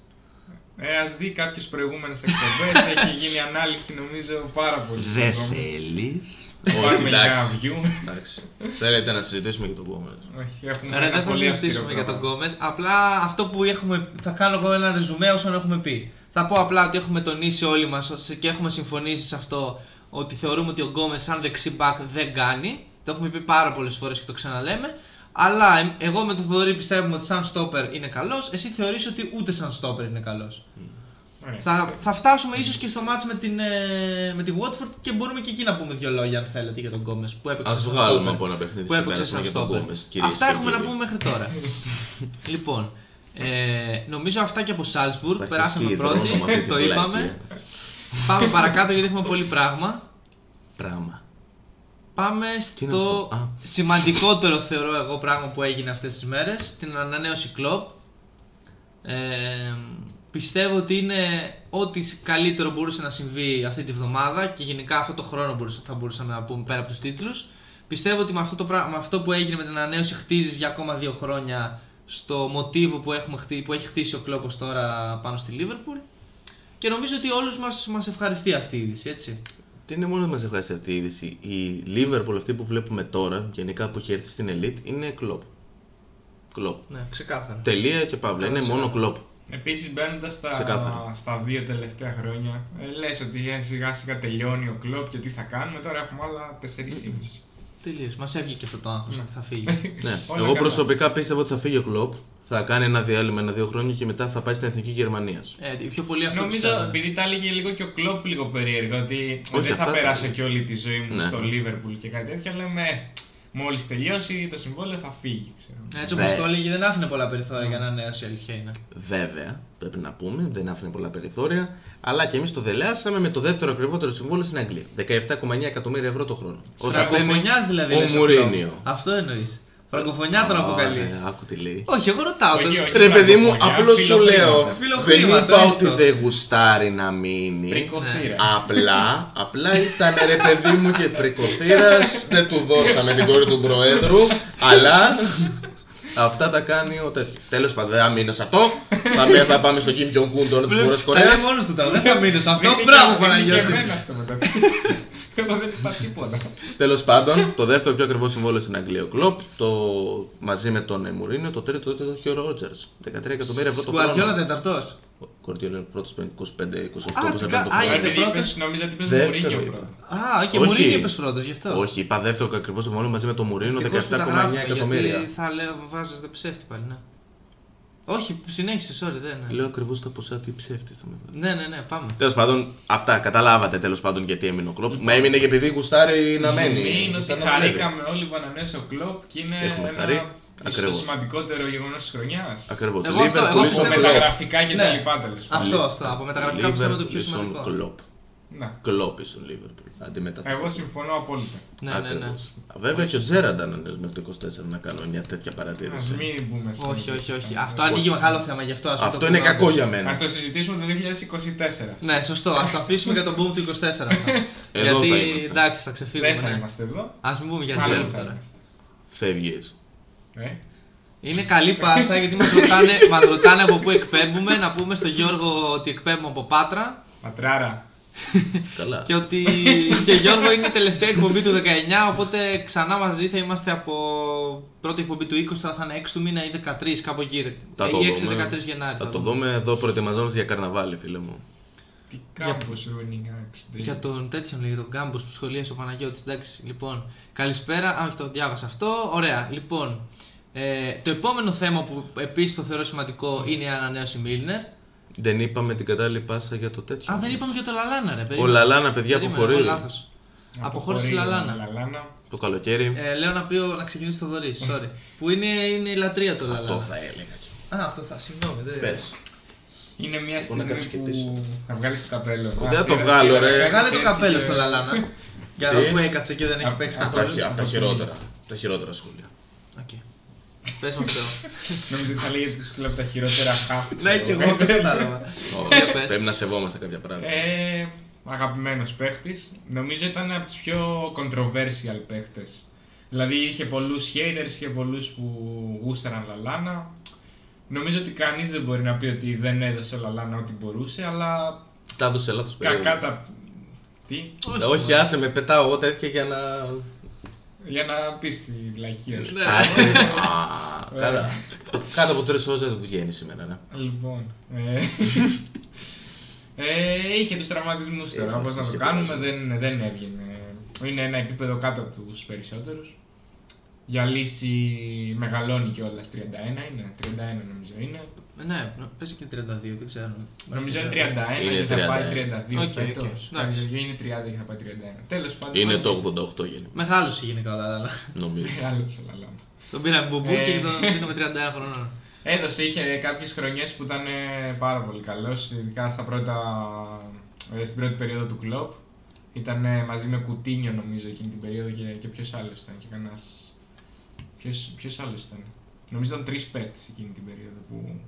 Ε, ας δει κάποιες προηγούμενες εκπομπές, έχει γίνει ανάλυση νομίζω πάρα πολύ. Δεν Όμως. θέλεις. Πάρουμε για ένα view. Εντάξει. Θέλετε να συζητήσουμε για τον Γκόμε. Όχι, έχουμε Ρε, ένα δεν θα πολύ αυστηρό συζητήσουμε για τον πρόγραμμα. Γκόμε. Απλά αυτό που έχουμε. Θα κάνω εγώ ένα ρεζουμέ όσων έχουμε πει. Θα πω απλά ότι έχουμε τονίσει όλοι μας και έχουμε συμφωνήσει σε αυτό ότι θεωρούμε ότι ο Γκόμε σαν δεξί back δεν κάνει. Το έχουμε πει πάρα πολλές φορές και το ξαναλέμε. Αλλά ε, εγώ με τον Θοδωρή πιστεύουμε ότι σαν στόπερ είναι καλός. Εσύ θεωρείς ότι ούτε σαν στόπερ είναι καλός. Ωραία. Θα, θα φτάσουμε ίσως και στο μάτς με την, ε, με τη Watford και μπορούμε και εκεί να πούμε δύο λόγια αν θέλετε για τον Γκόμε που έπαιξε. Α σαν βγάλουμε stopper. από ένα παιχνίδι που έπαιξε συμπέρασμα σαν για τον στόπερ. Γκόμε. Αυτά έχουμε να πούμε μέχρι τώρα. λοιπόν, ε, νομίζω αυτά και από Σάλτσμπουργκ. Περάσαμε πρώτοι, το είπαμε. Πάμε παρακάτω γιατί έχουμε πολύ πράγμα. Πράγμα. Πάμε Τι είναι στο αυτό; Α. σημαντικότερο θεωρώ εγώ πράγμα που έγινε αυτές τις μέρες, την ανανέωση κλοπ. Ε, πιστεύω ότι είναι ό,τι καλύτερο μπορούσε να συμβεί αυτή τη βδομάδα και γενικά αυτό το χρόνο μπορούσα- θα μπορούσαμε να πούμε πέρα από τους τίτλους. Πιστεύω ότι με αυτό, το, πρά- με αυτό που έγινε με την ανανέωση χτίζεις για ακόμα δύο χρόνια στο μοτίβο που, έχουμε, χτί- που έχει χτίσει ο Κλόπ ως τώρα πάνω στη Λίβερπουλ και νομίζω ότι όλους μας, μας ευχαριστεί αυτή η είδηση, έτσι. Τι είναι μόνος μας έβγασε αυτή η είδηση; Η Liverpool αυτή που βλέπουμε τώρα, γενικά που έχει έρθει στην Elite, είναι κλοπ. Κλοπ. Ναι, ξεκάθαρα. Τελεία και παύλα. Είναι Καλά, μόνο σιγά. κλοπ. Επίσης μπαίνοντας Ξεκάθαρα. στα, στα δύο τελευταία χρόνια, ε, λες ότι ε, σιγά σιγά τελειώνει ο κλοπ και τι θα κάνουμε. Τώρα έχουμε άλλα 4,5. Τελείως. Μας έβγαινε και αυτό το άγχος ότι θα φύγει. Ναι. Όλα Εγώ καλά. προσωπικά πίστευα ότι θα φύγει ο κλοπ. Θα κάνει ένα διάλειμμα ένα-δύο χρόνια και μετά θα πάει στην εθνική Γερμανίας. ε, πιο πολύ αυτό Νομίζω πιστεύω. επειδή τα έλεγε λίγο και ο κλοπ λίγο περίεργα ότι Όχι, δεν θα αυτά τα περάσω έλεγε. και όλη τη ζωή μου Ναι. στο Liverpool και κάτι τέτοια. Λέμε μόλις τελειώσει το συμβόλαιο θα φύγει. Ξέρω. Έτσι όπως Ναι. το έλεγε, δεν άφηνε πολλά περιθώρια για ανανέωση, η αλήθεια είναι. Βέβαια, πρέπει να πούμε, δεν άφηνε πολλά περιθώρια, αλλά και εμείς το δελεάσαμε με το δεύτερο ακριβότερο συμβόλαιο στην Αγγλία. 17,9 εκατομμύρια ευρώ το χρόνο. Όσα παίρνει Φραγκοφωνιά δηλαδή. Ο λες, Μουρίνιο. κλοπ. Αυτό εννοείς. Φραγκοφωνιά τον αποκαλείς. Ωραία, Άκου τι λέει. Όχι, εγώ ρωτάω. Όχι, το- όχι. Ρε παιδί μου, φραγκοφωνιά, απλώς σου φιλοχρήματα. λέω. Δεν Φιλοχρήματα, είπα έστω. ότι δεν γουστάρει να μείνει. Πρικοθύρα. Απλά, απλά ήταν ρε παιδί μου και πρικοθύρας, δεν του δώσαμε την κόρη του Προέδρου, αλλά αυτά τα κάνει ο τέτοιος. Τέλος πάντων, δεν θα μείνω σε αυτό. θα, με- θα πάμε στο Kim Jong-un τώρα της Βόρειας Τα λέει Κορέας. μόνος του τώρα. Δεν θα μείνω σε αυτό. Δεν είχε- Μπράβο, δεν είχε Παναγιώτη. Εμένα στο μεταξύ. Εγώ δεν είπα τίποτα. Τέλος πάντων, το δεύτερο πιο ακριβό συμβόλαιο στην Αγγλία ο Κλοπ, το μαζί με τον ε, Μουρίνιο, το τρίτο το είχε ο Ρότζερς. 13 εκατομμύρια ευρώ το Γκουαρδιόλα χρόνο. τέταρτο. Ο Κορδιόλα είναι πρώτος με 25-28 Α, που τι δεν κα- το α, χρόνο. είναι Επειδή πρώτος. είπες, νόμιζα ότι είπες Δεύτερο Μουρίνιο είπα. πρώτος. Α, και Όχι. Μουρίνιο είπες πρώτος γι' αυτό. Όχι, είπα δεύτερο ακριβώ συμβόλαιο μαζί με τον Μουρίνιο, Ευτυχώς που τα 17,9 γράφουμε, εκατομμύρια. Γιατί θα λέω, βάζετε ψεύτη πάλι, ναι. Όχι, συνέχισε, sorry, δεν είναι. Λέω ακριβώς τα ποσά τι ψεύτη θα με βάλει. Ναι, ναι, ναι, πάμε. Τέλος πάντων, αυτά καταλάβατε τέλος πάντων γιατί έμεινε ο κλοπ. Μα έμεινε και επειδή γουστάρει να μένει. Ζουμί είναι ότι Γουστάρει να δουλεύει. χαρήκαμε όλοι που ανανέωσε ο κλοπ και είναι Έχουμε ένα χαρεί. ίσως το Ακριβώς. σημαντικότερο γεγονός της χρονιάς. Ακριβώς. Εγώ αυτό- εγώ Από πιστεύω- μεταγραφικά και τα Ναι. λοιπά τέλος Αυτό, αυτό. Από μεταγραφικά πιστεύω το πιο σημαντικό. Κλοπ. Ναι. Κλοπ στον Λίβερπουλ. Αντί με τα Εγώ συμφωνώ απόλυτα. Ναι, ναι, ναι. Ακριβώς. Βέβαια και ο Τζέραντα ανανέωσε μέχρι το 24 να κάνω μια τέτοια Α παρατήρηση. μην μπούμε σε Όχι, όχι, όχι. αυτό. Αυτό ανοίγει μεγάλο θέμα γι' αυτό. ας μην Αυτό το είναι πούμε κακό όντως. για μένα. Α το συζητήσουμε το 2024. Ναι, σωστό. Α το αφήσουμε για τον boom του 24 αυτό. Εδώ Γιατί θα είμαστε. εντάξει, θα ξεφύγουμε. Δεν θα ναι. είμαστε εδώ. Α μην πούμε για Άλλο Τζέρι θα τώρα. είμαστε. Φεύγεις. Ε, Είναι καλή πάσα γιατί μας ρωτάνε, μας ρωτάνε από πού εκπέμπουμε. Να πούμε στον Γιώργο ότι εκπέμπουμε από Πάτρα. Πατράρα. Καλά. Και ότι και Γιώργο είναι η τελευταία εκπομπή του 19, οπότε ξανά μαζί θα είμαστε από πρώτη εκπομπή του 20, τώρα θα είναι 6 του μήνα ή 13, κάπου εκεί. Θα το Ή δούμε. 6-13 Γενάρη. Θα το δούμε εδώ προετοιμαζόμαστε για καρναβάλι, φίλε μου. Τι κάμπος running accident. Για τον τέτοιον λέει, τον κάμπος που σχολίασε ο Παναγιώτης. Εντάξει, λοιπόν. Καλησπέρα. Α, όχι, το διάβασα αυτό. Ωραία. Λοιπόν, ε, το επόμενο θέμα που επίσης το θεωρώ σημαντικό είναι η ανανέωση Μίλνερ. Δεν είπαμε την κατάλληλη πάσα για το τέτοιο. Α, δεν όμως. είπαμε για το Λαλάνα, ρε. Ο περίμενε. Λαλάνα, παιδιά, Περίμενε, αποχωρεί. εγώ λάθος. Αποχώρησε η Λαλάνα. Λαλάνα. Το καλοκαίρι. Ε, λέω να, πει, ο- να ξεκινήσει το Δωρή, sorry. που είναι, είναι η λατρεία του Λαλάνα. Αυτό θα έλεγα. Α, αυτό θα, συγγνώμη. Δεν... Πες. Είναι μια Εγώ να στιγμή κάτσω και πίσω. που θα βγάλεις το καπέλο. Δεν Α, θα το σειρά- βγάλω, σειρά- ρε. σειρά- Βγάλε το έτσι καπέλο και- στο Λαλάνα. Για Τι; να που έκατσε και δεν έχει Α, παίξει α, Από καθόλου. τα, χει- απ' τα χειρότερα. Τα χειρότερα σχόλια. Οκ. Πες μας το. Νομίζω ότι θα λέγεται ότι σου λέω από τα χειρότερα χαφ. Ναι, και εγώ δεν κατάλαβα. Ωραία, πες. Πρέπει να σεβόμαστε κάποια πράγματα. Ε, αγαπημένος παίχτης. Νομίζω ήταν από τους πιο controversial παίχτες. Δηλαδή είχε πολλούς haters, είχε πολλούς που γούσταραν Λαλάνα. Νομίζω ότι κανείς δεν μπορεί να πει ότι δεν έδωσε ο Λαλάνα ό,τι μπορούσε, αλλά Τα έδωσε λάθος κακά τα... Τι; Όχι, άσε με, πετάω εγώ τέτοια για να. Για να πεις τη βλακία σου. Ναι. Α, Καλά. Κάτω από τρεις ώρες δεν βγαίνει σήμερα, ναι. Λοιπόν. Ε, ε, είχε τους τραυματισμούς Ε, τώρα. θα Όπως τους να το σκεπάζω. κάνουμε, δεν, δεν έβγαινε. Είναι ένα επίπεδο κάτω από τους περισσότερους. Για λύση μεγαλώνει κιόλας. 31 είναι. 31 νομίζω είναι. Ναι, παίζει και 32, δεν ξέρω. Νομίζω είναι 31 Είναι και θα πάει 31. 32 Οκ, φέτος. οκ. Εντάξει. Είναι 30 και θα πάει 31. Τέλος πάντων. Είναι πάντως, το 88 γενικά, Μεγάλωσε γενικά ο Λαλάνα. νομίζω. Μεγάλος ο Λαλάνα. Τον πήραμε μπουμπού Ε. και τον δίνουμε 31 χρονών. Έδωσε, είχε κάποιες χρονιές που ήταν ε, πάρα πολύ καλός, ειδικά στα πρώτα, ε, στην πρώτη περίοδο του Κλοπ. Ήταν ε, μαζί με Κουτίνιο νομίζω εκείνη την περίοδο και, και ποιος άλλος ήταν και κανένας... Ποιος, ποιος άλλος ήταν. Νομίζω ήταν τρεις παίκτες εκείνη την περίοδο που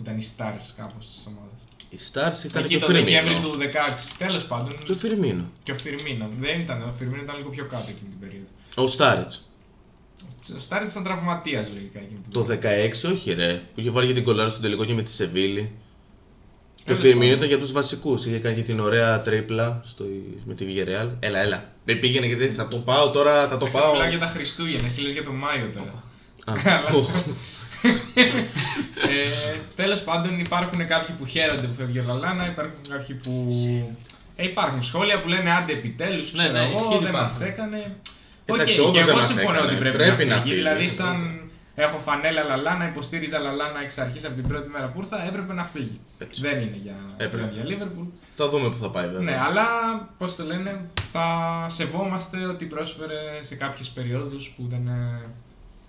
ήταν οι stars κάπως της ομάδας. Η Stars ήταν Εκεί και το ο Δεκέμβρη Φιρμίνο. του 16. Τέλος πάντων. Και ο Φιρμίνο. Και ο Φιρμίνο. Δεν ήταν, ο Φιρμίνο ήταν λίγο πιο κάτω εκείνη την περίοδο. Ο Στάριτ. Ο Στάριτς ήταν τραυματίας λογικά εκείνη την Το περίοδο. 16, όχι ρε. Που είχε βάλει για την κολάρα στο τελικό και με τη Σεβίλη. Και ο Τέλος Φιρμίνο πάντων. ήταν για τους βασικούς. Είχε κάνει και την ωραία τρίπλα στο, με τη Villarreal. Έλα, έλα. Δεν πήγαινε γιατί θα το πάω τώρα, θα το Εντάξει, πάω. Μιλάω για τα Χριστούγεννα, εσύ λες για τον Μάιο τώρα. Α, οχ. ε, Τέλος πάντων, υπάρχουν κάποιοι που χαίρονται που φεύγει ο Λαλάνα, υπάρχουν κάποιοι που. Ε, υπάρχουν σχόλια που λένε άντε επιτέλους, Ναι, ξέρω ναι, ισχύει εγώ, ότι δεν μας υπάρχουν. έκανε. Εντάξει, Οκ, όντως και δεν εγώ μας συμφωνώ έκανε. ότι πρέπει, Πρέπει να να φύγει. φύγει, Δηλαδή, ναι. σαν έχω φανέλα Λαλάνα, υποστήριζα Λαλάνα εξ αρχής από την πρώτη μέρα που ήρθα, έπρεπε να φύγει. Έτσι. Δεν είναι για, Έπρεπε. για Liverpool. Θα δούμε που θα πάει βέβαια. Ναι, αλλά πώς το λένε, θα σεβόμαστε ότι πρόσφερε σε κάποιες περιόδους που ήταν ε,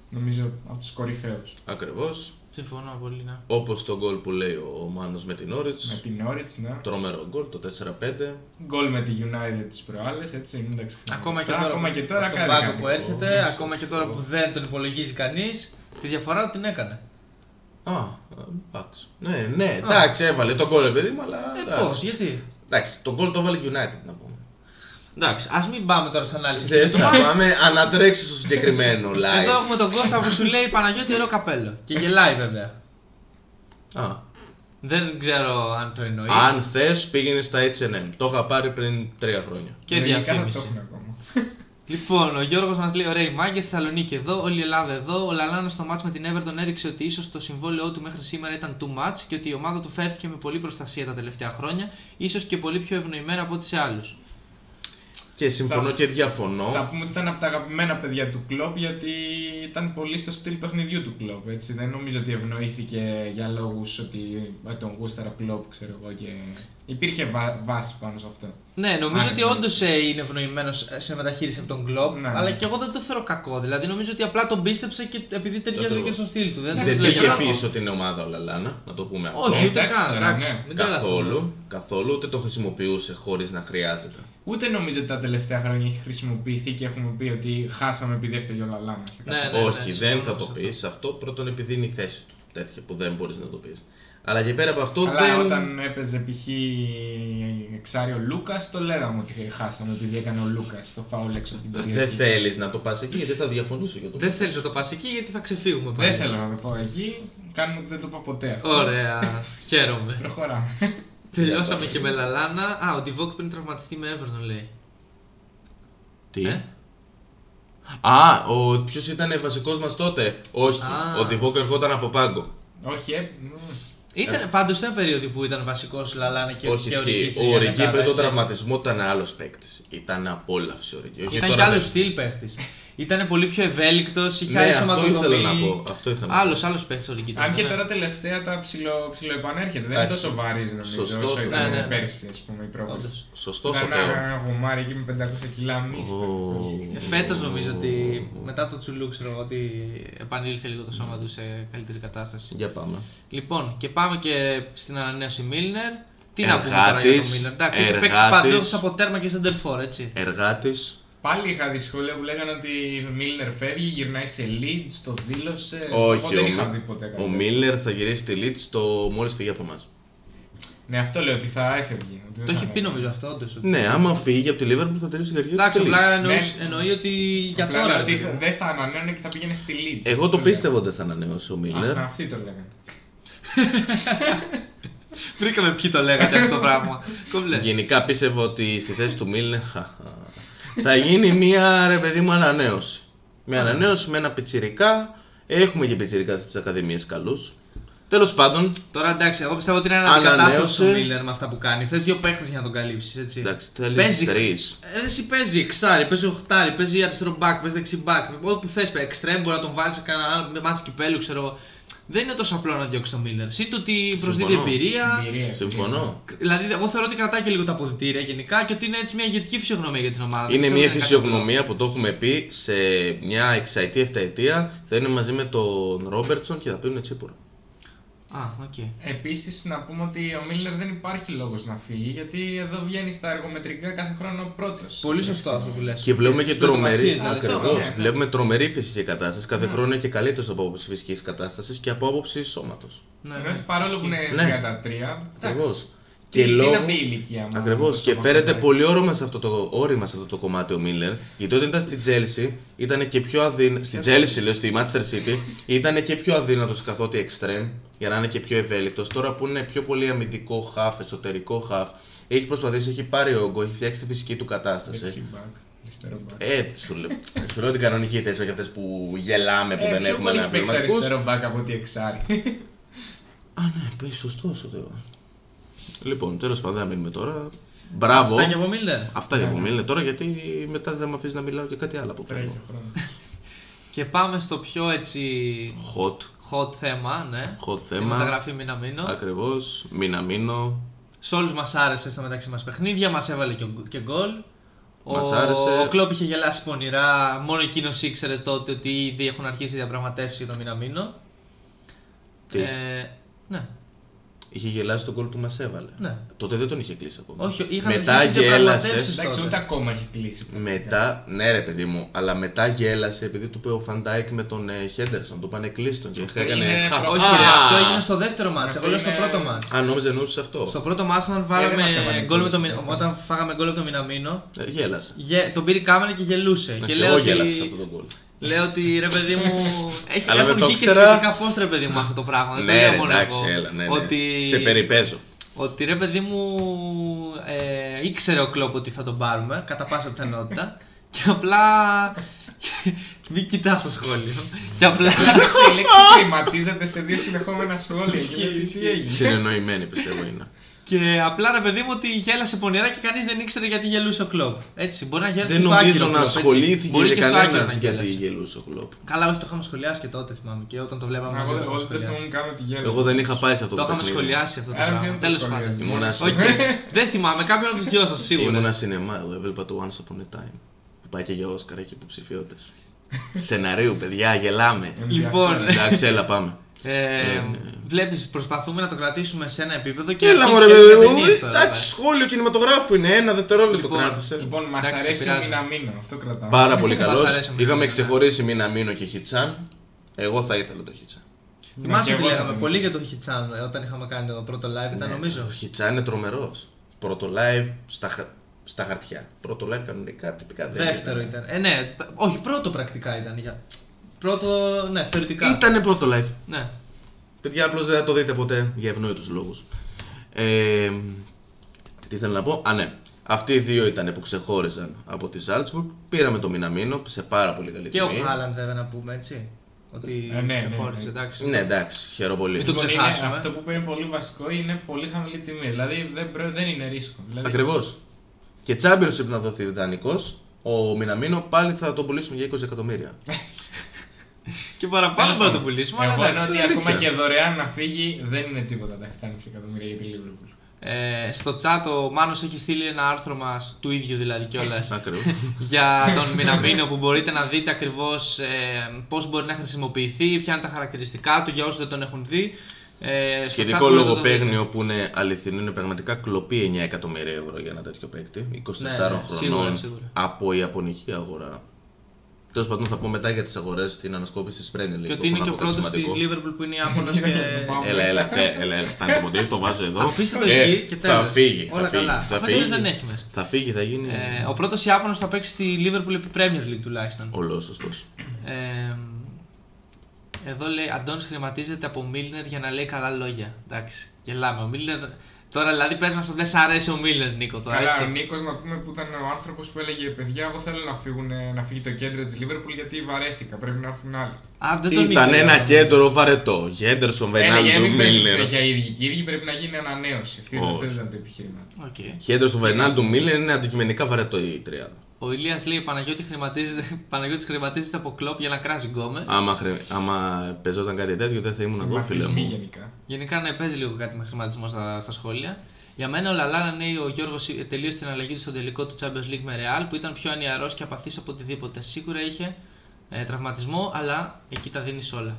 νομίζω από τους κορυφαίους. Ακριβώς. Συμφωνώ πολύ, ναι. Όπως το γκολ που λέει ο Μάνος με την Όριτς. Με την Norwich, ναι. Τρομερό γκολ, το 4-5. Γκολ με τη United τις προάλλες, έτσι, μην τα ξεχνάμε. Ακόμα και Αυτά, τώρα, ακόμα και τώρα τον κάνει πάγκο κάτι. που έρχεται, ακόμα και τώρα που δεν τον υπολογίζει κανείς, τη διαφορά την έκανε. Α, εντάξει. Ναι, ναι, εντάξει, έβαλε το γκολ, παιδί μου, αλλά. Ε, εντάξει. πώ, γιατί; Εντάξει, το γκολ το έβαλε United να πούμε. Εντάξει, ας μην πάμε τώρα στην ανάλυση. Δεν του θα μάτς. πάμε ανατρέξεις στο συγκεκριμένο Εδώ live. έχουμε τον Κώστα που σου λέει Παναγιώτη ωραίο καπέλο. Και γελάει βέβαια. Α, Δεν ξέρω αν το εννοεί. αν θες, πήγαινε στα HM. Το είχα πάρει πριν τρία χρόνια. Και Λογικά θα το διαφήμιση. έχουν ακόμα. Λοιπόν, ο Γιώργος μας λέει: Ωραία, οι μάγκε στη Θεσσαλονίκη εδώ, όλη η Ελλάδα εδώ. Ο Λαλάνα στο μάτς με την Everton έδειξε ότι ίσως το συμβόλαιό του μέχρι σήμερα ήταν too much και ότι η ομάδα του φέρθηκε με πολύ προστασία τα τελευταία χρόνια, ίσως και πολύ πιο ευνοημένα από ό,τι σε άλλους. Και συμφωνώ Θα- και διαφωνώ. Θα πούμε ότι ήταν από τα αγαπημένα παιδιά του κλοπ γιατί ήταν πολύ στο στυλ παιχνιδιού του κλοπ. Έτσι. Δεν νομίζω ότι ευνοήθηκε για λόγους ότι ε, τον γούσταρα κλοπ, ξέρω εγώ. Και... Υπήρχε βά- βάση πάνω σε αυτό. Ναι, νομίζω Αν ότι εννοείς. όντως είναι ευνοημένος σε μεταχείριση από τον κλοπ, Ναι, αλλά ναι. και εγώ δεν το θεωρώ κακό. Δηλαδή νομίζω ότι απλά τον πίστεψε και επειδή ταιριάζει και Ακριβώς. στο στυλ του. Δεν, Δεν της λέει πήγε κακό. πίσω την ομάδα ο Λαλάνα, να το πούμε αυτό. Όχι, ούτε Εντάξει, καν. τώρα, εντάξει, ναι. μην τρελαθούμε. Καθόλου, καθόλου, ούτε το χρησιμοποιούσε χωρίς να χρειάζεται. Ούτε νομίζω ότι τα τελευταία χρόνια έχει χρησιμοποιηθεί και έχουμε πει ότι χάσαμε επειδή έφταιγε ο Λαλάνα. σε Ναι, κάποιο ναι, Όχι, συμφωνώ δεν θα το σε αυτό. πεις. Αυτό πρώτον επειδή είναι η θέση του. Τέτοια που δεν μπορείς να το πεις. Αλλά και πέρα από αυτό Αλλά δεν. όταν έπαιζε π.χ. εξάριο Λούκας, το λέγαμε ότι χάσαμε επειδή έκανε ο Λούκας το φάουλ έξω από την περιοχή. Δεν θέλεις να το πας εκεί γιατί θα διαφωνήσω για το Δεν θέλεις να το πας εκεί γιατί θα ξεφύγουμε πάλι. Δεν θέλω να το πω εκεί. Κάνουμε ότι δεν το πω ποτέ αυτό. Ωραία, χαίρομαι. Προχωράμε. Τελειώσαμε και με Λαλάνα. Α, ο Ντιβόκ πριν τραυματιστεί με Everton λέει. Τι; Ε; Α, ο ποιος ήταν βασικός μας τότε; Όχι, Α. ο Ντιβόκ ερχόταν από πάγκο. Όχι, ε, μ, Ήταν πάντως ήταν περίοδο που ήταν βασικός Λαλάνα και Όχι, και ο ισχύει. Ρικί στη Ο Γιάννη Ρικί Κάρα, πριν τον έτσι. τραυματισμό ήταν άλλος παίκτης. Ήταν απόλαυση ο Ρικί. Όχι Ήταν τώρα και άλλος δεν- στυλ παίχτη. Ήταν πολύ πιο ευέλικτος, είχε Ναι, άλλη αυτό σωματοδομή. ήθελα να πω. Αυτό ήθελα να πω. Άλλος, άλλος παίχτη ο Ρικί. Αν και ναι. τώρα τελευταία τα ψιλο, ψιλοεπανέρχεται. Δεν είναι Εντάξει. τόσο βαρύς νομίζω Σωστός, όσο ναι, ήταν ναι, ναι. πέρσι, ας πούμε, η πρόκληση. Όντως. Σωστός ο Ήταν Τέο. ένα γομάρι εκεί με 500 κιλά μίστα. Ε, Φέτος νομίζω ότι μετά το Τσουλού ξέρω εγώ ότι επανήλθε λίγο το σώμα του σε καλύτερη κατάσταση. Για πάμε. Λοιπόν, και πάμε και στην ανανέωση Μίλνερ. Τι να πούμε τώρα για τον Εργάτης, Μίλνερ. Εντάξει, έχει παίξει εργάτης. παντού από τέρμα και σεντερφόρ, έτσι. Εργάτης. Πάλι είχα δει σχόλια που λέγανε ότι η Μίλνερ φεύγει, γυρνάει σε Leeds, το δήλωσε. Όχι, Εγώ δεν ο, είχα Μι- δει ποτέ κάτι ο τέτοιο. Μίλλερ θα γυρίσει τη Leeds το μόλις φύγει από εμάς. Ναι, αυτό λέω ότι θα έφευγε. ότι δεν Το θα έχει πει ανέβαινε. νομίζω αυτό, όντως. Ναι, άμα φύγει από τη Liverpool θα τελειώσει την καριέρα Εντάξει, της στη απλά Leeds. εννοείς- Ναι. εννοεί ότι για Απλά τώρα. λέω ρε ότι παιδί θα- μου. δεν θα ανανέωνε και θα πήγαινε στη Leeds. Εγώ Αυτό το λέγανε. πίστευα ότι δεν θα ανανεώσει ο Μίλλερ. Α, αυτοί το λέγανε. Βρήκαμε ποιοι το λέγατε αυτό το πράγμα. Κομπλέ. Γενικά πίστευα ότι στη θέση του Μίλλερ θα γίνει μια ρε παιδί μου ανανέωση. Μια ανανέωση με ένα πιτσιρικά. Έχουμε και πιτσιρικά στις ακαδημίες καλούς. Τέλος πάντων, Τώρα εντάξει, εγώ πιστεύω ότι είναι ένα Ανανέωσε. αντικατάστατο ο Μίλλερ με αυτά που κάνει. Θες δύο παίχτες για να τον καλύψεις. Έτσι. εντάξει, θέλεις Παίζει. τρεις. Ε, Εσύ παίζει εξάρι, παίζει οχτάρι, παίζει αριστερό μπακ, παίζει δεξί μπακ. Όπου θες, εξτρέμ μπορεί να τον βάλεις σε κανένα άλλο με μάτι κυπέλου, ξέρω εγώ. Δεν είναι τόσο απλό να διώξει τον Μίλνερ. Συν του ότι προσδίδει Συμφωνώ. εμπειρία. Εμπειρία. Συμφωνώ. Δηλαδή, εγώ θεωρώ ότι κρατάει και λίγο τα αποδυτήρια γενικά και ότι είναι έτσι μια ηγετική φυσιογνωμία για την ομάδα. Δεν Είναι ξέρω μια αν κάτι φυσιογνωμία που το έχουμε πει σε μια εξαετία, εφταετία. Θα είναι μαζί με τον Ρόμπερτσον και θα πίνουν τσίπουρα. Άλλο. Α, οκ. Επίσης, να πούμε ότι ο Μίλνερ δεν υπάρχει λόγος να φύγει γιατί εδώ βγαίνει στα εργομετρικά κάθε χρόνο πρώτος. Πολύ σωστό αυτό που λες. Και βλέπουμε και τρομερή. δηλαδή. Ακριβώς. ναι. Βλέπουμε τρομερή φυσική κατάσταση. Κάθε χρόνο είναι και καλύτερος από άποψη φυσικής κατάστασης και από άποψη σώματος. Ναι, Ενώ ναι. παρόλο που είναι Ναι. 33, Ακριβώς. Τι, τι λόγω- να πει η ηλικία μου. Ακριβώς. όπως Και το φέρεται Βαγκελάκη. πολύ όρομα σε αυτό το, όρημα σε αυτό το κομμάτι ο Μίλλερ. Γιατί όταν ήταν στη Chelsea ήταν και πιο αδύνατο. Στη Chelsea, λέω, στη Manchester City, ήταν και πιο αδύνατος καθότι extreme για να είναι και πιο ευέλικτος. Τώρα που είναι πιο πολύ αμυντικό half, εσωτερικό half, έχει προσπαθήσει, έχει πάρει όγκο, έχει φτιάξει τη φυσική του κατάσταση. Δεξί back, αριστερό back. Ε, σου λέω, σου λέω την κανονική θέση, όχι αυτές που γελάμε που Ε, δεν πιο έχουμε πολύ έχει παίξει αναπληρωματικού. αριστερό back από ότι εξάρι. Α, ναι, πει σωστό σου λέω. Λοιπόν, τέλος πάντων, δεν μείνουμε τώρα. Μπράβο. Αυτά και από Μίλλερ. Αυτά για Ναι, που ναι. μίλησε τώρα γιατί μετά δεν με αφήσεις να μιλάω και κάτι άλλο που Τρέχει θέλω. ο χρόνος. Και πάμε στο πιο έτσι Hot, hot θέμα, ναι. hot Τη θέμα. μεταγραφή Μιναμίνο. Ακριβώς. Μήνα μήνο. Σε όλους μας άρεσε στο μεταξύ μας παιχνίδια, μας έβαλε και, και γκολ. Μας ο, άρεσε. ο Κλόπ είχε γελάσει πονηρά, μόνο εκείνος ήξερε τότε ότι ήδη έχουν αρχίσει οι διαπραγματεύσεις για το Μιναμίνο. Τι; Ε, ναι, Είχε γελάσει τον γκολ που μας έβαλε. ναι. Τότε δεν τον είχε κλείσει ακόμα. Όχι, είχαν μετά αρχίσει οι διαπραγματεύσεις. γέλασε. Εντάξει, τότε. ούτε ακόμα έχει κλείσει. Μετά, ναι ρε παιδί μου, αλλά μετά γέλασε επειδή του είπε ο Φαν Ντάικ με τον Χέντερσον. Του πάνε κλείσ' τον και Αυτό έκανε. είναι «Χα, προ- Όχι, α, ρε, αυτό έγινε στο δεύτερο μάτς. Αυτό Εγώ λέω στο είναι- πρώτο μάτς. Αν νόμιζε εννοούσες αυτό. Στο πρώτο μάτς όταν, Ε, βάλαμε δεν μας έβαλε γκολ με το, γκολ Μι- στο όταν φάγαμε γκολ από το Μιναμίνο, Ε, γέλασε. γε- τον πήρε η κάμερα και γελούσε. Να και και λέω εγώ ότι, γέλασα σε αυτό το γκολ. Λέω ότι ρε παιδί μου. Έχει, Αλλά έχουν δεν το βγει και ήξερα. σχετικά post ρε παιδί μου αυτό το πράγμα. Δεν το Ναι, λέω ρε, μόνο εντάξει, εγώ. έλα, ναι, ναι. Ότι, Σε περιπέζω. ότι ρε παιδί μου ε, ήξερε ο Κλόπ ότι θα τον πάρουμε κατά πάσα πιθανότητα και απλά. Μην κοιτάς το σχόλιο. και απλά. Εντάξει, η λέξη κρυματίζεται σε δύο συνεχόμενα σχόλια. Και λέει, τι έγινε; Συνεννοημένη πιστεύω είναι. Και απλά ρε παιδί μου ότι γέλασε πονηρά και κανείς δεν ήξερε γιατί γελούσε ο Κλόπ. Έτσι, μπορεί να γέλασε Δεν και στο νομίζω άκυρο να Κλόπ, έτσι. ασχολήθηκε Μπορεί για και στο άκυρο κανένα να γιατί γέλασε. γελούσε ο Κλόπ. Καλά, όχι, το είχαμε σχολιάσει και τότε θυμάμαι και όταν το βλέπαμε μαζί Εγώ το είχαμε εγώ δεν σχολιάσει. θυμόμουν καν ότι γέλασε. Εγώ δεν είχα πάει σε αυτό Το το είχαμε παιχνίδι. σχολιάσει αυτό το Άρα πράγμα. ποιο το Τέλος σχολιάζει; πάντων. Ήμουνα σε- Οκ. Δεν θυμάμαι, κάποιον από τους δυο σας σίγουρα. Ήμουνα σινεμά, εγώ έβλεπα το Once Upon a Time. Που πάει και για Όσκαρ, έχει υποψηφιότητες. Σεναρίου, παιδιά, γελάμε. Λοιπόν, Εντάξει, έλα πάμε. Ε, βλέπεις, προσπαθούμε να το κρατήσουμε σε ένα επίπεδο και Έλα αρχίζεις μωρέ, και παιδί τις μου. ταινίες τώρα, Εντάξει, βέβαια. σχόλιο κινηματογράφου είναι. Ένα δευτερόλεπτο Λοιπόν, κράτησε. Λοιπόν, μας Εντάξει, αρέσει ο πειράζει. Μιναμίνο. Αυτό κρατάμε. Πάρα πολύ Μας καλός. αρέσει ο Μίνα Είχαμε Μίνα. ξεχωρίσει Μίνα Μίνο και Χιτσάν. Εγώ θα ήθελα το Χιτσάν. Θυμάσαι και ότι εγώ θα λέγαμε τον πολύ ήθελα. για τον Χιτσάν ε, όταν είχαμε κάνει το πρώτο live, ήταν νομίζω. Ο Χιτσάν είναι τρομερός. Πρώτο live στα, χα- στα χαρτιά. Πρώτο live κανονικά, τυπικά δεν Δεύτερο ήταν. Ε, ναι, π- όχι, πρώτο πρακτικά ήταν. Για... Πρώτο, ναι, θεωρητικά. Ήτανε πρώτο live. Ναι. Παιδιά, απλώς δεν θα το δείτε ποτέ για ευνόητους λόγους. Ε, τι θέλω να πω; Α, ναι. Αυτοί οι δύο ήταν που ξεχώριζαν από τη Salzburg. Πήραμε το Μιναμίνο σε πάρα πολύ καλή Και ο τιμή. Χάλαντ, βέβαια, να πούμε έτσι. Ότι Ε, ναι, ναι, ξεχώριζε, ναι. εντάξει. Ναι, εντάξει, χαίρομαι πολύ. Μην το Λοιπόν, είναι- ξεχάσουμε. Αυτό που είναι πολύ βασικό είναι πολύ χαμηλή τιμή. Δηλαδή δεν, πρέ- δεν είναι ρίσκο. Δηλαδή, Ακριβώς. Και Championship να δοθεί δανεικό. Ο Μιναμίνο πάλι θα τον πουλήσουμε για 20 εκατομμύρια. Και παραπάνω Τέλος μπορεί να το πάντων, πουλήσουμε. Εγώ αλλά εννοώ εντάξει. ότι αλήθεια. ακόμα και δωρεάν να φύγει δεν είναι τίποτα τα 7,5 εκατομμύρια για τη Liverpool. Ε, στο chat ο Μάνος έχει στείλει ένα άρθρο μας, του ίδιου δηλαδή κιόλας, Ακριβώς. για τον Μιναμίνο που μπορείτε να δείτε ακριβώς ε, πώς μπορεί να χρησιμοποιηθεί, ποια είναι τα χαρακτηριστικά του για όσους δεν τον έχουν δει. Ε, στο chat Σχετικό μπορείτε να το λογοπαίγνιο δείτε. που είναι αληθινό είναι πραγματικά κλοπή 9 εκατομμύρια ευρώ για ένα τέτοιο παίκτη. 24 Ναι, χρονών σίγουρα, σίγουρα. από Ιαπωνική αγορά. Τέλος πάντων, θα πω μετά για τις αγορές την ανασκόπηση της Premier League. Και που ότι είναι έχω και να ο πω κάτι πρώτος της σημαντικό. Liverpool που είναι Ιάπωνας και... Πάμε. Έλα, έλα, τε- έλα, έλα, φτάνει το ποτήρι, το βάζω εδώ. Αφήστε το Ε, εκεί και Θα τέλος. φύγει. Όλα θα φύγει, καλά. Θα Αφού φύγει, εσείς δεν έχει μέσα. Θα φύγει, θα γίνει. Ε, ο πρώτος Ιάπωνος θα παίξει στη Liverpool επί Premier League τουλάχιστον. Ολό, σωστός. Ε, εδώ λέει Αντώνης χρηματίζεται από Μίλνερ για να λέει καλά λόγια. Εντάξει, γελάμε. Ο Μίλνερ. Τώρα δηλαδή πες να σου δεν σ' αρέσει ο Μίλνερ, Νίκο. Τώρα, Καλά, έτσι. ο Νίκος να πούμε που ήταν ο άνθρωπος που έλεγε Παιδιά, εγώ θέλω να, φύγουν, να φύγει το κέντρο της Liverpool γιατί βαρέθηκα. Πρέπει να έρθουν άλλοι. Α, δεν τον Ήταν ήξερα. ένα κέντρο βαρετό. Χέντερσον, Έλεγε, Βαϊνάλντουμ, μην παίζουν Μίλνερ. συνέχεια οι ίδιοι και οι ίδιοι πρέπει να γίνει ανανέωση. Αυτή Όχι. αυτό ήταν το επιχείρημα. Οκ. Χέντερσον, Βαϊνάλντουμ, Μίλνερ είναι αντικειμενικά βαρετό η τριάδα. Ο Ηλίας λέει Παναγιώτη χρηματίζεται, Παναγιώτης χρηματίζεται από Κλοπ για να κράζει Γκόμες. Άμα, χρε... άμα παίζονταν κάτι τέτοιο, δεν θα ήμουν εδώ, φίλε Ματισμοί μου. γενικά. Γενικά να παίζει λίγο κάτι με χρηματισμό στα, στα σχόλια. Για μένα ο Λαλάνα λέει ο Γιώργος τελείωσε την αλλαγή του στο τελικό του Champions League με Real που ήταν πιο ανιαρός και απαθής από οτιδήποτε. Σίγουρα είχε ε, τραυματισμό, αλλά εκεί τα δίνεις όλα.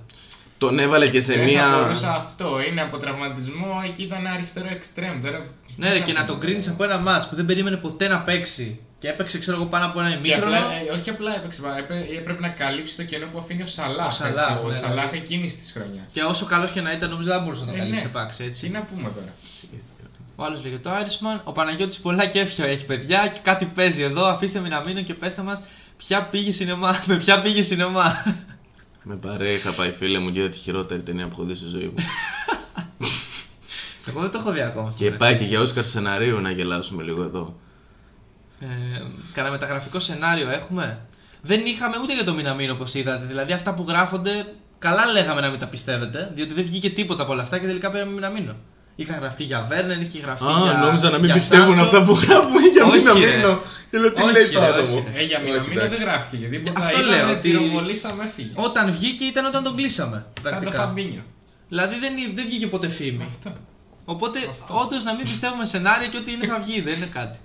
Τον έβαλε και σε Δεν θα μία. μπορούσα αυτό. Είναι από τραυματισμό, εκεί ήταν αριστερό εξτρέμ. Τώρα... Ναι, ρε, και να τον κρίνεις από ένα μάτς που δεν περίμενε ποτέ να παίξει και έπαιξε, ξέρω εγώ, πάνω από ένα Και ημίχρονο. απλά, ε, όχι απλά έπαιξε, μα έπαι- έπρεπε να καλύψει το κενό που αφήνει ο Σαλάχ. Ο Σαλάχ, έτσι. Ο ναι, Σαλάχ ναι. εκείνης της χρονιάς. Και όσο καλός και να ήταν, νομίζω δεν μπορούσε να το Ε, καλύψει ναι. επάξι, Τι έτσι. να πούμε τώρα. Ο άλλος λέγεται το Irishman. Ο Παναγιώτης πολλά κέφια έχει παιδιά και κάτι παίζει εδώ. Αφήστε με να μείνω και πέστε μας ποια πήγε σινεμά. Με ποια πήγε σινεμά. Με παρέα είχα πάει φίλε μου και είδα τη χειρότερη ταινία που έχω δει στη ζωή μου. Εγώ δεν το έχω δει ακόμα στο και πάει και για Όσκαρ σεναρίου να γελάσουμε λίγο εδώ. Ε, κανένα μεταγραφικό σενάριο έχουμε. Δεν είχαμε ούτε για το Μιναμίνο όπως είδατε. Δηλαδή αυτά που γράφονται, καλά λέγαμε να μην τα πιστεύετε. Διότι δεν βγήκε τίποτα από όλα αυτά και τελικά πήραμε Μιναμίνο. Είχαν γραφτεί για Βέρνερ, είχε γραφτεί για. Α, νόμιζα να μην για πιστεύουν Σάντσο. αυτά που γράφουμε για Όχι, μην να ρε. μείνω. Και λέω τι Όχι, λέει ρε, το όχι, άτομο. ρε. Ε, για Όχι, μηναμίνο δεν εντάξει. γράφτηκε γιατί Για τίποτα αυτό είδαμε, λέω, ότι- πυροβολήσαμε, έφυγε. Όταν βγήκε ήταν όταν τον κλείσαμε. Σαν το πρακτικά. Φαμπίνιο. Δηλαδή δεν, δεν βγήκε ποτέ φήμη. Αυτό. Οπότε Αυτό. όντως να μην πιστεύουμε σενάρια και ό,τι είναι θα βγει, δεν είναι κάτι.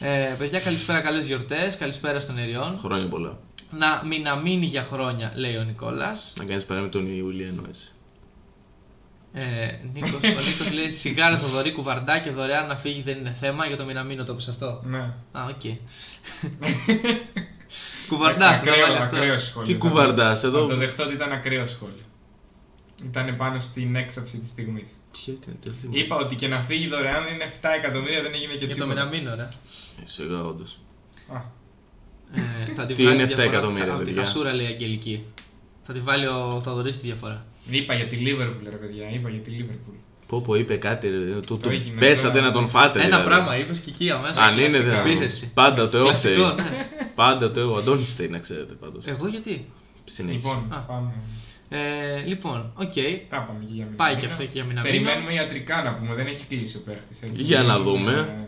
Ε, παιδιά, καλησπέρα, καλές γιορτές. Καλησπέρα στον Εριών. Χρόνια πολλά. Να μην να μείνει για χρόνια, λέει ο Νικόλας. Να κάνεις παρέα με τον Ιουλιανό έτσι. Ε, Νίκος, ο Νίκος λέει σιγάρε Θοδωρή κουβαρντά και δωρεάν να φύγει δεν είναι θέμα για το μηναμίνο το είπες αυτό. Ναι. Α, οκ. Κουβαρντάς, Εντάξει, θα ακραίο- βάλει ακραίο αυτό. σχόλιο. Τι Θα- κουβαρντάς, θα εδώ. το δεχτώ ότι ήταν ακραίο σχόλιο. Ήταν πάνω στην έξαψη της στιγμής. Ποια ήταν, δεν θυμάμαι. Είπα ότι και να φύγει δωρεάν είναι 7 εκατομμύρια, δεν έγινε και Για το τίποτα. Μιναμίνο, ρε. Ε, Σιγά όντως. Α, Ε, θα τη Τι βάλει είναι τη 7 διαφορά εκατομμύρια, της- από τη παιδιά; Χασούρα λέει η Αγγελική. Θα τη βάλει ο Θοδωρή τη διαφορά. Είπα για τη Liverpool, ρε παιδιά. Είπα για τη Liverpool. Πω πω είπε κάτι ρε, του, Το του έχει με πέσατε τώρα. να τον φάτε Ένα δηλαδή. πράγμα είπες και εκεί αμέσως. Αν είναι Κλασικά. δυνατόν. Επίθεση. Πάντα το Κλασικό, έχω ναι. Πάντα το έχω. Ο Αντώνης θέλει να ξέρετε πάντως. Εγώ γιατί; Συνέχισε. Λοιπόν, Α. πάμε. Ε, λοιπόν, οκ. Τα πάμε και για Μιναμίνο. Πάει και αυτό και για Μιναμίνο. Περιμένουμε ιατρικά να πούμε, δεν έχει κλείσει ο παίχτης. Για να δούμε.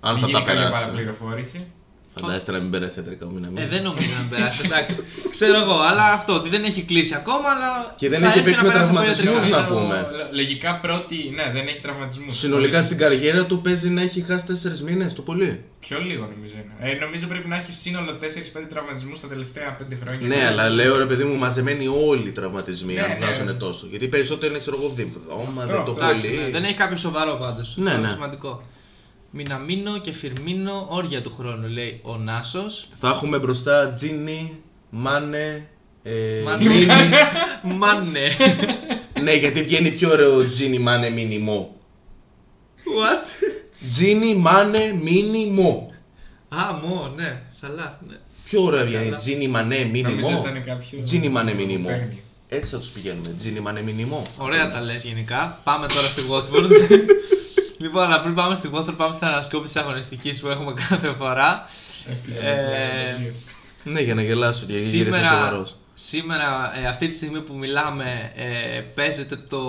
Αν θα τα περάσει. παραπληροφόρηση. Φαντάζεστε να μην περάσει ιατρικά ο Μινα Ε, δεν νομίζω να περάσει, εντάξει. Ξέρω εγώ, αλλά αυτό ότι δεν έχει κλείσει ακόμα, αλλά. Και δεν θα έχει έρθει παίξει να με περάσει από τραυματισμούς, ιατρικά. να πούμε. Λογικά πρώτη, ναι, δεν έχει τραυματισμούς. Συνολικά στην καριέρα του παίζει να έχει χάσει 4 μήνες το πολύ. Πιο λίγο νομίζω είναι. Ε, νομίζω πρέπει να έχει σύνολο 4-5 τραυματισμούς τα τελευταία 5 χρόνια. Ναι, αλλά λέω ρε παιδί μου, μαζεμένοι όλοι οι τραυματισμοί Ναι, αν ναι. βγάζουν τόσο. Γιατί οι περισσότεροι είναι ξέρω εγώ διβδόμα, Αυτό, δεν το αυτό, Εντάξει, ναι, πολύ. δεν έχει κάποιο σοβαρό πάντως. Ναι, αυτό είναι ναι. σημαντικό. Μιναμίνο και Φιρμίνο, όρια του χρόνου, λέει ο Νάσος. Θα έχουμε μπροστά Τζίνι, Μάνε, ε, Μάνε. Μίνι. Μάνε. ναι, γιατί βγαίνει πιο ωραίο Τζίνι, Μάνε, Μίνι, Μο. What? Τζίνι, Μάνε, Μίνι, Μο. Α, μου, ναι, σαλάθ, ναι. Πιο ωραία βγαίνει Τζίνι, Μανέ, Μίνι, Νομίζω Μο. ότι ήταν κάποιο. Τζίνι, Μανέ, Μίνι, Μο. παίρνει. Έτσι θα τους πηγαίνουμε. Τζίνι, Μανέ, Μίνι, Μο. Ωραία τα λες γενικά. Πάμε τώρα στη Watford. λοιπόν, αλλά πριν πάμε στη Watford, πάμε στην ανασκόπηση αγωνιστικής που έχουμε κάθε φορά. Έφυγε Ε, από το τελείως. Ναι, για να γελάσω και γύρισα Σήμερα, σοβαρός. σήμερα ε, αυτή τη στιγμή που μιλάμε, ε, παίζεται το.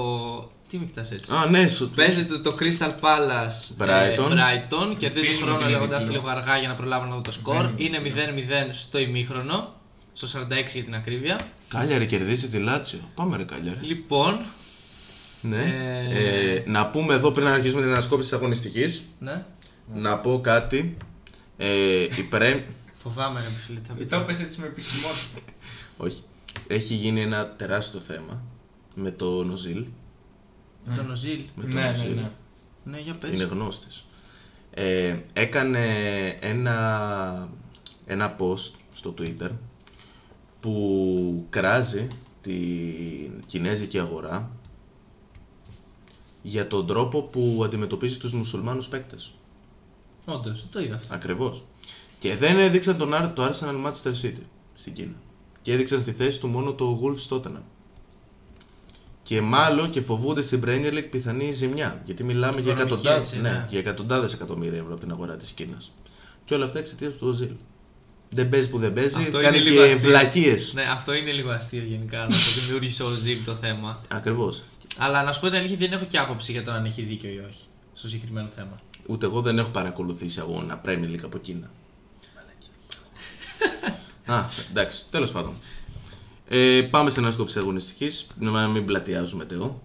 Τι με κοιτάς έτσι; Α, ναι, σου. Παίζεται το Crystal Palace Brighton. Ε, Brighton. Κερδίζει Ελπίζουμε χρόνο ότι είναι λέγοντας το διπλό. λίγο αργά για να προλάβω να δω το σκορ. 0-0. Είναι 0-0 στο ημίχρονο. Στο 46 για την ακρίβεια. Κάλιαρη κερδίζει τη Λάτσιο. Πάμε ρε Κάλιαρη. Λοιπόν, Ναι. Ε, Ε, να πούμε εδώ πριν να αρχίσουμε την ανασκόπηση της αγωνιστικής, ναι. να πω κάτι. Ε, η Πρέμ. Φοβάμαι ρε φίλε, θα Ε, πείτε. Το έπεσε έτσι με επισημότητα. Όχι. Έχει γίνει ένα τεράστιο θέμα με το Νοζίλ. Με τον Οζίλ. Με το Ναι, ναι, Νοζίλ. ναι. Ναι, για πες. Είναι γνώστης. Ε, έκανε ένα, ένα post στο Twitter που κράζει την κινέζικη αγορά για τον τρόπο που αντιμετωπίζει τους μουσουλμάνους παίκτες. Όντως, το είδα αυτό. Ακριβώς. Και δεν έδειξαν τον, Ar- το Arsenal Manchester City στην Κίνα. Και έδειξαν στη θέση του μόνο το Wolves Tottenham. Και μάλλον και φοβούνται στην Premier League πιθανή ζημιά. Γιατί μιλάμε για Οικονομική, εκατοντάδε έτσι, ναι, ναι. για εκατοντάδες εκατομμύρια ευρώ από την αγορά της Κίνας. Και όλα αυτά εξαιτίας του Οζίλ. Δεν παίζει που δεν παίζει, Αυτό κάνει είναι λίγο και αστείο. βλακίες. Ναι, αυτό είναι λίγο αστείο γενικά να το δημιούργησε ο Ζιλ το θέμα. Ακριβώς. Αλλά να σου πω την αλήθεια, δεν έχω και άποψη για το αν έχει δίκιο ή όχι στο συγκεκριμένο θέμα. Ούτε εγώ δεν έχω παρακολουθήσει αγώνα Premier League από Κίνα. Α, εντάξει, τέλος πάντων. Ε, πάμε στην ανασκόπηση αγωνιστικής. Να μην πλατιάζουμε Θεό.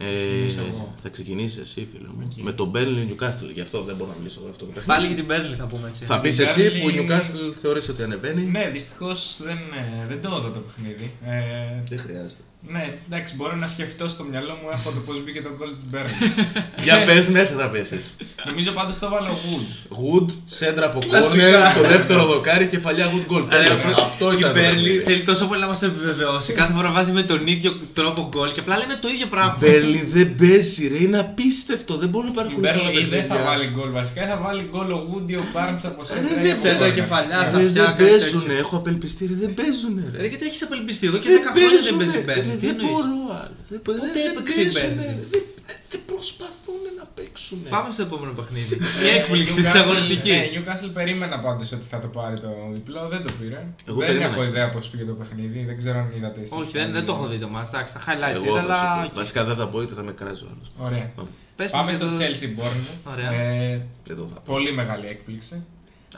Ε, ξεκινήσω εγώ. θα ξεκινήσεις εσύ, φίλο μου. Οκ. Με τον Burnley Newcastle. Γι' αυτό δεν μπορώ να μιλήσω εγώ αυτό το παιχνίδι. Πάλι για την Μπέρλι θα πούμε έτσι. Θα πεις Την εσύ Burnley- που η Newcastle θεωρείς ότι ανεβαίνει. Ναι, δυστυχώς δεν, ε, δεν το είδα το παιχνίδι. Ε, Δεν χρειάζεται. Ναι, εντάξει, μπορώ να σκεφτώ στο μυαλό μου έχω το πώς μπήκε το goal της Μπέρν. Για πες μέσα θα πέσει. Νομίζω πάντως το βάλε ο Wood. Good, σέντρα από Κλασικά. corner, στο δεύτερο δοκάρι, κεφαλιά good goal. Ρε, Τέλος. αυτό- Αυτό η ήταν. το Μπέρλι παιχνίδι. θέλει τόσο πολύ να μας επιβεβαιώσει. Κάθε φορά βάζει με τον ίδιο τρόπο γκολ και απλά λέμε το ίδιο πράγμα. Μπέρλι Μπέρλι δεν παίζει, ρε. Είναι απίστευτο. Δεν μπορώ να Η παρακολουθώ. τα Μπέρλι δεν θα παιχνίδια. βάλει γκολ βασικά, θα βάλει γκολ ο Woody, ο Barnes από Ρε, σέντρα. δεν ή από σέντρα, κόρνερ. κεφαλιά, Ναι. Ρε, τσαφιά, δεν κάτι παίζουνε, τέτοιο. έχω απελπιστεί, ρε, δεν παίζουνε. Ρε. Ρε, γιατί έχεις απελπιστεί εδώ και Δεν 10 χρόνια δεν παίζουνε, παίζει ρε, Μπέρνλι. Τι Δεν εννοείς; μπορώ άλλο. Δεν- Πότε δεν έπαιξε η παίζουνε, Μπέρνλι; Δεν δεν προσπαθούν να παίξουν. Πάμε στο επόμενο παιχνίδι. Ε, Η έκπληξη της Newcastle- αγωνιστικής. Ναι, Newcastle περίμενα πάντως ότι θα το πάρει το διπλό, δεν το πήρε. Εγώ δεν περίμενα. έχω ιδέα πώς πήγε το παιχνίδι, δεν ξέρω αν είδατε εσείς. Όχι, δεν, δεν το έχω δει το μάτς. Εντάξει, τα highlights Εγώ είδα, αλλά. προσωπικά. Βασικά δεν θα πω γιατί θα με κράζει ο άλλος. Ωραία. Πες Πάμε μας στο για το- Chelsea Bournemouth. Ωραία. Ε, Δεν το θα πω. πολύ μεγάλη έκπληξη.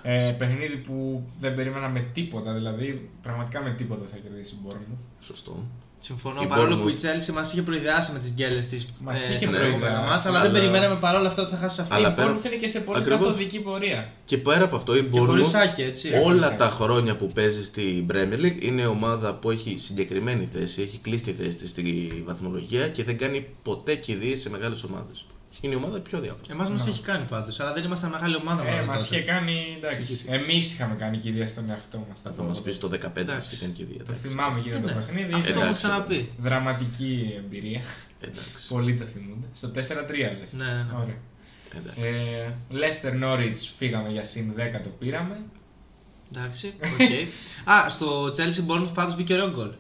Ε, παιχνίδι που δεν περίμενα με τίποτα, δηλαδή πραγματικά με τίποτα θα κερδίσει η Bournemouth. Σωστό. Συμφωνώ. Η Παρόλο που η Bournemouth- Chelsea μας είχε προειδεάσει με τις γκέλες της Μας είχε στα προηγούμενα προειδεάσει, μάτς, αλλά δεν αλλά- περιμέναμε παρόλα αυτά ότι θα χάσει αυτή. Αλλά η πέρα- Bournemouth είναι και σε πολύ Ακριβώς. καθοδική πορεία. Και πέρα από αυτό, η Και χωρίς Bournemouth σάκι, έτσι. όλα Σάκη. τα χρόνια που παίζει στην Premier League είναι ομάδα που έχει συγκεκριμένη θέση, έχει κλείσει τη θέση της στη βαθμολογία και δεν κάνει ποτέ κηδείες σε μεγάλες ομάδες. Είναι η ομάδα πιο διάφορα. Εμάς μας Ναι. έχει κάνει πάντως, αλλά δεν ήμασταν μεγάλη ομάδα. Ε, μάλλον μας τότε. είχε κάνει. Εντάξει, εμείς είχαμε κάνει κηδεία στον εαυτό μας. Θα μας πει το 15 μας Εντάξει. και κάνει κηδεία. Το εντάξει. θυμάμαι και Ε, το ναι. παιχνίδι. Αυτό ήταν έχουμε Εντάξει. ξαναπεί. Δραματική εμπειρία. Εντάξει. Πολλοί το θυμούνται. Στο 4-3 λες. Ναι, ναι, ναι. Ωραία. εντάξει. Ε, Leicester Norwich φύγαμε για συν 10 το πήραμε. Εντάξει, οκ. Α, στο Chelsea Bournemouth πάντως μπήκε ωραίο γκολ.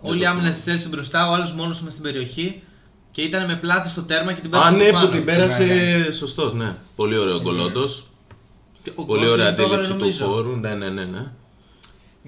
Όλη η το άμυνα θυμάμαι. της Chelsea μπροστά, ο άλλος μόνος με στην περιοχή και ήταν με πλάτη στο τέρμα και την Α, πέρασε ναι, από πάνω. που την πέρασε. Ναι, Σωστός, ναι. Πολύ ωραίο γκολ, όντως. Και ο Πολύ Gosling ωραία το έβαλε, αντίληψη του νομίζω. φόρου. Ναι, ναι, ναι. ναι.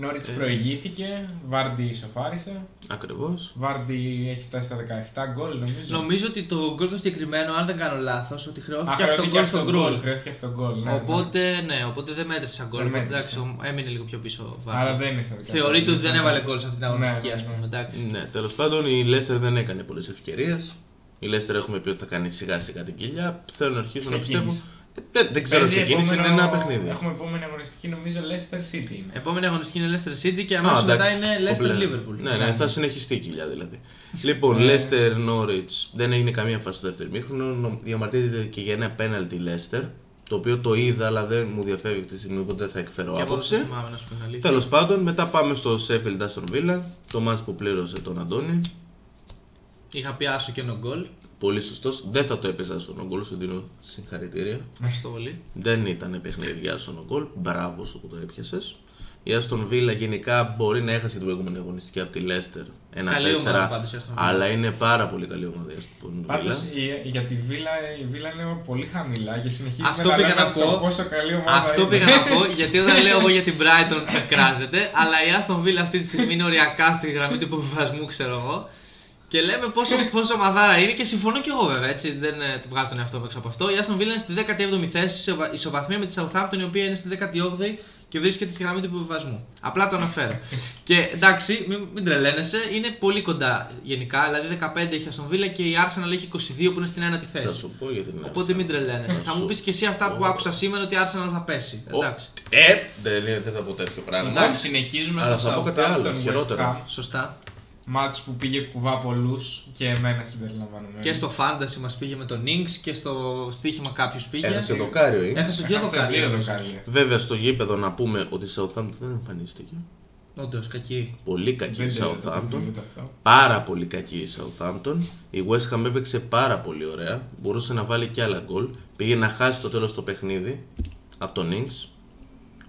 Norwich Ε. προηγήθηκε, Βάρντι ισοφάρισε. Ακριβώς. Βάρντι έχει φτάσει στα 17 γκολ νομίζω. Νομίζω ότι το γκολ το συγκεκριμένο, αν δεν κάνω λάθος, ότι Α, χρεώθηκε αυτό το χρεώθηκε γκολ αυτό στον το γκολ. γκολ. Χρεώθηκε αυτό το γκολ. ναι, ναι. Οπότε, ναι, οπότε δεν μέτρησε σαν γκολ. Δεν οπότε, μέτρησε. Εντάξει, ο- έμεινε λίγο πιο πίσω. ο Άρα Vardy. δεν είναι στα 17. Θεωρείται ότι δεν Είναι έβαλε στα γκολ σε αυτήν την Ναι, αγωνιστική, ναι, ας πούμε. ναι. Εντάξει. Ναι, τέλος πάντων η Leicester δεν έκανε πολλές ευκαιρίες. Η Leicester έχουμε πει ότι θα κάνει σιγά σιγά την κοιλιά. Θέλω να αρχίσω να πιστεύω. Ξεκίνησε. Ε, Δεν, δεν ξέρω, Παίζει ξεκίνησε, είναι επόμενο- ένα παιχνίδι. Έχουμε επόμενη αγωνιστική νομίζω Leicester City. είναι. Επόμενη αγωνιστική είναι Leicester City και Α, αμέσως μετά εντάξει, είναι κομπλέ. Leicester Liverpool. Ναι, ναι, Ναι. θα συνεχιστεί η κοιλιά δηλαδή. Λοιπόν, Ναι. Leicester Norwich δεν έγινε καμία φάση στο δεύτερο μήχρονο. Διαμαρτύρεται και για ένα πέναλτι η Leicester. Το οποίο το είδα, αλλά δεν μου διαφεύγει αυτή τη στιγμή, οπότε δεν θα εκφέρω Και εγώ δεν άποψη. το θυμάμαι να σου πω την αλήθεια. Τέλος πάντων, μετά πάμε στο Sheffield Aston Villa. Το μάτς που πλήρωσε τον Αντώνη. Είχα πιάσει και ένα γκολ. Πολύ σωστός. Δεν θα το έπαιζα στον γκολ, σου δίνω συγχαρητήρια. Ευχαριστώ πολύ. Δεν ήταν παιχνίδια στον γκολ. Μπράβο σου που το έπιασες. Η Aston Villa γενικά μπορεί να έχασε την προηγούμενη αγωνιστική από τη Leicester 1-4. Καλή ομάδα πάντως η Aston Villa. αλλά είναι πάρα πολύ καλή ομάδα η Aston Πάντως Villa. για τη Βίλα, η Βίλα είναι πολύ χαμηλά και συνεχίζουμε Αυτό να πήγα λέμε να το πω. πόσο καλή ομάδα Αυτό είναι. πήγα να πω γιατί όταν λέω εγώ για την Brighton κράζεται, αλλά η Aston Villa αυτή τη στιγμή είναι οριακά στη γραμμή του υποβιβασμού, ξέρω εγώ. Και λέμε πόσο, πόσο μαδάρα είναι και συμφωνώ και εγώ βέβαια, έτσι. Δεν ε, του βγάζω τον εαυτό μου έξω από αυτό. Η Aston Villa είναι στη 17η θέση, σε βα- ισοβαθμία με τη Southampton, η οποία είναι στη 18η και βρίσκεται στη γραμμή του υποβιβασμού. Απλά το αναφέρω. και εντάξει, μην, μην τρελαίνεσαι, είναι πολύ κοντά γενικά. Δηλαδή 15 έχει η Aston Villa και η Arsenal έχει 22 που είναι στην 1η Θα θέση. σου πω γιατί την Οπότε μην τρελαίνεσαι. Θα Θα μου σου πεις και εσύ αυτά που πω. άκουσα σήμερα ότι η Arsenal θα πέσει. Ο- Εντάξει. Ε, δεν, είναι- δεν θα πω τέτοιο πράγμα. Εντάξει, συνεχίζουμε Αλλά στο θα πω κάτι άλλο, Southampton χειρότερο. West Ham. Σωστά. Μάτς που πήγε κουβά πολλούς και εμένα συμπεριλαμβανομένου. Και στο fantasy μας πήγε με τον Nix και στο στοίχημα κάποιος πήγε. Έχασε δοκάριο ή. Έχασε δύο Έχασε δοκάρια. δύο νομίζω. δοκάρια. Βέβαια στο γήπεδο να πούμε ότι η Southampton δεν εμφανίστηκε. Όντως, κακή. Πολύ κακή η Δεν το- Southampton. δεν το αυτό. Πάρα πολύ κακή η Southampton. Η West Ham έπαιξε πάρα πολύ ωραία. Μπορούσε να βάλει και άλλα γκολ. Πήγε να χάσει το τέλος το παιχνίδι από τον Ινξ.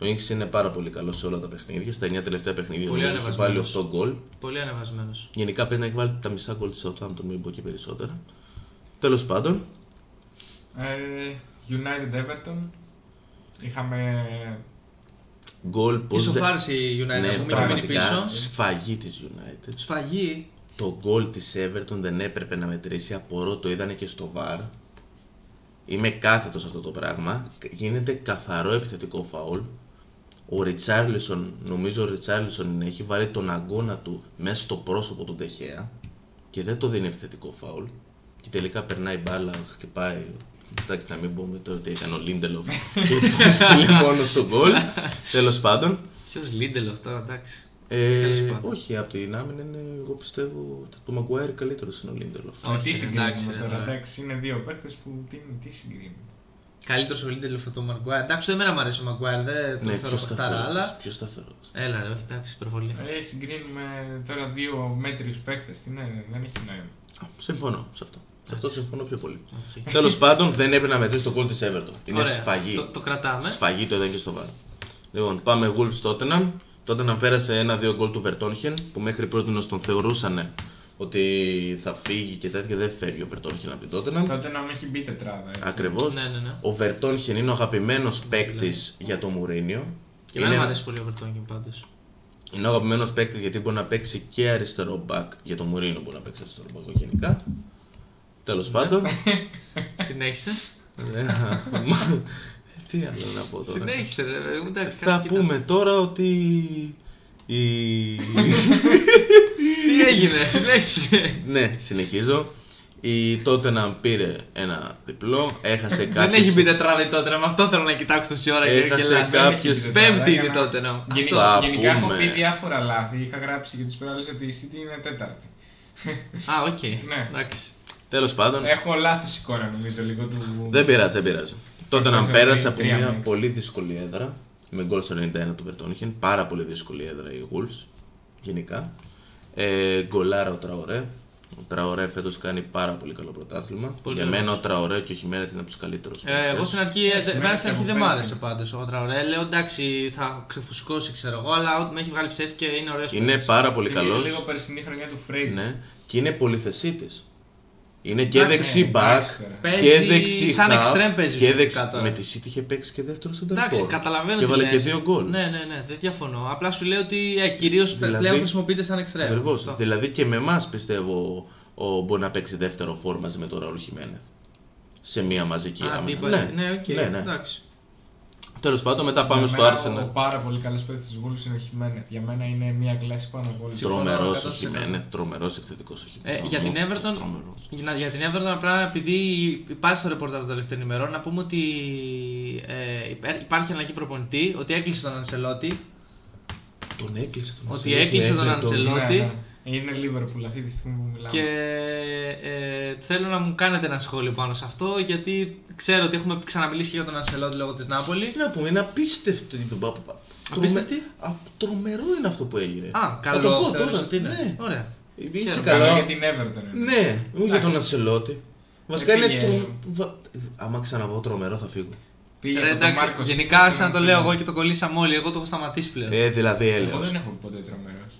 Ο Ινξ είναι πάρα πολύ καλό σε όλα τα παιχνίδια. Στα 9 τελευταία παιχνίδια Πολύ νομίζω έχει βάλει ανεβασμένος. 8 γκολ. Πολύ ανεβασμένος. Γενικά παίζει να έχει βάλει τα μισά γκολ της Southampton, μην πω και περισσότερα. Τέλος πάντων, Ε, United Everton. Είχαμε. γκολ πώς. Ισοφάρισε η United Ναι, που είχε μείνει πραγματικά πίσω. σφαγή της United. Σφαγή. Το γκολ της Everton δεν έπρεπε να μετρήσει, απορώ το είδανε και στο VAR. Είμαι κάθετος σε αυτό το πράγμα. Γίνεται καθαρό επιθετικό φάουλ. Ο Ριτσάρλισον, νομίζω ο Ριτσάρλισον έχει βάλει τον αγκώνα του μέσα στο πρόσωπο του Ντε Χέα και δεν το δίνει επιθετικό φάουλ. Και τελικά περνάει μπάλα, χτυπάει. Εντάξει, να μην πούμε τώρα ότι έκανε ο Λίντελοφ και το στείλει μόνο στο γκολ. Τέλος πάντων, Ποιος Λίντελοφ τώρα, εντάξει. ε, Τέλος πάντων. όχι, από την άμυνα είναι, εγώ πιστεύω ότι το Maguire καλύτερος είναι ο Λίντελοφ. Όχι, τι εντάξει, συγκρίνουμε ρε, τώρα. τώρα. Εντάξει, είναι δύο παίχτες που. Τι, τι συγκρίνουμε. Καλύτερος ο Λίντελοφ από τον Μαγκουάιρ. Εντάξει, το εμένα μου αρέσει ο Μαγκουάιρ, δεν τον Ναι, φέρω πιο παιχτάρα, σταθερός. αλλά. Πιο σταθερός. Έλα, ρε, όχι, εντάξει, υπερβολή. Ε, συγκρίνουμε τώρα δύο μέτριους παίχτες. Τι ναι, δεν έχει νόημα. Συμφωνώ σε αυτό. Σε αυτό συμφωνώ πιο πολύ. Οκ. Τέλος πάντων, δεν έπρεπε να μετρήσει το goal της Everton. Είναι Ωραία. σφαγή. Το, το κρατάμε. Σφαγή το έδωσε και στο VAR. Λοιπόν, πάμε Wolves Tottenham. Τότεναμ πέρασε ένα-δύο γκολ του Vertonghen που μέχρι πρότινος τον θεωρούσαν ότι θα φύγει και τέτοια. Δεν φεύγει ο Vertonghen από την Tottenham. Τότε να μην έχει μπει τετράδα. Έτσι. Ακριβώς. Ναι, ναι, ναι. Ο Vertonghen είναι ο αγαπημένος παίκτης για το Μουρίνιο. Και εμένα μου αρέσει πολύ ο Βερτόγγεν πάντως. Είναι ο αγαπημένος παίκτης γιατί μπορεί να παίξει και αριστερό back. Για το Μουρίνιο μπορεί να παίξει αριστερό back γενικά. Τέλος πάντων. Συνέχισε. Ε, μα- Τι άλλο να πω τώρα. Συνέχισε, ρε. παιδί μου, εντάξει, Θα κάτι πούμε τώρα ότι. Η... Τι έγινε, συνέχισε. ναι, συνεχίζω. Η Tottenham πήρε ένα διπλό, έχασε Δεν κάποιες... έχει μπει τετράδε τότε, με αυτό θέλω να κοιτάξω τόση ώρα και Έχασε γελάς. κάποιες- Δεν έχει μπει τετράδα, Πέμπτη είναι έκανα- τότε να. Γενι- Θα Γενικά έχω πούμε. πει διάφορα λάθη. Είχα γράψει για τις προάλλες ότι η City είναι τέταρτη. Α, οκ. Ναι. Εντάξει. Τέλος πάντων, Έχω λάθος εικόνα νομίζω λίγο του. δεν πειράζει, δεν πειράζει. Τότε να Έχασε πέρασε τρία- από τρία μια μίξ. πολύ δύσκολη έδρα, με γκολ στο 91 του Βερτόνιχεν, πάρα πολύ δύσκολη έδρα η Wolves, γενικά. Ε, γκολάρα ο Τραωρέ. Ο Τραωρέ φέτος κάνει πάρα πολύ καλό πρωτάθλημα. Πολύ Για ωραίος. μένα ο Τραωρέ και ο Χιμένεθ είναι από τους καλύτερους. Ε, εγώ στην αρχή, Έχει ε, εμένα μέρες στην αρχή και δεν από μ' πέρσι. άρεσε πάντως ο Τραωρέ. Λέω εντάξει, θα ξεφουσκώσει, ξέρω εγώ, αλλά ό,τι με έχει βγάλει ψεύτη και είναι ωραίος. Είναι πάρα πολύ Θυμίζει καλός. λίγο περσινή χρονιά του Fraser. Ναι, και είναι πολυθεσίτης. Είναι και Εντάξει, δεξί ναι, back εντάξει τώρα. Παίζει και δεξί σαν half extreme παίζει και ουσιαστικά δεξ... τώρα. Με τη City είχε παίξει και δεύτερο στον Εντάξει, καταλαβαίνω Και τι βάλε και λες. δύο γκολ. Ναι, ναι, ναι, δεν διαφωνώ. Απλά σου λέω ότι ε, κυρίως Δηλαδή- πλέον χρησιμοποιείται σαν εξτρέμ. Ακριβώς. Αυτό. Δηλαδή και με εμάς πιστεύω ο, μπορεί να παίξει δεύτερο φορ μαζί με τον Ραούλ Χιμένεθ. Σε μία μαζική Α, άμυνα. αντίπαλοι. Ναι, οκ. ναι, ναι. Εντάξει. Τέλος πάντων, μετά πάμε Για στο μένα Arsenal. Ο πάρα πολύ καλός παίκτης της Wolves είναι ο Χιμένεθ. Για μένα είναι μια κλάση πάνω από όλους. Συμφωνώ. Τρομερός ο 100%. Χιμένεθ, τρομερός επιθετικός ο Ε, Χιμένεθ. για την Everton, Τρομερός. για, να- για την Everton απλά επειδή υπάρχει στο ρεπορτάζ των τελευταίων ημερών να πούμε ότι ε, υπά- υπάρχει αλλαγή προπονητή, ότι έκλεισε τον Ανσελότη. Τον έκλεισε τον Ότι Ανσελότη, έκλεισε τον Everton. Ανσελότη. Ναι, ναι. Είναι Liverpool αυτή τη στιγμή που μιλάμε. Και ε, θέλω να μου κάνετε ένα σχόλιο πάνω σε αυτό γιατί ξέρω ότι έχουμε ξαναμιλήσει και για τον Ανσελότη λόγω της Νάπολης. Τι να πούμε, είναι απίστευτο. Τρομε- Απίστευτη; Α, Τρομερό είναι αυτό που έγινε. Α, Θα καλό το πω θεωρείς τώρα. ότι είναι. Ναι. Ωραία. Είσαι Χαίρομαι. Καλό καλά. για την Everton. είναι. Ναι, όχι για τον Εντάξει. Αντσελότι. Βασικά είναι. πήγε- τρο- βα- Άμα ξαναβώ τρομερό θα φύγω. Πήγε Ρε, από τον εντάξει, Μάρκο γενικά Σίλβα σαν να το στον λέω Αντσελότη. εγώ και το κολλήσαμε όλοι, εγώ το έχω σταματήσει πλέον. Ε, δηλαδή Εγώ έλεος. δεν έχω πει ποτέ τρομερός.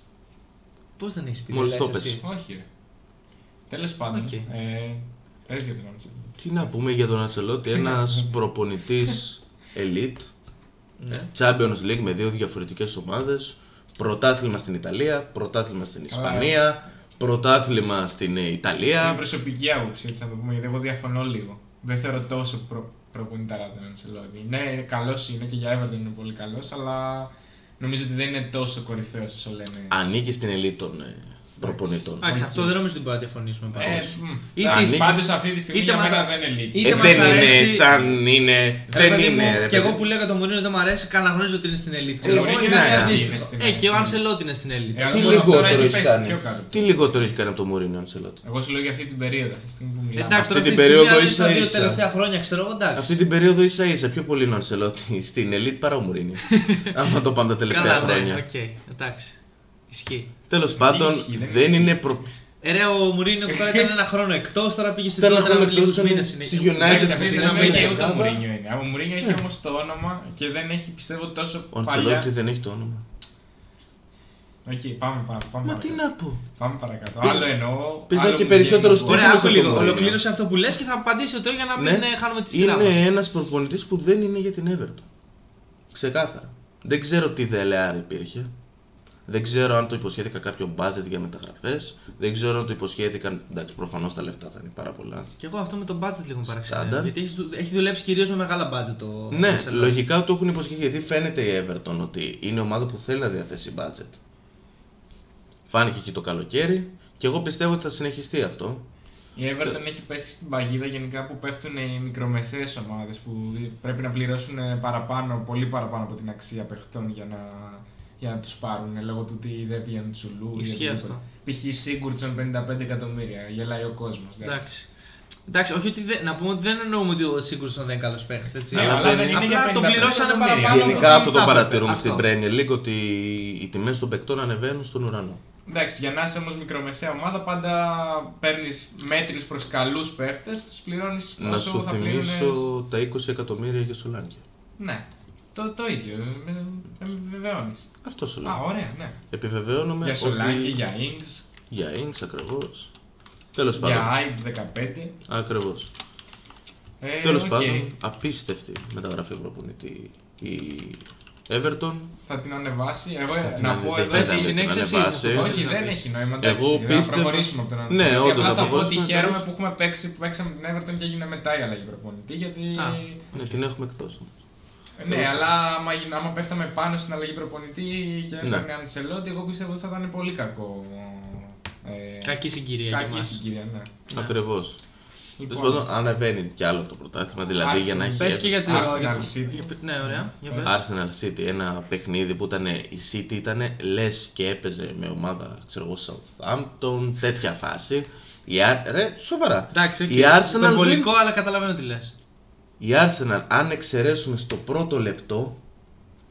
Πώς δεν έχεις πει. Μόλις λες το εσύ; πες. Όχι, ρε. Τέλος πάντων. Οκ. Ε, πες για τον Αντσελότη. Τι να πούμε για τον Αντσελότι, ένας προπονητής elite, Ναι. Champions League με δύο διαφορετικές ομάδες, πρωτάθλημα στην Ιταλία, πρωτάθλημα στην Καλά. Ισπανία, πρωτάθλημα στην ε, Είναι Ιταλία. προσωπική άποψη, έτσι να το πούμε, γιατί εγώ διαφωνώ λίγο. Δεν θεωρώ τόσο προ... προπονηταρά τον Αντσελότη. Ναι, καλός είναι και για Everton είναι πολύ καλός, αλλά νομίζω ότι δεν είναι τόσο κορυφαίος όσο λένε. Ανήκει στην elite των ε, προπονητών. Εντάξει, Οκ. αυτό δεν νομίζω ότι μπορεί να διαφωνήσουμε πάνω. Ε, σε. μ. Είτε Ανήκει- εις- Πάντως αυτή τη στιγμή είτε για μα- μένα δεν είναι λίγη. είτε Ε, μας δεν είναι αρέσει- σαν είναι. Ρε Δεν παιδί είναι. μου, ρε Και παιδί εγώ μου. που λέω για τον Μουρίνο δεν μου αρέσει, κι αναγνωρίζω ότι είναι στην ελίτ. Ε, εγώ τι να κάνω. Ε, και ο Ανσελότη είναι στην ελίτ. Ε, Τι αλλά τώρα λιγότερο έχει έχει πέσει κάνει; πιο κάτω. Τι λιγότερο έχει κάνει από το Μουρίνιο Ανσελότη. Εγώ σου λέω για αυτή την περίοδο, αυτή τη στιγμή που μιλάμε. Εντάξει, Αυτή τώρα την αυτή τη περίοδο στιγμή, αν ίσα στα δύο ίσα. τελευταία χρόνια, ξέρω εγώ, εντάξει. Αυτή την περίοδο ίσα ίσα πιο πολύ είναι ο Ανσελότη στην elite παρά ο Μουρίνιο. Άμα το πάμε τα τελευταία Καλά, ναι, χρόνια. οκ, εντάξει. Ισχύει. Τέλος πάντων, ισχύει, δεν δεν ισχύει. είναι. Προ... Ε, ρε, ο Μουρίνο τώρα ήταν ένα χρόνο εκτός, τώρα πήγε στην Ήταν ένα Τότεναμ χρόνο λίγους εκτός, μήνες ήταν είναι. στη United. Εντάξει, αυτή τη που στιγμή πήγαμε και για ούτε ο δεκάδα. Μουρίνιο είναι. Ο Μουρίνιο έχει όμως το όνομα και δεν έχει πιστεύω τόσο Ο Ανσελότη παλιά. δεν έχει το όνομα. Οκ, πάμε, πάμε, πάμε. Μα παρακάτω. τι να πω. Πάμε παρακάτω. Πες- Άλλο εννοώ. πες να άλλο και μου περισσότερος βγαίνει Ωραία, τίτλος άκου από το λίγο. Μουρίνιο. Ολοκλήρωσε αυτό που λες και θα απαντήσει ο Τέο για να μην Ναι. ε, χάνουμε τη σειρά Είναι μας. ένας προπονητής που δεν είναι για την Everton. Ξεκάθαρα. Δεν ξέρω τι δελεάρ υπήρχε. Δεν ξέρω αν του υποσχέθηκαν κάποιο budget για μεταγραφές. Δεν ξέρω αν του υποσχέθηκαν. Εντάξει, προφανώς τα λεφτά θα είναι πάρα πολλά. Και εγώ αυτό με τον budget λίγο παραξενεύω. Στάνταρ. Γιατί έχεις, δου- έχει δουλέψει κυρίως με μεγάλα budget το. ναι, το Barcelona. λογικά το έχουν υποσχεθεί γιατί φαίνεται η Everton ότι είναι ομάδα που θέλει να διαθέσει budget. Φάνηκε και το καλοκαίρι και εγώ πιστεύω ότι θα συνεχιστεί αυτό. Η Everton έχει πέσει στην παγίδα γενικά που πέφτουν οι μικρομεσαίες ομάδες που πρέπει να πληρώσουν παραπάνω, πολύ παραπάνω από την αξία παιχτών για να, για να τους πάρουν λόγω του ότι δεν πήγαν Τσουλού. ή Ισχύει οτιδήποτε. αυτό. Π.χ. Σίγκουρτσον 55 εκατομμύρια, γελάει ο κόσμος. Εντάξει. Εντάξει, όχι ότι δεν, να πούμε ότι δεν εννοούμε ότι ο Σίγκουρσον δεν είναι καλός παίχτης. Έτσι. Ναι, αλλά δεν είναι Απλά για τον 55 πληρώσανε εκατομμύρια. παραπάνω. Γενικά από αυτό ό,τι το θα έπρεπε. παρατηρούμε στην Αυτό. Premier League ότι οι τιμές των παικτών ανεβαίνουν στον ουρανό. Εντάξει, για να είσαι όμως μικρομεσαία ομάδα, πάντα παίρνεις μέτριους προς καλούς παίχτες, τους πληρώνεις Να όσο σου θα θυμίσω πλήρωνες. τα 20 εκατομμύρια για Σολάνκια. Ναι, το, το ίδιο. Με, με βεβαιώνεις. Αυτό σου Α, λέω. ωραία, ναι. Επιβεβαιώνουμε Για ότι... Σολάκη, για Ings, Για Inks ακριβώς. Τέλος πάντων. για AIB 15. Ακριβώς. Ε, Τέλος οκ. πάντων, απίστευτη μεταγραφή προπονητή η Everton. Θα την ανεβάσει. Εγώ Θα την να ανε- πω δεν εδώ. θα εσύ την συνέχισε εσύ, ανεβάσει. θα το Όχι, Έχεις να δεν πεις. έχει νόημα. Εγώ Εντάξει, να πίστευα- προχωρήσουμε από τον Ναι, Αντσελότη. όντως, Απλά θα θα πω ότι προχωρήσουμε, χαίρομαι τέλος. που έχουμε παίξει, που παίξαμε την Everton και έγινε μετά η αλλαγή προπονητή. Γιατί. Α. Ναι, την έχουμε εκτός. Ναι, αλλά άμα, γίν- άμα πέφταμε πάνω στην αλλαγή προπονητή και Ναι. έφερνε Αντσελότη, εγώ πιστεύω ότι θα ήταν πολύ κακό. Ε, Κακή συγκυρία για κακή μας. συγκυρία, ναι. Ναι. Ακριβώς. Τέλος Λοιπόν, πάντων, ανεβαίνει κι άλλο το πρωτάθλημα, δηλαδή Arsenal. για να έχει... Πες και για την Arsenal για- City. Ναι, ωραία. Για πες. Arsenal City, ένα παιχνίδι που ήταν η City ήταν λες και έπαιζε με ομάδα, ξέρω εγώ, Southampton, τέτοια φάση. Η Ar- Ρε, σοβαρά. Εντάξει, οκ. η Arsenal, δεν... Υπερβολικό, αλλά καταλαβαίνω τι λες. Η Arsenal, αν εξαιρέσουμε στο πρώτο λεπτό,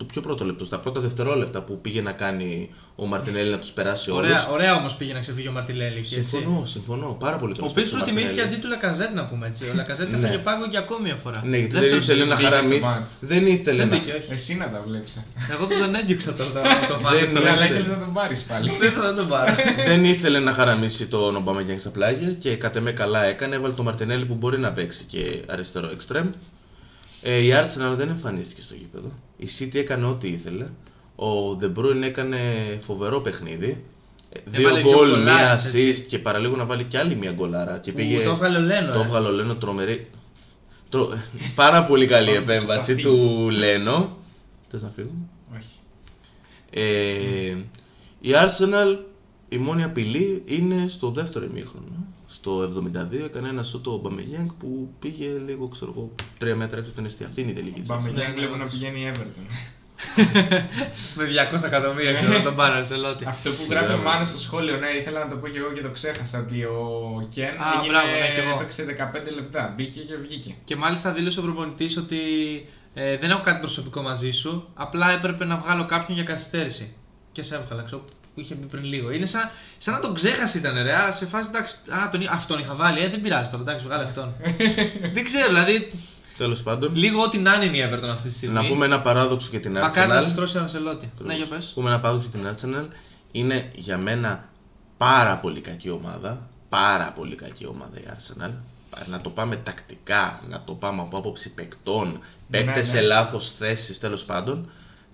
το πιο πρώτο λεπτό, στα πρώτα δευτερόλεπτα που πήγε να κάνει ο Μαρτινέλη να τους περάσει όλους. Ωραία, ωραία όμως πήγε να ξεφύγει ο Μαρτιλέλη. εκεί, έτσι. Συμφωνώ, συμφωνώ. Πάρα πολύ Ο καλός οποίο παίκτης προτιμήθηκε Μαρτινέλη. αντί του Λακαζέτ να πούμε έτσι. Ο Λακαζέτ Ναι. έφαγε πάγκο για ακόμη μια φορά. Ναι, γιατί δεν Δεύτερος ήθελε να μπήκε στο χαραμίσει. μάτς. Δεν ήθελε Δεν να. μπήκε, όχι. Εσύ να τα βλέπει αυτά. Εγώ δεν τον έδιωξα τώρα το Δεν φάγο στο είναι, Αλλά δεν ήθελε θέλει. να τον πάρεις πάλι. Δεν θα τον πάρω. δεν ήθελε να χαραμίσει τον Ομπαμεγιάνγκ στα πλάγια και κατ' εμέ καλά έκανε. Έβαλε τον Μαρτινέλη που μπορεί να παίξει και αριστερό εξτρέμ. Ε, η Arsenal δεν εμφανίστηκε στο γήπεδο. Η City έκανε ό,τι ήθελε. Ο De Bruyne έκανε φοβερό παιχνίδι. Ε, Δύο Έβαλε δύο γκολ, μία γκολάρες, assist έτσι. και παραλίγο να βάλει κι άλλη μία γκολάρα. Και Που πήγε... το έβγαλε ο Λένο, Το ε. έβγαλε ο Λένο τρομερή. Τρο... Πάρα πολύ καλή Πάμε επέμβαση στους του Λένο. Θες να φύγουμε; Όχι. Ε, η Arsenal η μόνη απειλή είναι στο δεύτερο ημίχρονο. Στο 72 έκανε ένα σούτο ο Μπαμεγιάνγκ που πήγε λίγο, ξέρω εγώ, τρία μέτρα έξω από την αιστεία. Αυτή είναι η τελική της. Πάμε Ναι, και βλέπω να όντως. πηγαίνει η Everton. Με 200 εκατομμύρια ξέρω να τον πάρω Αντσελότη. Αυτό που Σιγά, γράφει ο ναι. Μάνος στο σχόλιο, ναι, ήθελα να το πω και εγώ και το ξέχασα. Ότι ο Κεν Α, έγινε, μπράβο, ναι, και εγώ. έπαιξε 15 λεπτά. Μπήκε και βγήκε. Και μάλιστα δήλωσε ο προπονητής ότι ε, δεν έχω κάτι προσωπικό μαζί σου. Απλά έπρεπε να βγάλω κάποιον για καθυστέρηση. Και σε έβγαλα, ξέρω που είχε πει πριν λίγο. Είναι σαν, σαν να τον ξέχασε ήταν ρε. α, Σε φάση εντάξει, α, τον, αυτόν είχα βάλει. Ε, δεν πειράζει τώρα, εντάξει, βγάλε αυτόν. δεν ξέρω, δηλαδή Τέλος πάντων, λίγο ό,τι να είναι η Everton αυτή τη στιγμή. να πούμε ένα παράδοξο για την Μακάρι να τη Arsenal. τρώσει ο Ανσελότη. Ναι, για Να πες. πούμε ένα παράδοξο για την Arsenal. Είναι για μένα πάρα πολύ κακή ομάδα. Πάρα πολύ κακή ομάδα η Arsenal. Να το πάμε τακτικά, να το πάμε από άποψη παικτών, παίκτες ναι. σε λάθος θέσεις τέλος πάντων.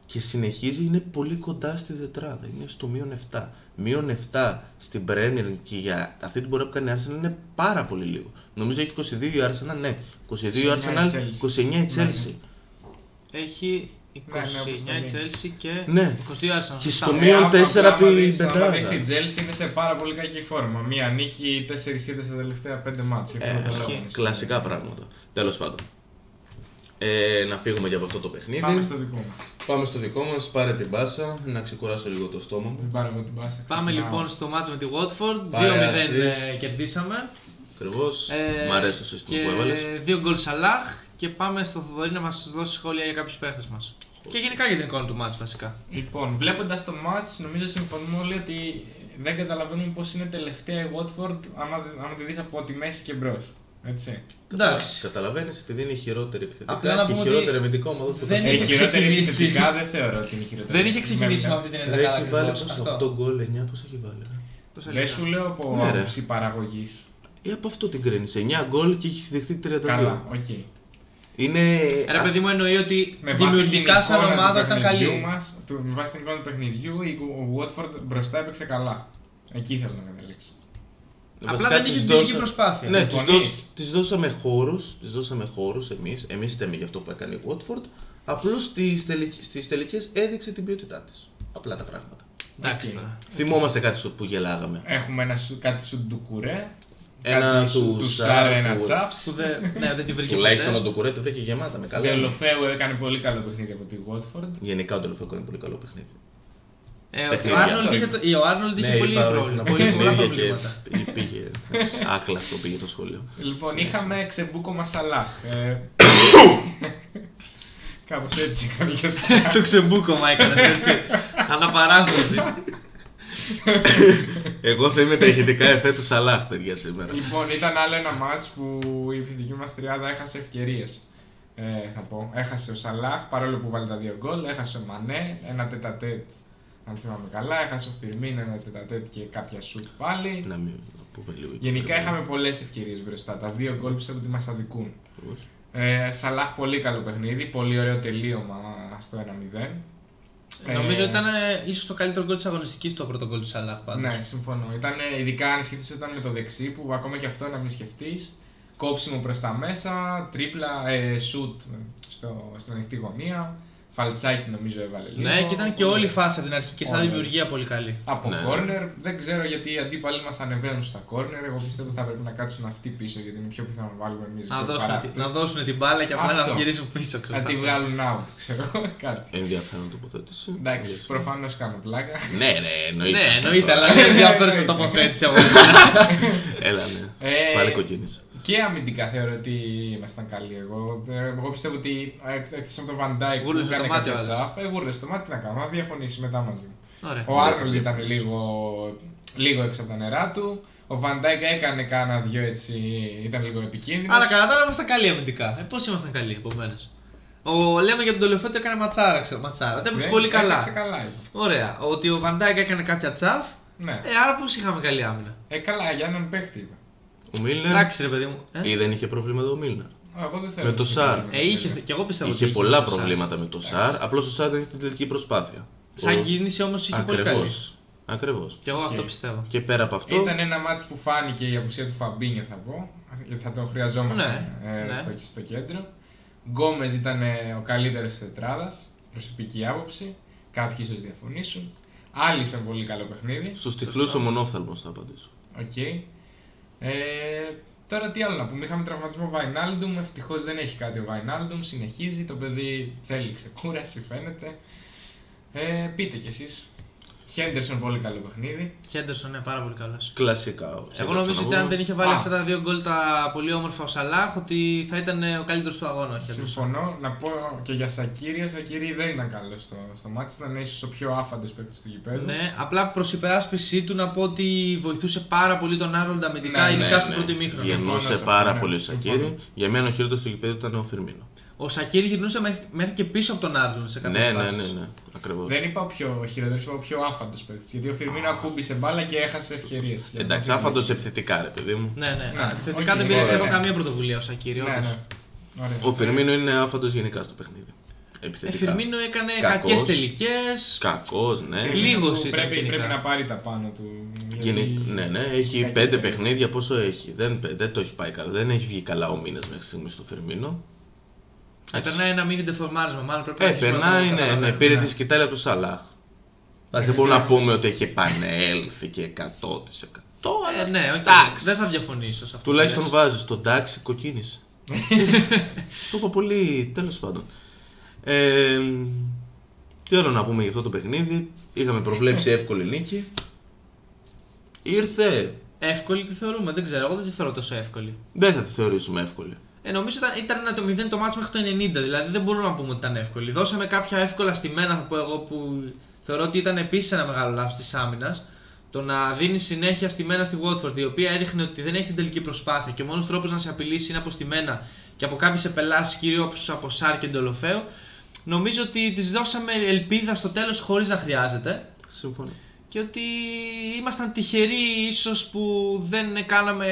Και συνεχίζει, είναι πολύ κοντά στη τετράδα. Είναι στο μείον 7. Μείον 7 στην Premier και για αυτή την πορεία που κάνει η Arsenal είναι πάρα πολύ λίγο. Νομίζω έχει 22 η Arsenal, ναι. 22 η 29 η Arsenal, Chelsea. 29 η Ναι, Chelsea. Έχει 29 Ναι, ναι, η όπως το Chelsea και Ναι. 22 Arsenal. Και Σωστά. στο μείον άμα- τέσσερα άμα από την δεις- άμα πεντάδα. δεις την Chelsea είναι σε πάρα πολύ κακή φόρμα. Μία νίκη, τέσσερις ήττε στα τελευταία πέντε μάτια. Ε, κλασικά πράγματα. Τέλος πάντων. Ε, να φύγουμε για από αυτό το παιχνίδι. Πάμε στο δικό μας. Πάμε στο δικό μας. Πάρε την μπάσα. Να ξεκουράσω λίγο το στόμα μου. Δεν πάρω εγώ την πάσα. Πάμε ξεκινάω. λοιπόν στο μάτς με τη Watford. 2-0 Πάρε ε, assist. κερδίσαμε. Ακριβώς. Ε, Μ' αρέσει το σύστημα και που έβαλες. Δύο γκολ Σαλάχ και πάμε στο Θοδωρή να μας δώσει σχόλια για κάποιους παίχτες μας. Και γενικά για την εικόνα του μάτς βασικά. Λοιπόν, βλέποντας το match, νομίζω συμφωνούμε όλοι ότι δεν καταλαβαίνουμε πώς είναι τελευταία η Watford άμα, άμα τη δεις από τη μέση και μπρος. Έτσι. Εντάξει. Καταλαβαίνεις, επειδή είναι η χειρότερη επιθετικά Απλά να και η πούμε χειρότερη ότι αμυντικά ομάδα που δεν το είχε Έχει χειρότερη ξεκινήσει. επιθετικά, δεν θεωρώ ότι είναι χειρότερη. Δεν είχε ξεκινήσει με Βέβαια. αυτή την Ρε, ενδεκάδα έχει βάλει ακριβώς. πόσο, Αυτό. 8 γκολ, 9 πώ έχει βάλει. ρε. Τόσα Δεν λίγα. σου λέω από Ναι, ρε. άποψη παραγωγής. Ή από αυτό την κρίνεις. 9 γκολ και έχεις δεχτεί 32. Καλά, οκ. Είναι. Ρε παιδί μου εννοεί ότι Με βάση την δημιουργικά σαν εικόνα του ομάδα ήταν παιχνιδιού καλή. μας, του- με βάση την εικόνα του παιχνιδιού, η ο Watford μπροστά έπαιξε καλά. Εκεί θέλω να καταλήξω. Απλά Βασικά δεν τις είχες την τελική δώσα- προσπάθεια. Ναι, τις, Συμφωνείς; δώσ- της δώσαμε χώρους, της δώσαμε χώρους εμείς, εμείς φταίμε για αυτό που έκανε η Watford, απλώς στις, τελικ- στις τελικές έδειξε την ποιότητά της. Απλά τα πράγματα. Εντάξει Οκ. τώρα. Θυμόμαστε κάτι σου που γελάγαμε. Έχουμε ένα, σου- κάτι σου ντουκουρέ, Ένα κάτι σου του του Σάρ Σάρ, ένα που- τσάφς. Που δεν, ναι, δεν τη βρήκε Τουλάχιστον ποτέ. ο Ντοκουρέ το βρήκε γεμάτα με καλά. Δελοφέου έκανε πολύ καλό παιχνίδι από τη Watford. Γενικά ο Ντελοφέκο είναι πολύ καλό παιχνίδι. Ε, ο Παιχνίδια. Άρνολντ Αυτό είχε, το- ο Άρνολντ είχε Ναι, πολύ είπα, πρόβλημα. να Πολύ πω πολλά παιχνίδια προβλήματα. και πήγε άκλαστο πήγε το σχολείο. Λοιπόν, είχαμε ξεμπούκο Μασαλάχ. Ε, Κάπως έτσι κάποιος. Το ξεμπούκομα έκανες έτσι. Αναπαράσταση. Εγώ θα είμαι τα ηχητικά εφέ του Σαλάχ, παιδιά, σήμερα. Λοιπόν, ήταν άλλο ένα μάτς που η επιθετική μας τριάδα έχασε ευκαιρίες. Ε, θα πω. Έχασε ο Σαλάχ παρόλο που βάλει τα δύο γκολ. Έχασε ο Μανέ, ένα τετατέτ, αν θυμάμαι καλά. Έχασε ο Φιρμίν, ένα τετατέτ και κάποια σουτ πάλι. Να μην να πούμε λίγο. Γενικά είχαμε πολλές ευκαιρίες μπροστά. Τα δύο γκολ πιστεύω ότι μας αδικούν. Ε, Σαλάχ πολύ καλό παιχνίδι, πολύ ωραίο τελείωμα στο 1-0. Ε, Νομίζω ότι ήταν ε, ίσως το καλύτερο γκολ της αγωνιστικής το πρώτο γκολ του Σαλάχ πάντως. Ναι, συμφωνώ. Ήταν, ειδικά αν σκεφτείς όταν με το δεξί, που ακόμα και αυτό να μην σκεφτείς. Κόψιμο προς τα μέσα, τρίπλα, ε, σουτ στο, στην ανοιχτή γωνία. Φαλτσάκι νομίζω έβαλε λίγο. Ναι, και ήταν και όλη η φάση από την αρχή και σαν Όλα. δημιουργία πολύ καλή. Από Ναι. corner. Δεν ξέρω γιατί οι αντίπαλοι μας ανεβαίνουν στα corner. Εγώ πιστεύω θα πρέπει να κάτσουν αυτοί πίσω γιατί είναι πιο πιθανό να βάλουμε εμείς. Να δώσουν, τη- να δώσουν την μπάλα και απλά Αυτό. να γυρίσουν πίσω. Να ξέρω, τη στα βγάλουν out, ξέρω κάτι. Ενδιαφέρον τοποθέτηση. Εντάξει, Yes. προφανώς κάνω πλάκα. Ναι, ναι, εννοείται. Ναι, αυτό εννοείται, τώρα. αλλά είναι ενδιαφέρουσα τοποθέτηση από μένα. Έλα, ναι. Ε, Πάλι κοκκίνησε. Και αμυντικά θεωρώ ότι ήμασταν καλοί. Εγώ, Ε, εγώ πιστεύω ότι εκτός από τον Van Dijk που Γούρλεσε έκανε το μάτι ο κάποια άλλος. τσαφ, ε, γούρλεσε το μάτι τι να κάνω, θα διαφωνήσεις μετά μαζί μου. Ωραία. Ο Άρνολντ ήταν λίγο, λίγο έξω από τα νερά του. Ο Van Dijk έκανε κάνα δυο έτσι, ήταν λίγο επικίνδυνος. Αλλά κατά τα άλλα ήμασταν καλοί αμυντικά. Ε, Πώς ήμασταν καλοί επομένως. Ο, λέμε για τον Τολεφό ότι έκανε ματσάρα, ξέρω, ματσάρα. Τα έπαιξε πολύ καλά. Ναι, καλά. είπε. Ωραία. Ότι ο Βαντάικ έκανε κάποια τσαφ. Ναι. Ε, άρα πώς είχαμε καλή άμυνα. Ε, καλά, για έναν παίχτη είπα. Ο Μίλνερ Εντάξει, ρε παιδί μου. Ε, ή δεν είχε προβλήματα ο Μίλνερ. Εγώ δεν θέλω. Με το να Σάρ. μιλάμε. ε είχε, και εγώ πιστεύω Είχε ότι πολλά με το Σάρ. προβλήματα με το Σάρ, απλώς ο Σάρ δεν είχε την τελική προσπάθεια. Σαν Ο- κίνηση όμως είχε πολύ καλή. Ακριβώς. Ακριβώς. Και εγώ αυτό Και- πιστεύω. Και πέρα από αυτό, Ήταν ένα ματς που φάνηκε η απουσία του Φαμπίνιο θα πω, γιατί θα τον χρειαζόμασταν Ναι, ε, ναι. Στο, στο κέντρο. Γκόμεζ ήταν ε, ο καλύτερος της τετράδας, προσωπική άποψη, κάποιοι ίσως διαφωνήσουν. Άλισον πολύ καλό παιχνίδι, στους τυφλούς ο μονόφθαλμος θα απαντήσω. οκ. Ε, τώρα τι άλλο να πούμε, είχαμε τραυματισμό Βαϊνάλντουμ, ευτυχώς δεν έχει κάτι ο Βαϊνάλντουμ, συνεχίζει, το παιδί θέλει ξεκούραση φαίνεται. Ε, πείτε κι εσείς. Χέντερσον πολύ καλό παιχνίδι. Χέντερσον είναι πάρα πολύ καλός. Κλασικά. ο Εγώ Χέντερσον νομίζω ότι αγώνα. αν δεν είχε βάλει Α. αυτά τα δύο γκολ τα πολύ όμορφα ο Σαλάχ, ότι θα ήταν ο καλύτερος του αγώνα. ο Χέντερσον. Συμφωνώ. Να πω και για Σακύρη. Ο Σακύρη δεν ήταν καλό στο, στο μάτι. Ήταν ίσως ο πιο άφαντος παίκτης του γηπέδου. Ναι, απλά προς υπεράσπιση του να πω ότι βοηθούσε πάρα πολύ τον Άρολντ αμυντικά, Ναι, ειδικά ναι, στο ναι. πρώτο ημίχρονο. Συμφωνώ Γεννούσε σε αυτό, πάρα ναι. πολύ ο Συμφωνώ. Σακύρη. Για μένα ο χειρότερος του γηπέδου ήταν ο Φιρμίνο. Ο Σακίρι γυρνούσε μέχρι, μέχρι και πίσω από τον Άρνολντ σε κάποιες Ναι, ναι, φάσεις. ναι, ναι. Ακριβώς. Δεν είπα ο πιο χειρότερος, είπα ο πιο άφαντος παίκτης. Γιατί ο Φιρμίνο ακούμπησε μπάλα και έχασε ευκαιρίες. Εντάξει, άφαντος επιθετικά, ρε παιδί μου. Ναι, ναι. Ναι, Α, Θετικά οκ, δεν πήρε ωραία. εδώ καμία πρωτοβουλία ο Σακίρι. Ναι, όντως. ναι. Ωραία. Ο Φιρμίνο είναι άφαντος γενικά στο παιχνίδι. Ε, Επιθετικά. Φιρμίνο έκανε Κακός. κακές τελικές. Κακός, ναι. Φιρμίνο λίγος που ήταν πρέπει, γενικά. πρέπει να πάρει τα πάνω του. γιατί Γενι- Ναι, ναι, έχει κακή πέντε περίοδο. παιχνίδια. Πόσο έχει. Δεν, δεν το έχει πάει καλά. Δεν έχει βγει καλά ο μήνας μέχρι στιγμής στο Φιρμίνο. Ε, περνάει ένα μίνι ντεφορμάρισμα, μάλλον πρέπει να Ε, αρχίσουμε να περνάει, το ναι, ναι, καταλαβαίνουμε. πήρε ναι. τη σκυτάλη από το Σαλάχ. Εντάξει, Δεν μπορούμε να εντάξει. πούμε ότι έχει επανέλθει και 100%. Ε, αλλά ναι, οκ. εντάξει. Δεν θα διαφωνήσω σε αυτό. που Τουλάχιστον λες. βάζεις τον τάξη κοκκίνησε. το είπα πολύ, τέλος πάντων. Ε, τι άλλο να πούμε για αυτό το παιχνίδι; Είχαμε προβλέψει εύκολη νίκη. Ήρθε. Εύκολη τη θεωρούμε, δεν ξέρω. Εγώ δεν τη θεωρώ τόσο εύκολη. Δεν θα τη θεωρήσουμε εύκολη. Ε, νομίζω ήταν, ήταν ένα το 0 το μάτς μέχρι το 90, δηλαδή δεν μπορούμε να πούμε ότι ήταν εύκολη. Δώσαμε κάποια εύκολα στημένα, θα πω εγώ, που θεωρώ ότι ήταν επίσης ένα μεγάλο λάθος της άμυνας. Το να δίνεις συνέχεια στημένα στη Watford, η οποία έδειχνε ότι δεν έχει την τελική προσπάθεια και ο μόνος τρόπος να σε απειλήσει είναι από στημένα και από κάποιες επελάσεις, κυρίως από Σάρ και Ντολοφέο. Νομίζω ότι της δώσαμε ελπίδα στο τέλος χωρίς να χρειάζεται Συμφωνώ. Και ότι ήμασταν τυχεροί ίσως που δεν κάναμε,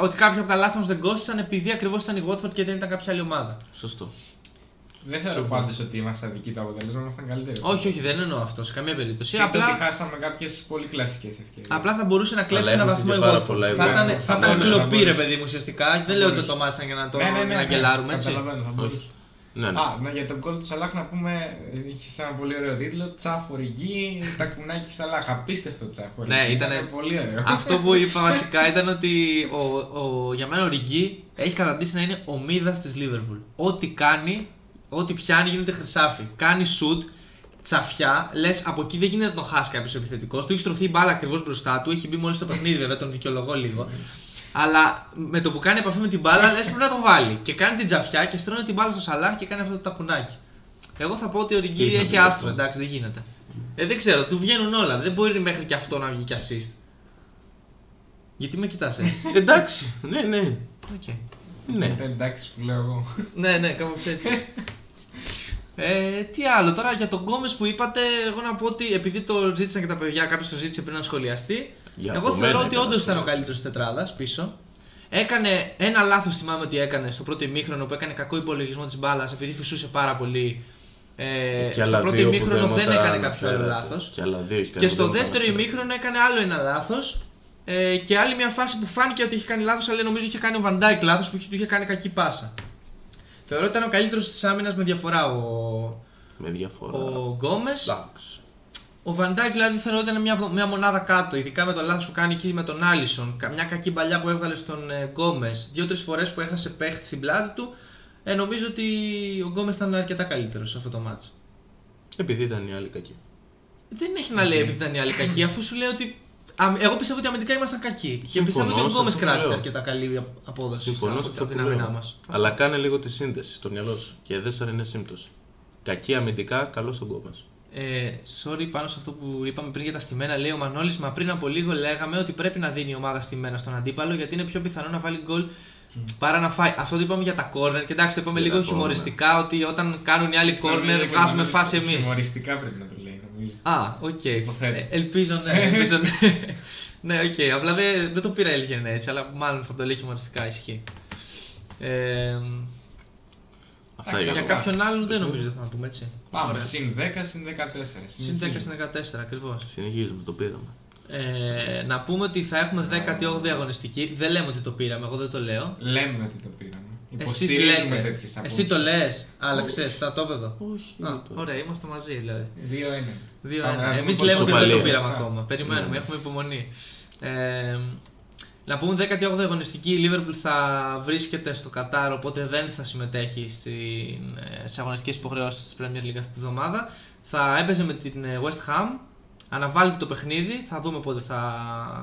ότι κάποια από τα λάθη μας δεν κόστησαν επειδή ακριβώς ήταν η Watford και δεν ήταν κάποια άλλη ομάδα. Σωστό. Δεν θεωρώ πάντως ότι είμαστε αδικοί το αποτέλεσμα, ήμασταν καλύτεροι. Όχι, όχι, δεν εννοώ αυτό σε καμία περίπτωση. Απλά ότι Απλά, χάσαμε κάποιες πολύ κλασικές ευκαιρίες. απλά θα μπορούσε να κλέψει Αλλά ένα έχουμε βαθμό η και πάρα Watford. πολλά Θα ήταν, ευκαιρίες. θα Θα ήταν μπορούσε, θα κλοπή ρε μπορούσε. παιδί μου ουσιαστικά. Δεν λέω ότι το μάτς ήταν για να το ναι, ναι, ναι, για να ναι, γκελάρουμε έτσι. Καταλαβαίνω, θα μπορούσε. Ναι, ναι. Α, ναι, για τον γκολ του Σαλάχ να πούμε, είχες ένα πολύ ωραίο τίτλο. Τσάφορη τα κουνάκι Σαλάχ. Απίστευτο τσάφορη. Ναι, ήτανε- πολύ ωραίο. Αυτό που είπα βασικά ήταν ότι ο, ο, για μένα ο Ριγκί έχει καταντήσει να είναι ο μίδα της Liverpool. Ό,τι κάνει, ό,τι πιάνει γίνεται χρυσάφι. Κάνει σουτ, τσαφιά, λες από εκεί δεν γίνεται να τον χάσει κάποιος επιθετικός. Του έχει στρωθεί η μπάλα ακριβώς μπροστά του, έχει μπει μόλις στο παιχνίδι, βέβαια τον δικαιολογώ λίγο. Αλλά με το που κάνει επαφή με την μπάλα, λες πρέπει να το βάλει. Και κάνει την τσαφιά και στρώνει την μπάλα στο σαλάχ και κάνει αυτό το τακουνάκι. Εγώ θα πω ότι ο Οριγκί Είχε να έχει πει άστρο, αυτό. εντάξει, δεν γίνεται. Ε, δεν ξέρω, του βγαίνουν όλα. Δεν μπορεί μέχρι και αυτό να βγει και assist. Γιατί με κοιτάς έτσι; Εντάξει, ναι, ναι. Οκ. ναι. Ε, Εντάξει που λέω εγώ. ναι, ναι, κάπως έτσι. Ε, τι άλλο, τώρα για τον Γκόμεζ που είπατε, εγώ να πω ότι επειδή το ζήτησαν και τα παιδιά, κάποιος το ζήτησε πριν να σχολιαστεί. Για εγώ από θεωρώ μένα ότι ήταν όντως ήταν ο ασφαλές. καλύτερος της τετράδας πίσω. Έκανε ένα λάθος, θυμάμαι ότι έκανε στο πρώτο ημίχρονο που έκανε κακό υπολογισμό της μπάλας επειδή φυσούσε πάρα πολύ. Ε, Και στο άλλα πρώτο δύο που ημίχρονο δεν δέματα έκανε κάποιο άλλο αναφέρατε. λάθος. Και άλλα δύο έχει κάνει Και που στο δεν δεύτερο αναφέρατε. ημίχρονο έκανε άλλο ένα λάθος. Ε, και άλλη μια φάση που φάνηκε ότι είχε κάνει λάθος, αλλά νομίζω είχε κάνει ο Βαντάικ λάθος που είχε- του είχε κάνει κακή πάσα. Θεωρώ ότι ήταν ο καλύτερος της άμυνας με διαφορά ο, Με διαφορά. ο Γκόμεζ. Εντάξει. Ο Βαντάικ δηλαδή θεωρώ ότι ήταν μια, βδο- μια μονάδα κάτω, ειδικά με το λάθος που κάνει εκεί με τον Άλισον. κα- Μια κακή μπαλιά που έβγαλε στον ε, Γκόμεζ. Δύο-τρεις φορές που έχασε παίχτη στην πλάτη του. Ε, νομίζω ότι ο Γκόμε ήταν αρκετά καλύτερος σε αυτό το μάτσο. Επειδή ήταν οι άλλοι κακοί. Δεν έχει να λέει επειδή ήταν οι άλλοι κακοί, αφού σου λέει ότι. Α, εγώ πιστεύω ότι αμυντικά ήμασταν κακοί. Και Συμφωνώ, πιστεύω ότι ο σε Γκόμε αυτό που κράτησε λέω. αρκετά καλή απόδοση Συμφωνώ στα- σε αυτό από που την άμυνά λέω. μας. Αλλά κάνε λίγο τη σύνδεση στο μυαλό σου. Και δεν είναι σύμπτωση. Κακή αμυντικά, καλό στον κόμμα. Ε, sorry, πάνω σε αυτό που είπαμε πριν για τα στημένα, λέει ο Μανώλης, μα πριν από λίγο λέγαμε ότι πρέπει να δίνει η ομάδα στημένα στον αντίπαλο γιατί είναι πιο πιθανό να βάλει γκολ παρά να φάει. Αυτό το είπαμε για τα corner και εντάξει, το είπαμε Για λίγο τα corner. χιουμοριστικά ότι όταν κάνουν οι άλλοι corner βγάζουμε φάση εμείς. Χιουμοριστικά πρέπει να το λέει, νομίζω. Α, οκ. Υποθέτω. Ε, ελπίζω ναι. Ελπίζω, ναι. ναι, οκ. Απλά δεν, δεν το πήρα έλεγχε έτσι, αλλά μάλλον θα το λέει χιουμοριστικά, ισχύει. Ε, Αυτά Εντάξει, για αυτά. κάποιον άλλον δεν νομίζω ότι θα πούμε έτσι. Πάμε Ωραία. συν 10, συν 14. Συν 10 συν 14, ακριβώς. Συνεχίζουμε, το πήραμε. Ε, να πούμε ότι θα έχουμε 18η αγωνιστική. Δεν λέμε ότι το πήραμε, εγώ δεν το λέω. Λέμε ότι το πήραμε. Εσείς Υποστηρίζουμε λέτε. τέτοιες απόψεις. Εσύ το λες. Άλλαξες, στα τόπεδο. Όχι. Α, ωραία, είμαστε μαζί δηλαδή. Δύο είναι. Δύο Πάμε να ένα. δούμε Εμείς πώς λέμε ότι δεν το ισοπαλία. πήραμε Σωστά. ακόμα. Περιμένουμε, Ναι. έχουμε υπομονή. Ε, να πούμε 18η αγωνιστική, η Liverpool θα βρίσκεται στο Κατάρ, οπότε δεν θα συμμετέχει στι αγωνιστικές υποχρεώσεις της Premier League αυτή τη βδομάδα. Θα έπαιζε με την ε, West Ham, αναβάλλεται το παιχνίδι, θα δούμε πότε θα,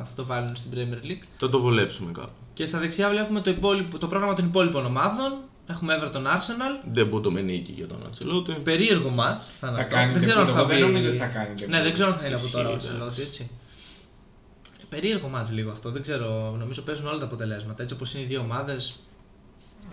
θα το βάλουν στην Premier League. Θα το βολέψουμε κάπου. Και στα δεξιά βλέπουμε το, υπόλοιπο, το πρόγραμμα των υπόλοιπων ομάδων. Έχουμε Everton Arsenal. Δεν μπούτο με νίκη για τον Αντσελότη. Περίεργο μάτς θα είναι Θα αυτό. κάνει δεν ξέρω αν debut. θα Εγώ δεν βγει- νομίζω ότι θα κάνει debut. Ναι, δεν ξέρω αν θα είναι από Ισχύει, τώρα ο εντάξει. Αντσελότη, έτσι. Περίεργο μάτς λίγο αυτό. Δεν ξέρω. Νομίζω παίζουν όλα τα αποτελέσματα. Έτσι όπως είναι οι δύο ομάδες.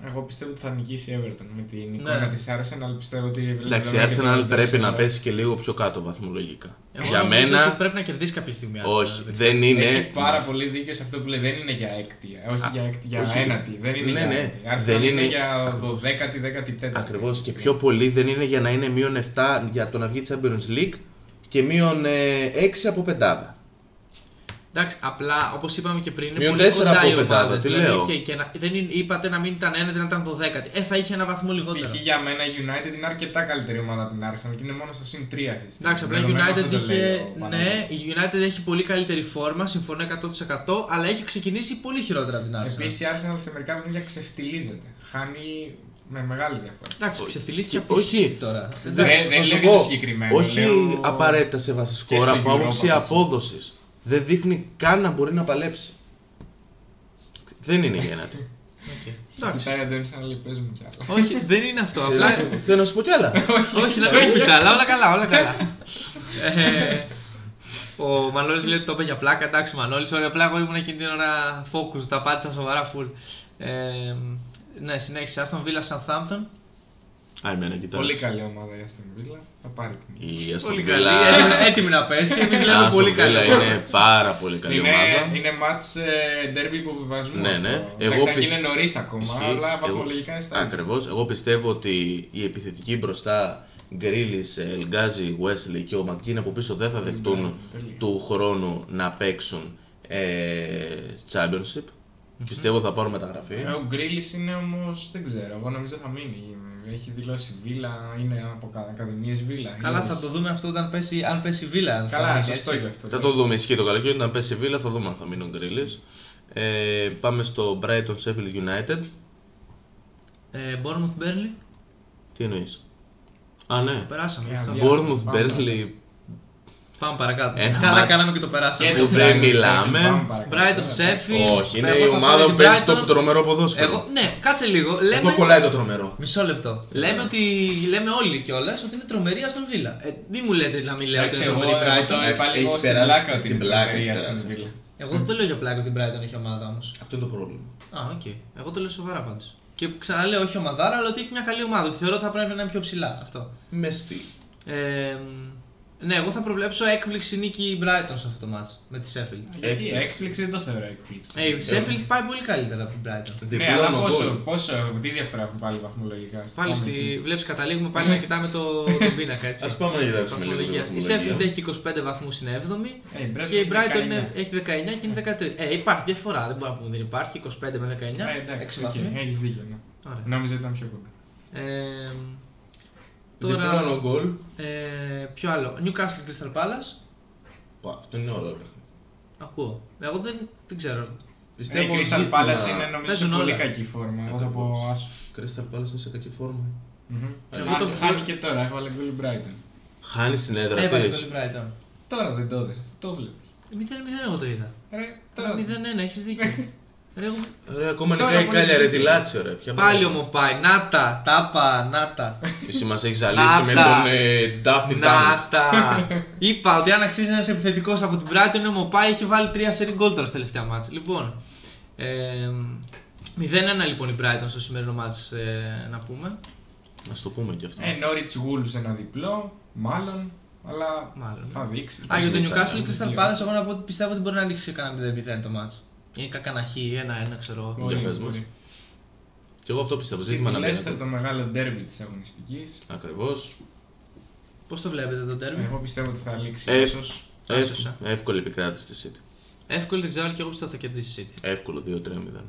Εγώ πιστεύω ότι θα νικήσει η Everton με την Ναι. εικόνα της Arsenal. Πιστεύω ότι. Εντάξει, η δεν Arsenal είναι πρέπει και να το πέσει και λίγο πιο κάτω βαθμολογικά. Εγώ για νομίζω μένα, ότι πρέπει να κερδίσει κάποια στιγμή. η Arsenal. όχι, δεν είναι. Έχει πάρα πολύ δίκιο σε αυτό που λέει. Δεν είναι για έκτη. Όχι Α, για, έκτη, για όχι. ένατη. Δεν είναι Ναι, για ναι. έκτη. Η Arsenal Δεν είναι, είναι- για 12η, 14η. Ακριβώς και πιο πολύ δεν είναι για να είναι μείον 7 για το να βγει Champions League και μείον 6 από πεντάδα. Εντάξει, απλά όπως είπαμε και πριν, είναι Μείον πολύ τέσσερα κοντά από οι πεντάδα, ομάδες. τι Δηλαδή, λέω. οκ, και να, δεν είναι, είπατε να μην ήταν ένα, δεν ήταν 12. Ε, θα είχε ένα βαθμό λιγότερο. Π.χ. για μένα η United είναι αρκετά καλύτερη ομάδα από την Arsenal και είναι μόνο στο συν 3 αυτή τη στιγμή. Εντάξει, απλά η Δεδομένου United αυτό το λέει είχε. ο Ναι, Παναγιώτης. η United έχει πολύ καλύτερη φόρμα, συμφωνώ 100%, αλλά έχει ξεκινήσει πολύ χειρότερα από την Arsenal. Επίσης η Arsenal σε μερικά παιχνίδια ξεφτιλίζεται. Χάνει με μεγάλη διαφορά. Εντάξει, Όχι. ξεφτυλίστηκε από Όχι. τη City τώρα. Δεν- Εντάξει. δεν θα σου λέω για το πω, συγκεκριμένο, Όχι λέω- απαραίτητα σε βάση σκορ, στο από Europa, άποψη ας πούμε. απόδοσης. Δεν δείχνει καν να μπορεί να παλέψει. Δεν είναι για ένα. Οκ. Σε Εντάξει. κοιτάει ο Αντώνης να λέει πες μου κι άλλα. Όχι, δεν είναι αυτό. Απλά. Θέλω να σου πω κι άλλα. Όχι, δεν με πεις άλλα, όλα καλά, όλα καλά. Ε, Ο Μανώλης λέει ότι το είπε για πλάκα. Εντάξει, Μανώλης, ωραία, απλά εγώ ήμουν εκείνη την ώρα focus, τα πάτησα σοβαρά full. Ε, ναι, συνέχισε. Άστον Villa Southampton. Α, εμένα κοιτάς. Πολύ καλή ομάδα η Aston Villa. Θα πάρει την νίκη. Η Aston Πολύ Villa- καλή. Έτοιμη, έτοιμη να πέσει. Εμείς λέμε Aston πολύ Villa καλή. Είναι πάρα πολύ καλή Είναι, ομάδα. είναι match ε, derby υποβιβασμού. Ναι, αυτό. ναι. Εγώ Εγώ Εντάξει, πισ- είναι νωρίς ακόμα, Ισχύει. αλλά Εγώ- βαθμολογικά είναι στα ίδια. Ακριβώς. Εγώ πιστεύω ότι η επιθετική μπροστά Γκρίλι, Ελγκάζι, Wesley και ο Μακκίν από πίσω δεν θα δεχτούν Ναι, τελείως. του χρόνου να παίξουν ε, Championship. Πιστεύω θα πάρουν μεταγραφή. Ε, Ο Γκρίλι είναι όμως, δεν ξέρω, εγώ νομίζω θα μείνει. Έχει δηλώσει Βίλα, είναι από ακαδημίες Βίλα. Καλά, θα το δούμε αυτό όταν πέσει, αν πέσει η Villa. αν θα Καλά, μείνει, σωστό έτσι. είναι αυτό. Θα το δούμε. Ισχύει το καλοκαίρι. Όταν πέσει η Βίλα θα δούμε αν θα μείνει ο Γκρίλι. Ε, πάμε στο Brighton Sheffield United. Ε, Bournemouth Burnley. Τι εννοείς; Α, ναι. Περάσαμε γι' Yeah, αυτό. yeah. Bournemouth πάμε. Burnley. Πάμε παρακάτω. Ένα Καλά, μάτς. κάναμε και το περάσαμε. Και Που το δεν Brighton, μιλάμε. πάμε παρακάτω. Brighton, Sheffield. Όχι, είναι Εγώ η θα πω ομάδα για που την παίζει Brighton. το τρομερό ποδόσφαιρο. Εγώ, ναι, κάτσε λίγο. Εδώ Λέμε... κολλάει το τρομερό. Μισό λεπτό. Λέμε ότι λέμε όλοι κιόλας ότι είναι τρομερή Αστον Βίλα. Ε, μην μου λέτε να μην λέω ότι Εντάξει, είναι εγώ τρομερή εγώ το Brighton. είπα Έχει λίγο στην περάσει πλάκα στην στην πλάκα, πλάκα έχει περάσει. στην Βίλα. Εγώ δεν το λέω για πλάκα ότι η Brighton έχει ομάδα όμως. Αυτό είναι το πρόβλημα. Α, οκ. Εγώ το λέω σοβαρά πάντως. Και ξαναλέω όχι ομαδάρα, αλλά ότι έχει μια καλή ομάδα. Θεωρώ ότι θα πρέπει να είναι πιο ψηλά αυτό. Μεστή. Ε, ναι, εγώ θα προβλέψω έκπληξη νίκη Brighton σε αυτό το match με τη Sheffield. Γιατί Έκπληξη. έκπληξη δεν το θεωρώ έκπληξη. Ε, η Sheffield πάει πολύ καλύτερα από την Brighton. Ναι, αλλά Διπλώνω πόσο, γκολ. πόσο, τι διαφορά έχουν πάλι βαθμολογικά. στην Πάλι επόμενη. στη. Βλέπεις, καταλήγουμε πάλι να κοιτάμε το, τον πίνακα έτσι. Ας πάμε να κοιτάξουμε λίγο τη Βαθμολογία. Η βαθμολογία. Sheffield έχει 25 βαθμούς, είναι 7η. Ε, η Brighton Και η έχει Brighton 19. είναι, έχει 19 και είναι 13. Ε, υπάρχει διαφορά, δεν μπορούμε να πούμε δεν υπάρχει. 25 με 19. Ε, εντάξει, έξι οκ, βαθμοί. έχεις δίκιο. Ναι. Ωραία. Νόμιζα ότι ήταν πιο κοντά. Ε, Διπλώνω τώρα, γκολ. ε, ποιο άλλο. Newcastle Crystal Palace. Πα, Αυτό είναι ωραίο παιχνίδι. Ακούω. Εγώ δεν, δεν ξέρω. Ε, Πιστεύω η Crystal ζήτημα- Palace είναι νομίζω σε Παίζουν πολύ όλα. κακή φόρμα. Εγώ θα πω Ακριβώς. άσο. Crystal Palace είναι σε κακή φόρμα. Μμμ. Εγώ Χάνει- το- Χάνει και τώρα, έβαλε γκολ η Brighton. Χάνει στην έδρα Έβαλε της. τον Brighton. Τώρα δεν το είδες, αυτό το βλέπεις. 0-0 εγώ το είδα. Ρε, Τώρα τώρα 0-1, έχεις δίκιο. Ρε, εγώ- Ρε, ακόμα Τώρα νικάει η μόλις Κάλια ρε δίκιο. τη Λάτσιο ρε. Ποια Πάλι πράγματα. ομοπάει. Νάτα, τάπα, νάτα. Εσύ μας έχεις ζαλίσει με Νάτα. τον ε, Ντάφι Τάνκ. Νάτα. Είπα ότι αν αξίζει ένας επιθετικός από την Brighton είναι ο Μοπάι, έχει βάλει 3 σερή γκολ τώρα στα τελευταία μάτς. Λοιπόν, ε, 0-1 λοιπόν η Brighton στο σημερινό μάτς ε, να πούμε. Να το πούμε και αυτό. Ε, Norwich Wolves ένα διπλό, μάλλον, αλλά Μάλλον. θα δείξει. Α, για το ήταν, Newcastle ναι, Crystal δύο. Palace, εγώ να πω ότι πιστεύω ότι μπορεί να ανοίξει κανένα 0-0 το μάτς. Είναι κακά χ, 1-1 ξέρω εγώ. Μπορεί, Για πες μας. μπορεί. Και εγώ αυτό πιστεύω. Στη Ζήτημα να Leicester μπαίνει. το μεγάλο ντέρμπι της αγωνιστικής. Ακριβώς. Πώς το βλέπετε το derby. Εγώ πιστεύω ότι θα λήξει Ε, ίσως. Άσος, Εύκολη- Εύκολη επικράτηση στη City. Εύκολη δεν ξέρω αλλά και εγώ πιστεύω θα κερδίσει η City. Εύκολο 2-3-0.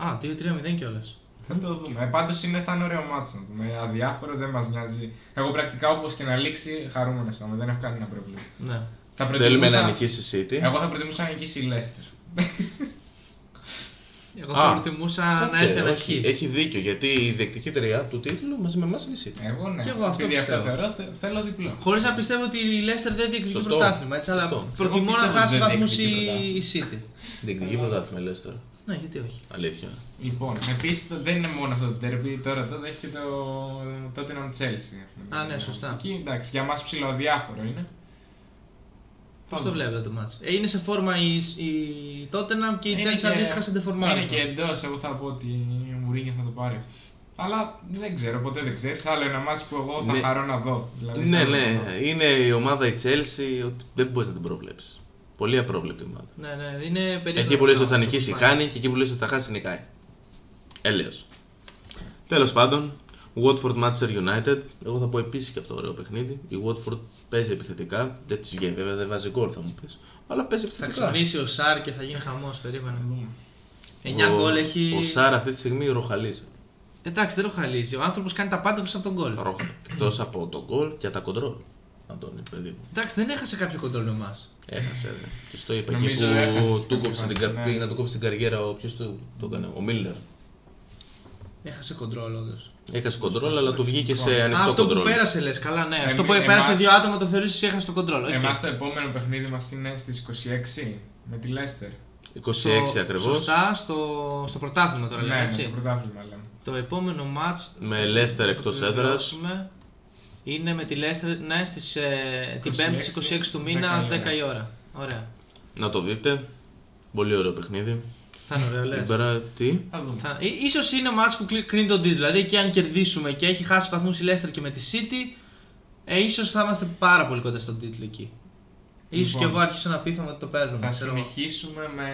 Α, 2-3-0 κιόλας. Θα το δούμε. Ε, Πάντως είναι θα είναι ωραίο μάτσο να δούμε. Αδιάφορο, δεν μας νοιάζει. Εγώ πρακτικά όπως και να λήξει, χαρούμενος θα είμαι. Δεν έχω κανένα πρόβλημα. Ναι. Θα Θέλουμε προτιμούσα... να νικήσει η City. Εγώ θα προτιμούσα να νικήσει η Leicester. Εγώ Α, θα προτιμούσα να Κάτσε, έρθει ένα χ. όχι, Έχει δίκιο γιατί η δεκτική τριά του τίτλου μαζί με εμάς είναι η City. Εγώ ναι. Κι εγώ αυτό Επειδή πιστεύω. θεωρώ, θε- θέλω διπλό. Χωρίς να πιστεύω ότι η Leicester δεν διεκδικεί Σωστό. πρωτάθλημα, έτσι, αλλά Σωστό. προτιμώ Εγώ να πιστεύω χάσει ότι δεν βαθμούς διεκδικεί η City. Δεκτική πρωτάθλημα η Leicester. Ναι, γιατί όχι. Αλήθεια. Λοιπόν, επίσης δεν είναι μόνο αυτό το derby, τώρα τότε έχει και το Tottenham Chelsea. Α, ναι, σωστά. Εκεί, εντάξει, για μας ψηλοδιάφορο είναι. Πώς Πάμε. το βλέπετε το μάτς. Ε, είναι σε φόρμα η, η Tottenham και η Είναι Chelsea και- αντίστοιχα σε Είναι ντεφορμάρισμα. και εντός, εγώ θα πω ότι ο Μουρίνιο θα το πάρει αυτό. Αλλά δεν ξέρω, ποτέ δεν ξέρεις. Άλλο ένα μάτι που εγώ θα Ναι. χαρώ να δω. Δηλαδή, Ναι, θέλω να ναι. δω. Είναι η ομάδα η Chelsea ότι δεν μπορείς να την προβλέψεις. Πολύ απρόβλεπτη ομάδα. Ναι, ναι, είναι περίεργο. Εκεί που λες ότι θα το νικήσει κομμάτι. χάνει και εκεί που λες ότι θα χάσει νικάει. Έλεος. Τέλος πάντων, Watford Manchester United. Εγώ θα πω επίσης και αυτό ωραίο παιχνίδι. Η Watford παίζει επιθετικά. Δεν της βγαίνει βέβαια, δεν βάζει γκολ θα μου πεις. Αλλά παίζει Θα επιθετικά. ξυπνήσει ο Σάρ και θα γίνει χαμός, περίμενε. Να δούμε. 9 Ο- γκολ έχει. Ο Σάρα αυτή τη στιγμή ροχαλίζει. Εντάξει, δεν ροχαλίζει. Ο άνθρωπος κάνει τα πάντα εκτός από τον γκολ. Ροχα... Εκτός από τον γκολ και τα κοντρόλ. Αντώνη, παιδί μου. Εντάξει, δεν έχασε κάποιο κοντρόλ με εμάς. Έχασε. Ρε. Και στο είπα εκεί Νομίζω έχασε που στην του κάποια κόψε την, φάση, κα- ναι. πήγε να του κόψει την καριέρα. Ο ποιος το, το έκανε, ο Μίλνερ. Έχασε κοντρόλ, όντως. Έχασε κοντρόλ, αλλά του βγήκε σε ανοιχτό Αυτό που κοντρόλ. πέρασε λες, καλά, ναι. Ε, Αυτό που εμάς- πέρασε δύο άτομα το θεωρήσει ότι έχασε το κοντρόλ. οκ. Εμάς το επόμενο παιχνίδι μας είναι στις 26 με τη Leicester. 26 Στο- ακριβώς. Σωστά, στο, στο πρωτάθλημα τώρα λέμε Ναι, έτσι. στο πρωτάθλημα λέμε. Το επόμενο match Με Leicester εκτός έδρας. Είναι με τη Leicester, ναι, στις, ε, Στις την 5η 26 26 του μήνα, 10 η 10 η ώρα. Ωραία. Να το δείτε. Πολύ ωραίο παιχνίδι. Θα είναι ωραίο, λες. Πέρα, τι; Θα δούμε. Θα... ί- Ίσως είναι μάτς που κλει- κρίνει τον τίτλο. Δηλαδή εκεί αν κερδίσουμε και έχει χάσει βαθμούς η Leicester και με τη City, ε, ίσως θα είμαστε πάρα πολύ κοντά στον τίτλο εκεί. Ίσως Λοιπόν. και εγώ άρχισα να πείθαμε ότι το παίρνουμε. Θα ξέρω εγώ. συνεχίσουμε με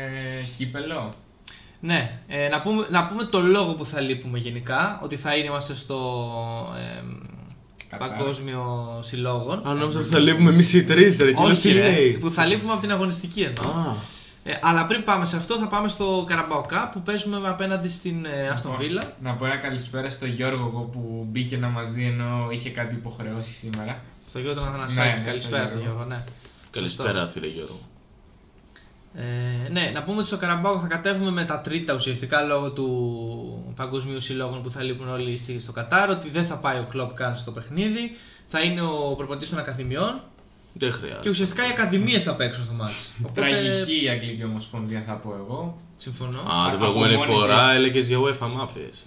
κύπελο; Ναι, ε, να, πούμε, να πούμε το λόγο που θα λείπουμε γενικά, ότι θα είναι, είμαστε στο ε, Κατάρ. Παγκόσμιο Συλλόγο. Α, νόμιζα ότι θα λείπουμε εμείς οι τρεις, ρε. και Όχι, τι ρε, λέει. που θα λείπουμε από την αγωνιστική εννοώ. Α, Ε, αλλά πριν πάμε σε αυτό, θα πάμε στο Carabao Cup που παίζουμε απέναντι στην ε, Aston Villa. Να πω ένα καλησπέρα στο Γιώργο εγώ που μπήκε να μας δει ενώ είχε κάτι υποχρεώσει σήμερα. Στο Γιώργο τον Αθανασάκη. Ναι, ναι, Καλησπέρα στο στο Γιώργο. Γιώργο, ναι. καλησπέρα, Σωστός. φίλε Γιώργο. Ε, ναι, να πούμε ότι στο Καραμπάο θα κατέβουμε με τα τρίτα ουσιαστικά λόγω του Παγκοσμίου Συλλόγων που θα λείπουν όλοι στη- στο Κατάρ. Ότι δεν θα πάει ο Κλοπ καν στο παιχνίδι. Θα είναι ο προπονητής των Ακαδημιών. Δεν Και χρειάζεται. ουσιαστικά οι ακαδημίες θα παίξουν στο μάτς. Οπότε. Τραγική η Αγγλική Ομοσπονδία θα πω εγώ. Συμφωνώ. Α, την από προηγούμενη μόνη φορά της- έλεγες για UEFA μάφιες.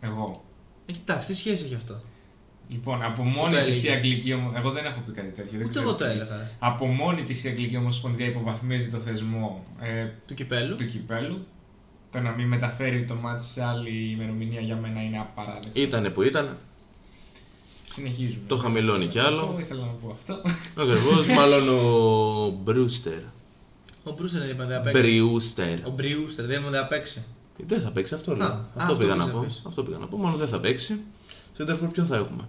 Εγώ. Ε, κοιτάξτε, τι σχέση έχει αυτό. Λοιπόν, από το μόνη της έλεγε. η Αγγλική Ομοσπονδία. Εγώ δεν έχω πει κάτι τέτοιο. δεν Ούτε ξέρω εγώ το τι. έλεγα. ρε. Από μόνη της η Αγγλική Ομοσπονδία υποβαθμίζει το θεσμό ε, Του κυπέλου. του κυπέλου. Το να μην μεταφέρει το μάτι σε άλλη ημερομηνία για μένα είναι απαράδεκτο. Ήτανε που ήταν. Συνεχίζουμε. Το χαμηλώνει κι άλλο. Εγώ ήθελα να πω αυτό. Ακριβώς, μάλλον ο Μπρούστερ. Ο Μπρούστερ δεν είπαμε δεν θα παίξει. Μπριούστερ. Ο Μπριούστερ δεν είπαμε δεν θα παίξει. Δεν θα παίξει, αυτό λέω. Α, αυτό, αυτό πήγα να πήγες να πω. πεις. Αυτό πήγα να πω. Μόνο δεν θα παίξει. Σέντερφορ ποιον θα έχουμε;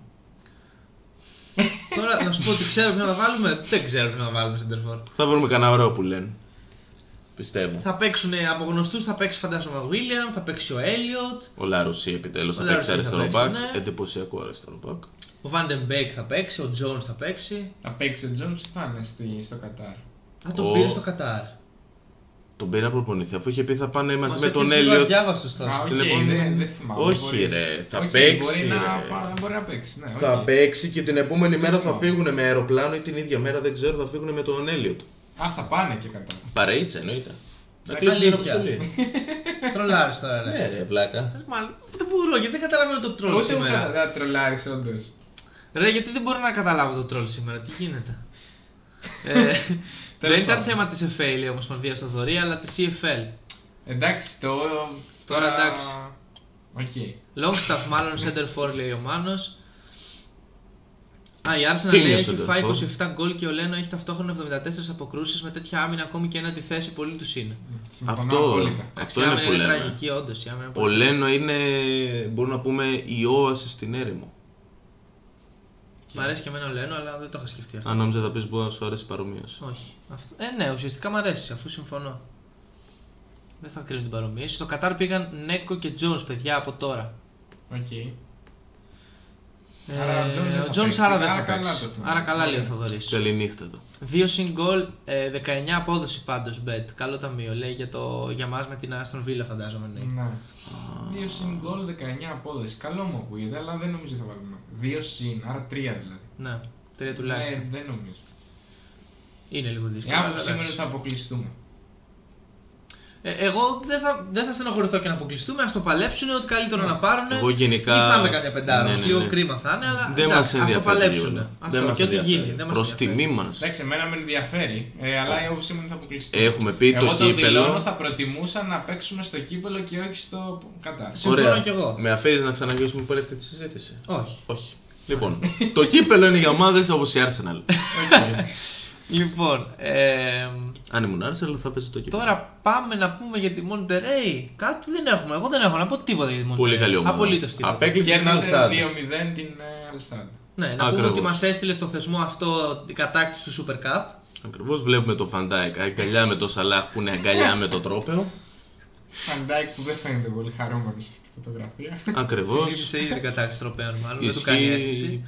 Τώρα να σου πω ότι ξέρω ποιον θα βάλουμε. Δεν ξέρω ποιον θα βάλουμε στην τερφόρ. Θα βρούμε κανένα ωραίο που λένε. Πιστεύω. Θα παίξουν από γνωστούς, θα παίξει φαντάζομαι ο Βίλιαμ, θα παίξει ο Έλιοτ, Ο Λάρουσι επιτέλους Ο θα παίξει Λάρουσι θα αριστερό παίξει, μπακ. ναι. Εντυπωσιακό αριστερό μπακ. ο Βάντεν Μπέικ θα παίξει, ο Τζόνς θα παίξει. Θα παίξει ο Τζόνς θα είναι στη, στο Κατάρ. Α, τον Ο- πήρε στο Κατάρ. Τον πήρα προπονηθεί αφού είχε πει θα πάνε μαζί Μας με τον έπιασε λίγο Έλιοτ. αδιάβαστος τώρα. Α, οκ, Την επόμενη- δεν, δεν θυμάμαι. Όχι, μπορεί- ρε, θα Οκ, παίξει, Μπορεί να, ρε. πα- μπορεί να παίξει. Ναι, Θα οκ. παίξει και την επόμενη μέρα θα θυμάμαι. φύγουν με αεροπλάνο ή την ίδια μέρα δεν ξέρω θα φύγουν με τον Έλιοτ. Α, θα πάνε και κατά. Παρείτσα εννοείται. Να Τα κλείσει την αλήθεια. αποστολή. Τρολάρεις τώρα, ρε. Ναι, ρε, βλάκα. Μάλλον δεν μπορώ γιατί δεν καταλαβαίνω το τρόλ Ούτε μου σήμερα. κατά τρολάρεις όντως. Ρε, γιατί δεν μπορώ να καταλάβω το τρόλ σήμερα, τι γίνεται. ε, δεν ήταν πάντων. θέμα της FA η Ομοσπονδία στο Θωρή, αλλά της CFL. Εντάξει, το... Τώρα εντάξει. Οκ. Longstaff, μάλλον center for λέει ο Μάνος. Α, η Arsenal Τι λέει είναι έχει center φάει for? 27 γκολ και ο Λένο έχει ταυτόχρονα 74 αποκρούσεις με τέτοια άμυνα ακόμη και έναντι θέση πολύ τους είναι. Συμφωνώ Αυτό, απόλυτα. αυτό η είναι άμυνα που είναι λέμε. τραγική, όντως. Η άμυνα είναι Ο πολύ Λένο είναι, μπορούμε να πούμε, η όαση στην έρημο. Μ' αρέσει και εμένα ο Λένο, αλλά δεν το είχα σκεφτεί αυτό. Αν νόμιζα θα πεις μπορεί να σου αρέσει η παρομοίωση. Όχι. Αυτό... Ε, ναι, ουσιαστικά μου αρέσει, αφού συμφωνώ. Δεν θα κρίνω την παρομοίωση. Στο Κατάρ πήγαν Νέκο και Τζόνς, παιδιά, από τώρα. Οκ. Ε, Άρα ο Jones δεν θα ο Τζόνς παίξει. άρα δεν θα Άρα καλά παίξει. το θυμάμαι. Άρα καλά λέει ο Ωραία. Θοδωρής. Καληνύχτα το. Δύο συν γκολ, ε, 19 απόδοση πάντως bet. Καλό ταμείο. Λέει για, το, για μας με την Άστον Βίλα φαντάζομαι. Ναι. Ναι. Δύο συν γκολ, 19 απόδοση. Καλό μου ακούγεται, αλλά δεν νομίζω θα βάλουμε. Δύο συν, άρα τρία δηλαδή. ναι. Τρία τουλάχιστον. Ναι, δεν νομίζω. Είναι λίγο Η δύσκολο. αλλά άποψή μου είναι εντάξει. ότι θα αποκλειστούμε. Ε, εγώ δεν θα, δεν θα στενοχωρηθώ και να αποκλειστούμε. Α το παλέψουν. Ό,τι καλύτερο να πάρουν. Εγώ γενικά- Ή φάμε καμιά πεντάρα. Ναι, όμως, ναι, λίγο ναι. κρίμα θα είναι, αλλά Δεν εντάξει, μας ας το ενδιαφέρει. παλέψουν. λίγο. Αυτό Δεν μας και ό,τι ενδιαφέρει. γίνει. Δεν μας Προς ενδιαφέρει. τιμή μας. Εντάξει, εμένα με ενδιαφέρει, ε, αλλά η άποψή μου είναι ότι θα αποκλειστούμε. Έχουμε πει Εγώ το το δηλώνω, κύπελο. θα προτιμούσα να παίξουμε στο κύπελο και όχι στο Κατάρ. Συμφωνώ κι εγώ. Με αφήνεις να ξαναγυρίσουμε πάλι αυτή τη συζήτηση; Όχι. Όχι. Λοιπόν, το κύπελο είναι για ομάδες όπως η Arsenal. Οκ. Λοιπόν, ε, Αν ήμουν Arsenal θα παίζει το κύπελο. τώρα πάμε να πούμε για τη Monterey. Κάτι δεν έχουμε. Εγώ δεν έχω να πω τίποτα για τη Monterey. Πολύ καλή ομάδα. Απολύτως τίποτα. Απέκλεισε την Κέρδισε Αλσάδ. 2-0 την ε, Αλσάδ. Ναι, να πούμε Ακριβώς. ότι μας έστειλε στο θεσμό αυτό η κατάκτηση του Super Cup. Ακριβώς βλέπουμε το Φαν Ντάικ αγκαλιά με το Σαλάχ που είναι αγκαλιά με το τρόπαιο. Φαν Ντάικ που δεν φαίνεται πολύ χαρούμενος σε αυτή τη φωτογραφία. Ακριβώς. Συνήθισε ήδη την κατάκτηση τροπαίων, μάλλον. Δεν του κάνει αίσθηση.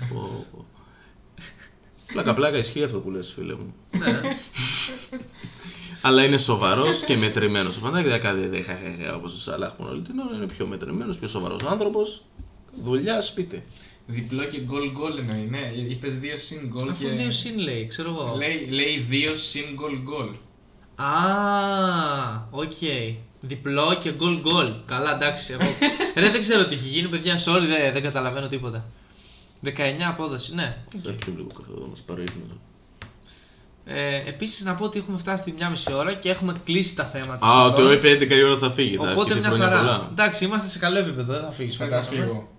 Πλάκα πλάκα ισχύει αυτό που λες φίλε μου. ναι. Αλλά είναι σοβαρός και μετρημένος. Ο Φαν Ντάικ δεν κάνει δε χαχαχα όπως ο Σαλάχ που είναι όλη την ώρα. Είναι πιο μετρημένος, πιο σοβαρός άνθρωπος. Δουλειά σπίτι. Διπλό και γκολ γκολ εννοεί, ναι. Είπες δύο συν γκολ Αφού και. δύο συν λέει, ξέρω εγώ. Λέει, λέει δύο συν γκολ γκολ. Α, οκ. Διπλό και γκολ γκολ. Καλά, εντάξει. Εγώ... Ρε, δεν ξέρω τι έχει γίνει, παιδιά. Sorry, δεν, δεν καταλαβαίνω τίποτα. 19 απόδοση, ναι. οκ. Θα πιω λίγο καφέ εδώ, μας πάρει ύπνο. Ε, Επίσης, να πω ότι έχουμε φτάσει στη μια μισή ώρα και έχουμε κλείσει τα θέματα. Α, συγχρόνου. το είπε 11 η ώρα θα φύγει. Θα Οπότε αρχίσει μια χρόνια χαρά. πολλά. Εντάξει, είμαστε σε καλό επίπεδο, δεν θα φύγεις. Θες να φύγω.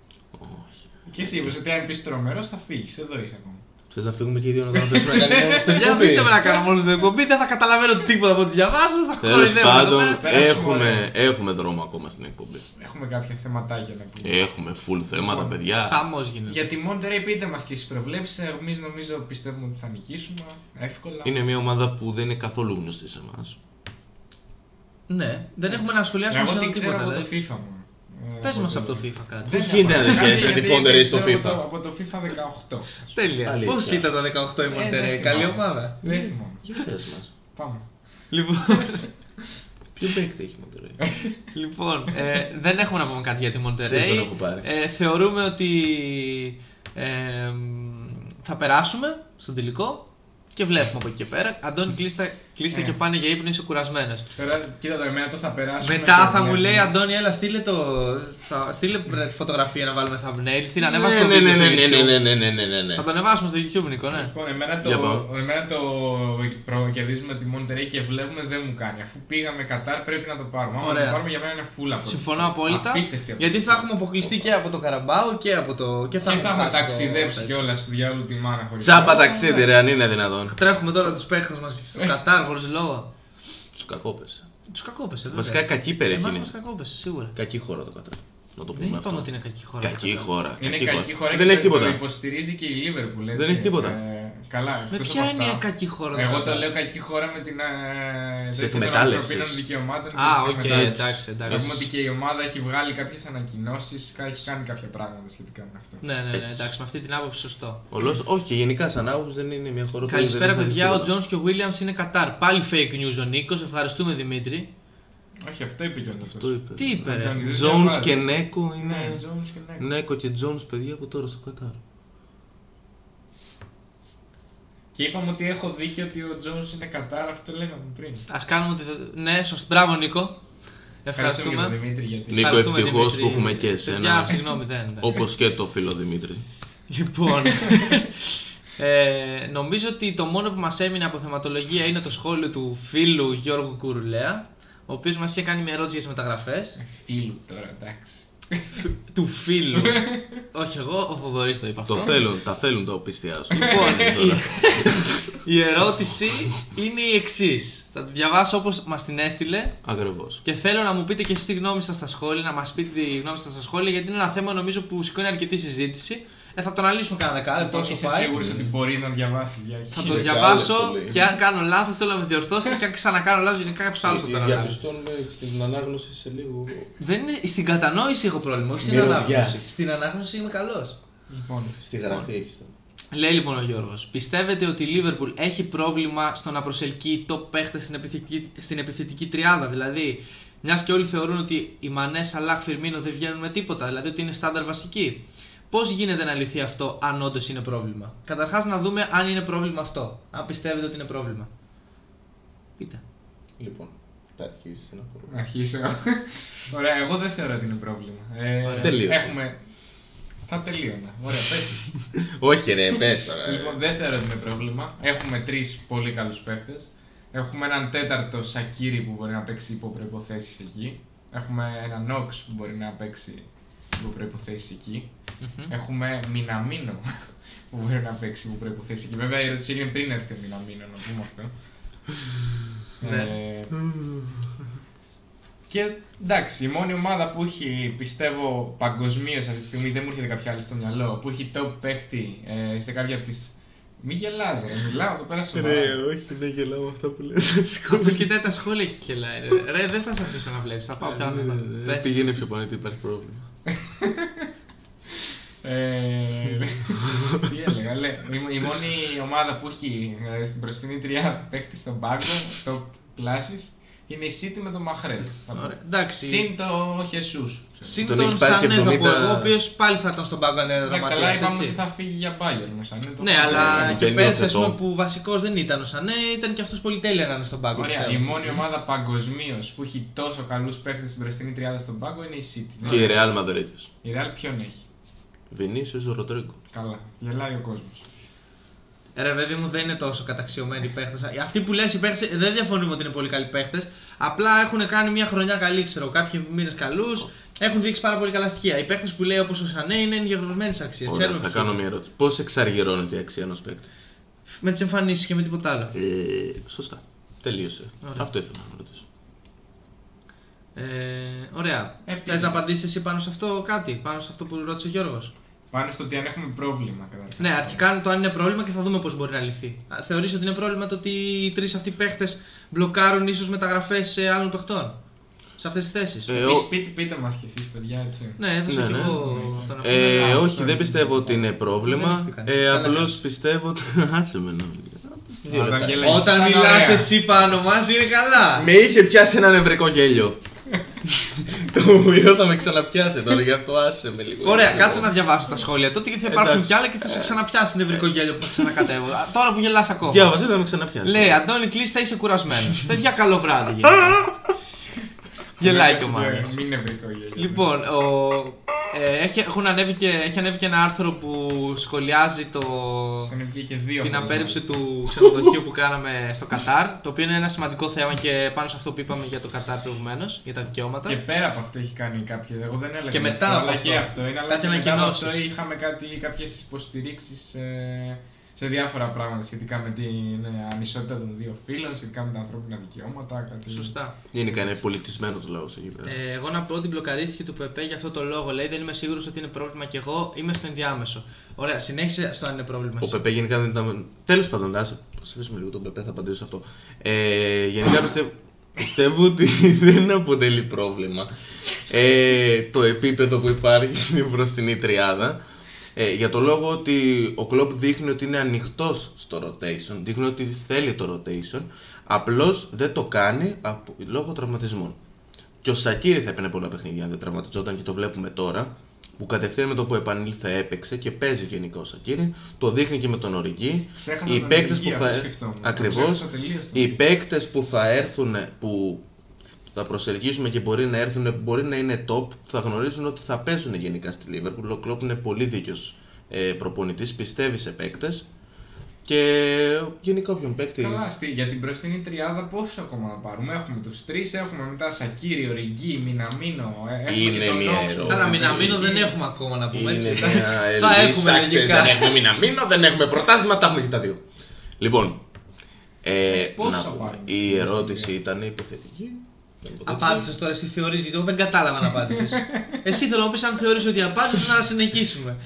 Και εσύ είπες ότι αν πεις τρομερός θα φύγεις. Εδώ είσαι ακόμα. Θες να φύγουμε και οι δύο να κάνουμε να κάνει μόνο στην Για εκπομπή. αφήστε με να κάνω μόνος την εκπομπή, δεν θα καταλαβαίνω τίποτα από ό,τι διαβάζω, θα Τέλος κοροϊδεύω εδώ πάντων, πέρα. Πέρασαμε έχουμε, ωραία. έχουμε δρόμο ακόμα στην εκπομπή. Έχουμε κάποια θεματάκια να πούμε. Έχουμε full θέματα, Λοιπόν, παιδιά. Χαμός γίνεται. Για τη Monterey πείτε μας και εσεί προβλέψεις. Εμείς νομίζω πιστεύουμε ότι θα νικήσουμε εύκολα. Είναι μια ομάδα που δεν είναι καθόλου γνωστή σε εμάς. Ναι, δεν έχουμε να σχολιάσουμε Εγώ σχεδόν την ξέρω τίποτα. από το δηλαδή. FIFA μου. Ε, Πες μας το- από το FIFA κάτι. Δεν Πώς γίνεται να έχω- διχέσεις με τη γιατί Fonterey στο ξέρω FIFA? Από το, από το FIFA 18. Τέλεια. Αλήθεια. Πώ ήταν το 18 η Ε, Μοντερέι, δεν καλή θυμάμαι. ομάδα. Δεν θυμάμαι. Για πες μας. Πάμε. Λοιπόν, Ποιο παίκτη έχει Μοντερέι. λοιπόν ε, δεν έχουμε να πούμε κάτι για τη Δεν τον Μοντερέι. έχω πάρει. Ε, θεωρούμε ότι ε, μ, θα περάσουμε στον τελικό. Και βλέπουμε από εκεί και πέρα. Αντώνη, κλείστε, κλείστε Ε. και πάνε για ύπνο, είσαι κουρασμένος. Τώρα, κοίτα το, εμένα το θα περάσουμε. Μετά και θα μου βλέπουμε. λέει Αντώνη, έλα στείλε το. Θα, στείλε φωτογραφία να βάλουμε thumbnail. Στείλε, ανέβασε Ναι, το ναι, βίντεο ναι, στο ναι, ναι, YouTube. ναι, ναι, ναι, ναι, ναι, ναι. Θα το ανεβάσουμε στο YouTube, Νικό, ναι. Λοιπόν, εμένα Για το, πάμε. εμένα το προκερδίζουμε τη Monterey και βλέπουμε δεν μου κάνει. Αφού πήγαμε Κατάρ πρέπει να το πάρουμε. Άμα Ωραία. το πάρουμε για μένα είναι full από Συμφωνώ απόλυτα. Απίστευτη Γιατί θα έχουμε αποκλειστεί και από το Καραμπάο και από το. Και θα, Και θα έχουμε χάσει το- ταξιδέψει κιόλας του διάλογου τη μάνα χωρίς. Τσάπα ταξίδι, ρε, αν είναι δυνατόν. Τρέχουμε τώρα τους παίχτες μας στο Κατάρ χωρί λόγο. Τους κακόπεσε. Τους κακόπεσε, βέβαια. Βασικά κακή Εμάς περιοχή μας είναι. κακόπεσε, σίγουρα. Κακή χώρα το Κατάρ. Να το Δεν πούμε είπαμε αυτό. ότι είναι κακή χώρα. Κακή το χώρα. Είναι κακή χώρα Δεν και έχει το- Το τίποτα. υποστηρίζει και η Liverpool. Έτσι. Δεν έχει τίποτα. Ε, καλά. Με εκτός ποια από είναι αυτά, η κακή χώρα. το Εγώ το Κατάρ; λέω κακή χώρα με την ε, Της τέτοια των εκμετάλλευσης. ανθρωπίνων δικαιωμάτων. και Α, της οκ, εκμετάλλευσης. εντάξει, εντάξει. Βλέπουμε ότι και η ομάδα έχει βγάλει κάποιες ανακοινώσεις, έχει κάνει κάποια πράγματα σχετικά με αυτό. Ναι, ναι, ναι, Έτσι. εντάξει, με αυτή την άποψη σωστό. Ολός, όχι, γενικά σαν άποψη δεν είναι μια χώρα που Καλησπέρα, δεν παιδιά. Ο τίποτα. Τζον και ο Williams είναι Κατάρ. Πάλι fake news ο Νίκος. Ευχαριστούμε Δημήτρη. Όχι, αυτό είπε και ο Αυτό είπε. Τι είπε, ρε; Αντώνη, δεν Jones διαβάζεις. και Νέκο Ναι, είναι. Jones και Νέκο. Νέκο και Jones, παιδιά από τώρα στο Κατάρ. Και είπαμε ότι έχω δίκιο ότι ο Jones είναι κατάρα, αυτό λέγαμε πριν. Α κάνουμε ότι. Ναι, σωστό. Μπράβο, Νίκο. Ευχαριστούμε και τον Ευχαριστούμε. Δημήτρη γιατί. Νίκο, Ευχαριστούμε, ευτυχώς Δημήτρη. που έχουμε και εσένα. Παιδιά, συγγνώμη, δεν. δεν. Όπως και το φίλο Δημήτρη. Λοιπόν. ε, νομίζω ότι το μόνο που μας έμεινε από θεματολογία είναι το σχόλιο του φίλου Γιώργου Κουρουλέα, ο οποίος μας είχε κάνει μια ερώτηση για τις μεταγραφές. Ε, Φίλου τώρα, εντάξει. Του φίλου. Όχι εγώ, ο Θοδωρής το είπε αυτό. Το θέλουν, τα θέλουν το πιστιά σου. Λοιπόν, Τώρα. η ερώτηση είναι η εξής. Θα τη διαβάσω όπως μας την έστειλε Ακριβώς. και θέλω να μου πείτε και εσείς τη γνώμη σας στα σχόλια, να μας πείτε τη γνώμη σας στα σχόλια, γιατί είναι ένα θέμα νομίζω που σηκώνει αρκετή συζήτηση. Ε, θα το αναλύσουμε κανένα δεκάλεπτο Λοιπόν, όσο είσαι πάει. σίγουρος ότι μπορείς να διαβάσεις για Θα το Χίλια διαβάσω κάλεπτο, λέει. και αν κάνω λάθος θέλω να με διορθώσετε και αν ξανακάνω λάθος γενικά κάποιος άλλος θα το αναλάβει. Διαπιστώνουμε στην ανάγνωση σε λίγο. Δεν είναι, στην κατανόηση έχω πρόβλημα, όχι στην Μυρωδιά. ανάγνωση. Στην ανάγνωση είμαι καλός. Λοιπόν, Στη γραφή έχεις το. Λέει λοιπόν ο Γιώργος, πιστεύετε ότι η Liverpool έχει πρόβλημα στο να προσελκύει top παίχτες στην επιθετική, στην επιθετική τριάδα, δηλαδή μιας και όλοι θεωρούν ότι οι Μανές, Σαλάχ, Φιρμίνο δεν βγαίνουν με τίποτα, δηλαδή ότι είναι στάνταρ βασική. Πώς γίνεται να λυθεί αυτό, αν όντως είναι πρόβλημα; Καταρχάς να δούμε αν είναι πρόβλημα αυτό. Αν πιστεύετε ότι είναι πρόβλημα. Πείτε. Λοιπόν, θα αρχίσεις να πω. να αρχίσω. Ωραία, εγώ δεν θεωρώ ότι είναι πρόβλημα. Ε, Ωραία. Τελείωσε. Έχουμε. Θα τελείωνα. Ωραία, πες εσύ. Όχι, ρε, πες τώρα. Λοιπόν, δεν θεωρώ ότι είναι πρόβλημα. Έχουμε τρεις πολύ καλούς παίχτες. Έχουμε έναν τέταρτο Σακύρι που μπορεί να παίξει υπό προποθέσει εκεί. Έχουμε έναν Νόξ που μπορεί να παίξει υπό προποθέσει εκεί. Μμμ. Έχουμε Μιναμίνο που μπορεί να παίξει υπό προποθέσει εκεί. Βέβαια η ερώτηση είναι πριν έρθει ο Μιναμίνο, να πούμε αυτό. Ναι. Ε, και εντάξει, η μόνη ομάδα που έχει πιστεύω παγκοσμίως αυτή τη στιγμή, δεν μου έρχεται κάποια άλλη στο μυαλό, που έχει top παίχτη ε, σε κάποια από τι. Μη γελάς ρε, μιλάω εδώ πέρα σοβαρά. όχι, δεν γελάω με αυτά που λες. Αυτό κοιτάει τα σχόλια και γελάει. Ρε, ρε δεν θα σε αφήσω να βλέπεις. Θα πάω πιάνω. Ε, Πήγαινε πιο πάνω γιατί υπάρχει πρόβλημα. Ε, τι έλεγα, λέει. Η, η μόνη ομάδα που έχει ε, στην προστινή τρία παίχτη στον πάγκο, το κλάσει, είναι η City με τον Μαχρές. Εντάξει. Συν το Χεσούς. Συν Τον τον έχει πάρει και Σανέ θα πω 70. εγώ, ο οποίος πάλι θα ήταν στον πάγκο αν έδωνα Εντάξει, αλλά είπαμε ότι έτσι. θα φύγει για Bayern ο Σανέ. το Ναι, είπαμε. αλλά Ε, και μπαίνει πέρσι ο ας πούμε, Θετό. που βασικός δεν ήταν ο Σανέ, ήταν και αυτός πολύ τέλεια να είναι στον πάγκο. Ωραία, πιστεύω. η μόνη ομάδα παγκοσμίως που έχει τόσο καλούς παίχτες στην προστινή τριάδα στον πάγκο είναι η City. Και η Real Madrid. Η Real ποιον έχει; Βινίσιος Ροντρίγκο. Καλά, γελάει ο κόσμος. Ε, Ρε παιδί μου δεν είναι τόσο καταξιωμένοι οι παίχτες. Αυτοί που λες οι παίχτες δεν διαφωνούμε ότι είναι πολύ καλοί παίχτες. Απλά έχουν κάνει μια χρονιά καλή, ξέρω κάποιοι μήνες καλούς. Έχουν δείξει πάρα πολύ καλά στοιχεία. Οι παίχτες που λέει όπως ο Σανέ είναι γεγονοσμένη αξίας. Ωραία, θα κάνω μια ερώτηση. Πώς εξαργυρώνεται η αξία ενός παίκτη; Με τις εμφανίσεις και με τίποτα άλλο. Ε, σωστά. Τελείωσε. Ωραία. Αυτό ήθελα να ρωτήσω. Ε, ωραία. Ε, τι Θες να λες. απαντήσεις εσύ πάνω σε αυτό κάτι, πάνω σε αυτό που ρώτησε ο Γιώργος; Πάνω στο ότι αν έχουμε πρόβλημα καταρχάς. Ναι, αρχικά το αν είναι πρόβλημα και θα δούμε πώς μπορεί να λυθεί. Θεωρείς ότι είναι πρόβλημα το ότι οι τρεις αυτοί παίχτες μπλοκάρουν ίσως μεταγραφές άλλων παιχτών σε αυτές τις θέσεις; Ε, Επίσης, ο- πείτε, πείτε μας κι εσείς παιδιά έτσι. Ναι, έδωσα ναι, και ναι. εγώ αυτό να Ε, πούμε. Α, όχι, αυτό δεν είναι. πιστεύω ότι είναι Δεν πρόβλημα. έχει πει κανείς. Ε, Καλά Απλώς κάνεις. πιστεύω ότι. Άσε με να. Δύο Όταν λεπτά. γελάει. Όταν Ήταν μιλάς ωραία. εσύ πάνω μας είναι καλά. Με είχε πιάσει ένα νευρικό γέλιο. Το Ουίρο θα με ξαναπιάσει τώρα, γι' αυτό άσε με λίγο. Ωραία, κάτσε να διαβάσω τα σχόλια. Τότε γιατί θα υπάρξουν Εντάξει. κι άλλα και θα σε ξαναπιάσει νευρικό γέλιο που θα ξανακατεύω. Α, Τώρα που γελάς ακόμα. Διάβαζε, θα με ξαναπιάσει. Λέει, Αντώνη, κλείσει, θα είσαι κουρασμένος. Παιδιά, καλό βράδυ. γενικά. Γελάει και ο Μάνος. Μην είναι βρικό γέλιο. Λοιπόν, ο, ε, έχει, έχουν ανέβει και, έχει ανέβει και ένα άρθρο που σχολιάζει το, Σαν βγήκε και δύο την φορές απέρριψη μάλιστα. του ξενοδοχείου που κάναμε στο Κατάρ. Το οποίο είναι ένα σημαντικό θέμα και πάνω σε αυτό που είπαμε για το Κατάρ προηγουμένω, για τα δικαιώματα. Και πέρα από αυτό έχει κάνει κάποιο. Εγώ δεν έλεγα Και γι' μετά αυτό, από αλλά αυτό. και αυτό είναι. Αλλά Κάτι και μετά από ανακοινώσεις. αυτό είχαμε κάτι, κάποιες υποστηρίξεις ε, σε διάφορα πράγματα σχετικά με την ε, ανισότητα των δύο φύλων, σχετικά με τα ανθρώπινα δικαιώματα. Κάτι... Σωστά. Γενικά είναι πολιτισμένος λαός εκεί πέρα. Ε, εγώ να πω ότι μπλοκαρίστηκε του ΠΕΠ για αυτό το λόγο. Λέει δεν είμαι σίγουρος ότι είναι πρόβλημα και εγώ είμαι στο ενδιάμεσο. Ωραία, συνέχισε στο αν είναι πρόβλημα. Ο εσύ. Πεπέ γενικά δεν ήταν. Τέλος πάντων, άσε. ας αφήσουμε λίγο τον Πεπέ, θα απαντήσω σε αυτό. Ε, γενικά πιστεύω, πιστεύω ότι δεν αποτελεί πρόβλημα ε, το επίπεδο που υπάρχει στην μπροστινή τριάδα. Ε, για το λόγο ότι ο Κλόπ δείχνει ότι είναι ανοιχτός στο rotation, δείχνει ότι θέλει το rotation, απλώς δεν το κάνει από, λόγω τραυματισμών. Και ο Σακύρης θα έπαιρνε πολλά παιχνίδια αν δεν τραυματιζόταν και το βλέπουμε τώρα. Που κατευθείαν με το που επανήλθε έπαιξε και παίζει γενικά ο Σακύρη. Το δείχνει και με τον Οριγκή. Ξέχασα Οι τον παίκτες Οριγκή, που αυτό θα... σκεφτόμουν. Το Ακριβώς. ξέχασα τελείως τον Οι Οριγκή. παίκτες που θα έρθουν, που θα προσελκύσουμε και μπορεί να έρθουν, μπορεί να είναι top, θα γνωρίζουν ότι θα παίζουν γενικά στη Liverpool. Ο Κλόπ είναι πολύ δίκαιος ε, προπονητής, πιστεύει σε παίκτες. Και γενικά όποιον παίκτη. Καλά, στη, για την μπροστινή τριάδα πόσους ακόμα να πάρουμε; Έχουμε τους τρεις, έχουμε μετά Σακύρι, Οριγκή, Μιναμίνο. ε, Έχουμε Είναι και τον μια Νόξ που ερώτηση. Καλά, παίζει μηναμίνο εκεί. δεν έχουμε ακόμα να πούμε έτσι. Είναι μια Θα έχουμε ελπίσα, ξέρεις, λογικά. Δεν έχουμε μηναμίνο, δεν έχουμε πρωτάθλημα, τα έχουμε και τα δύο. Λοιπόν, ε, Έτσι, πόσο να θα πούμε, πάρουμε η στην ερώτηση ουσία; ήταν υποθετική. Δεν υποθετική. Απάντησες τώρα, εσύ θεωρείς, γιατί εγώ δεν κατάλαβα να απάντησες. εσύ θέλω να πεις αν θεωρείς ότι απάντησες να συνεχίσουμε.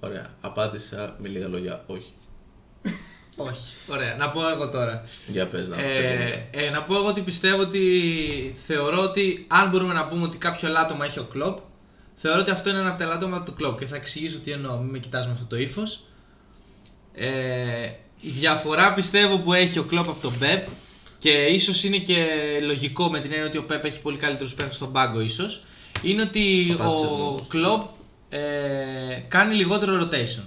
Ωραία, απάντησα με λίγα λόγια, όχι. Όχι. Ωραία, να πω εγώ τώρα. Για πες να Ε, ε, να πω εγώ ότι πιστεύω ότι θεωρώ ότι αν μπορούμε να πούμε ότι κάποιο ελάττωμα έχει ο κλοπ, θεωρώ ότι αυτό είναι ένα από τα ελάττωματα του κλοπ και θα εξηγήσω τι εννοώ. Μην με κοιτάς με αυτό το ύφος. Ε, η διαφορά πιστεύω που έχει ο κλοπ από τον Πεπ και ίσως είναι και λογικό με την έννοια ότι ο Πεπ έχει πολύ καλύτερους παίχτε στον πάγκο, ίσως είναι ότι Απάντησες ο μόνος. κλοπ ε, κάνει λιγότερο rotation.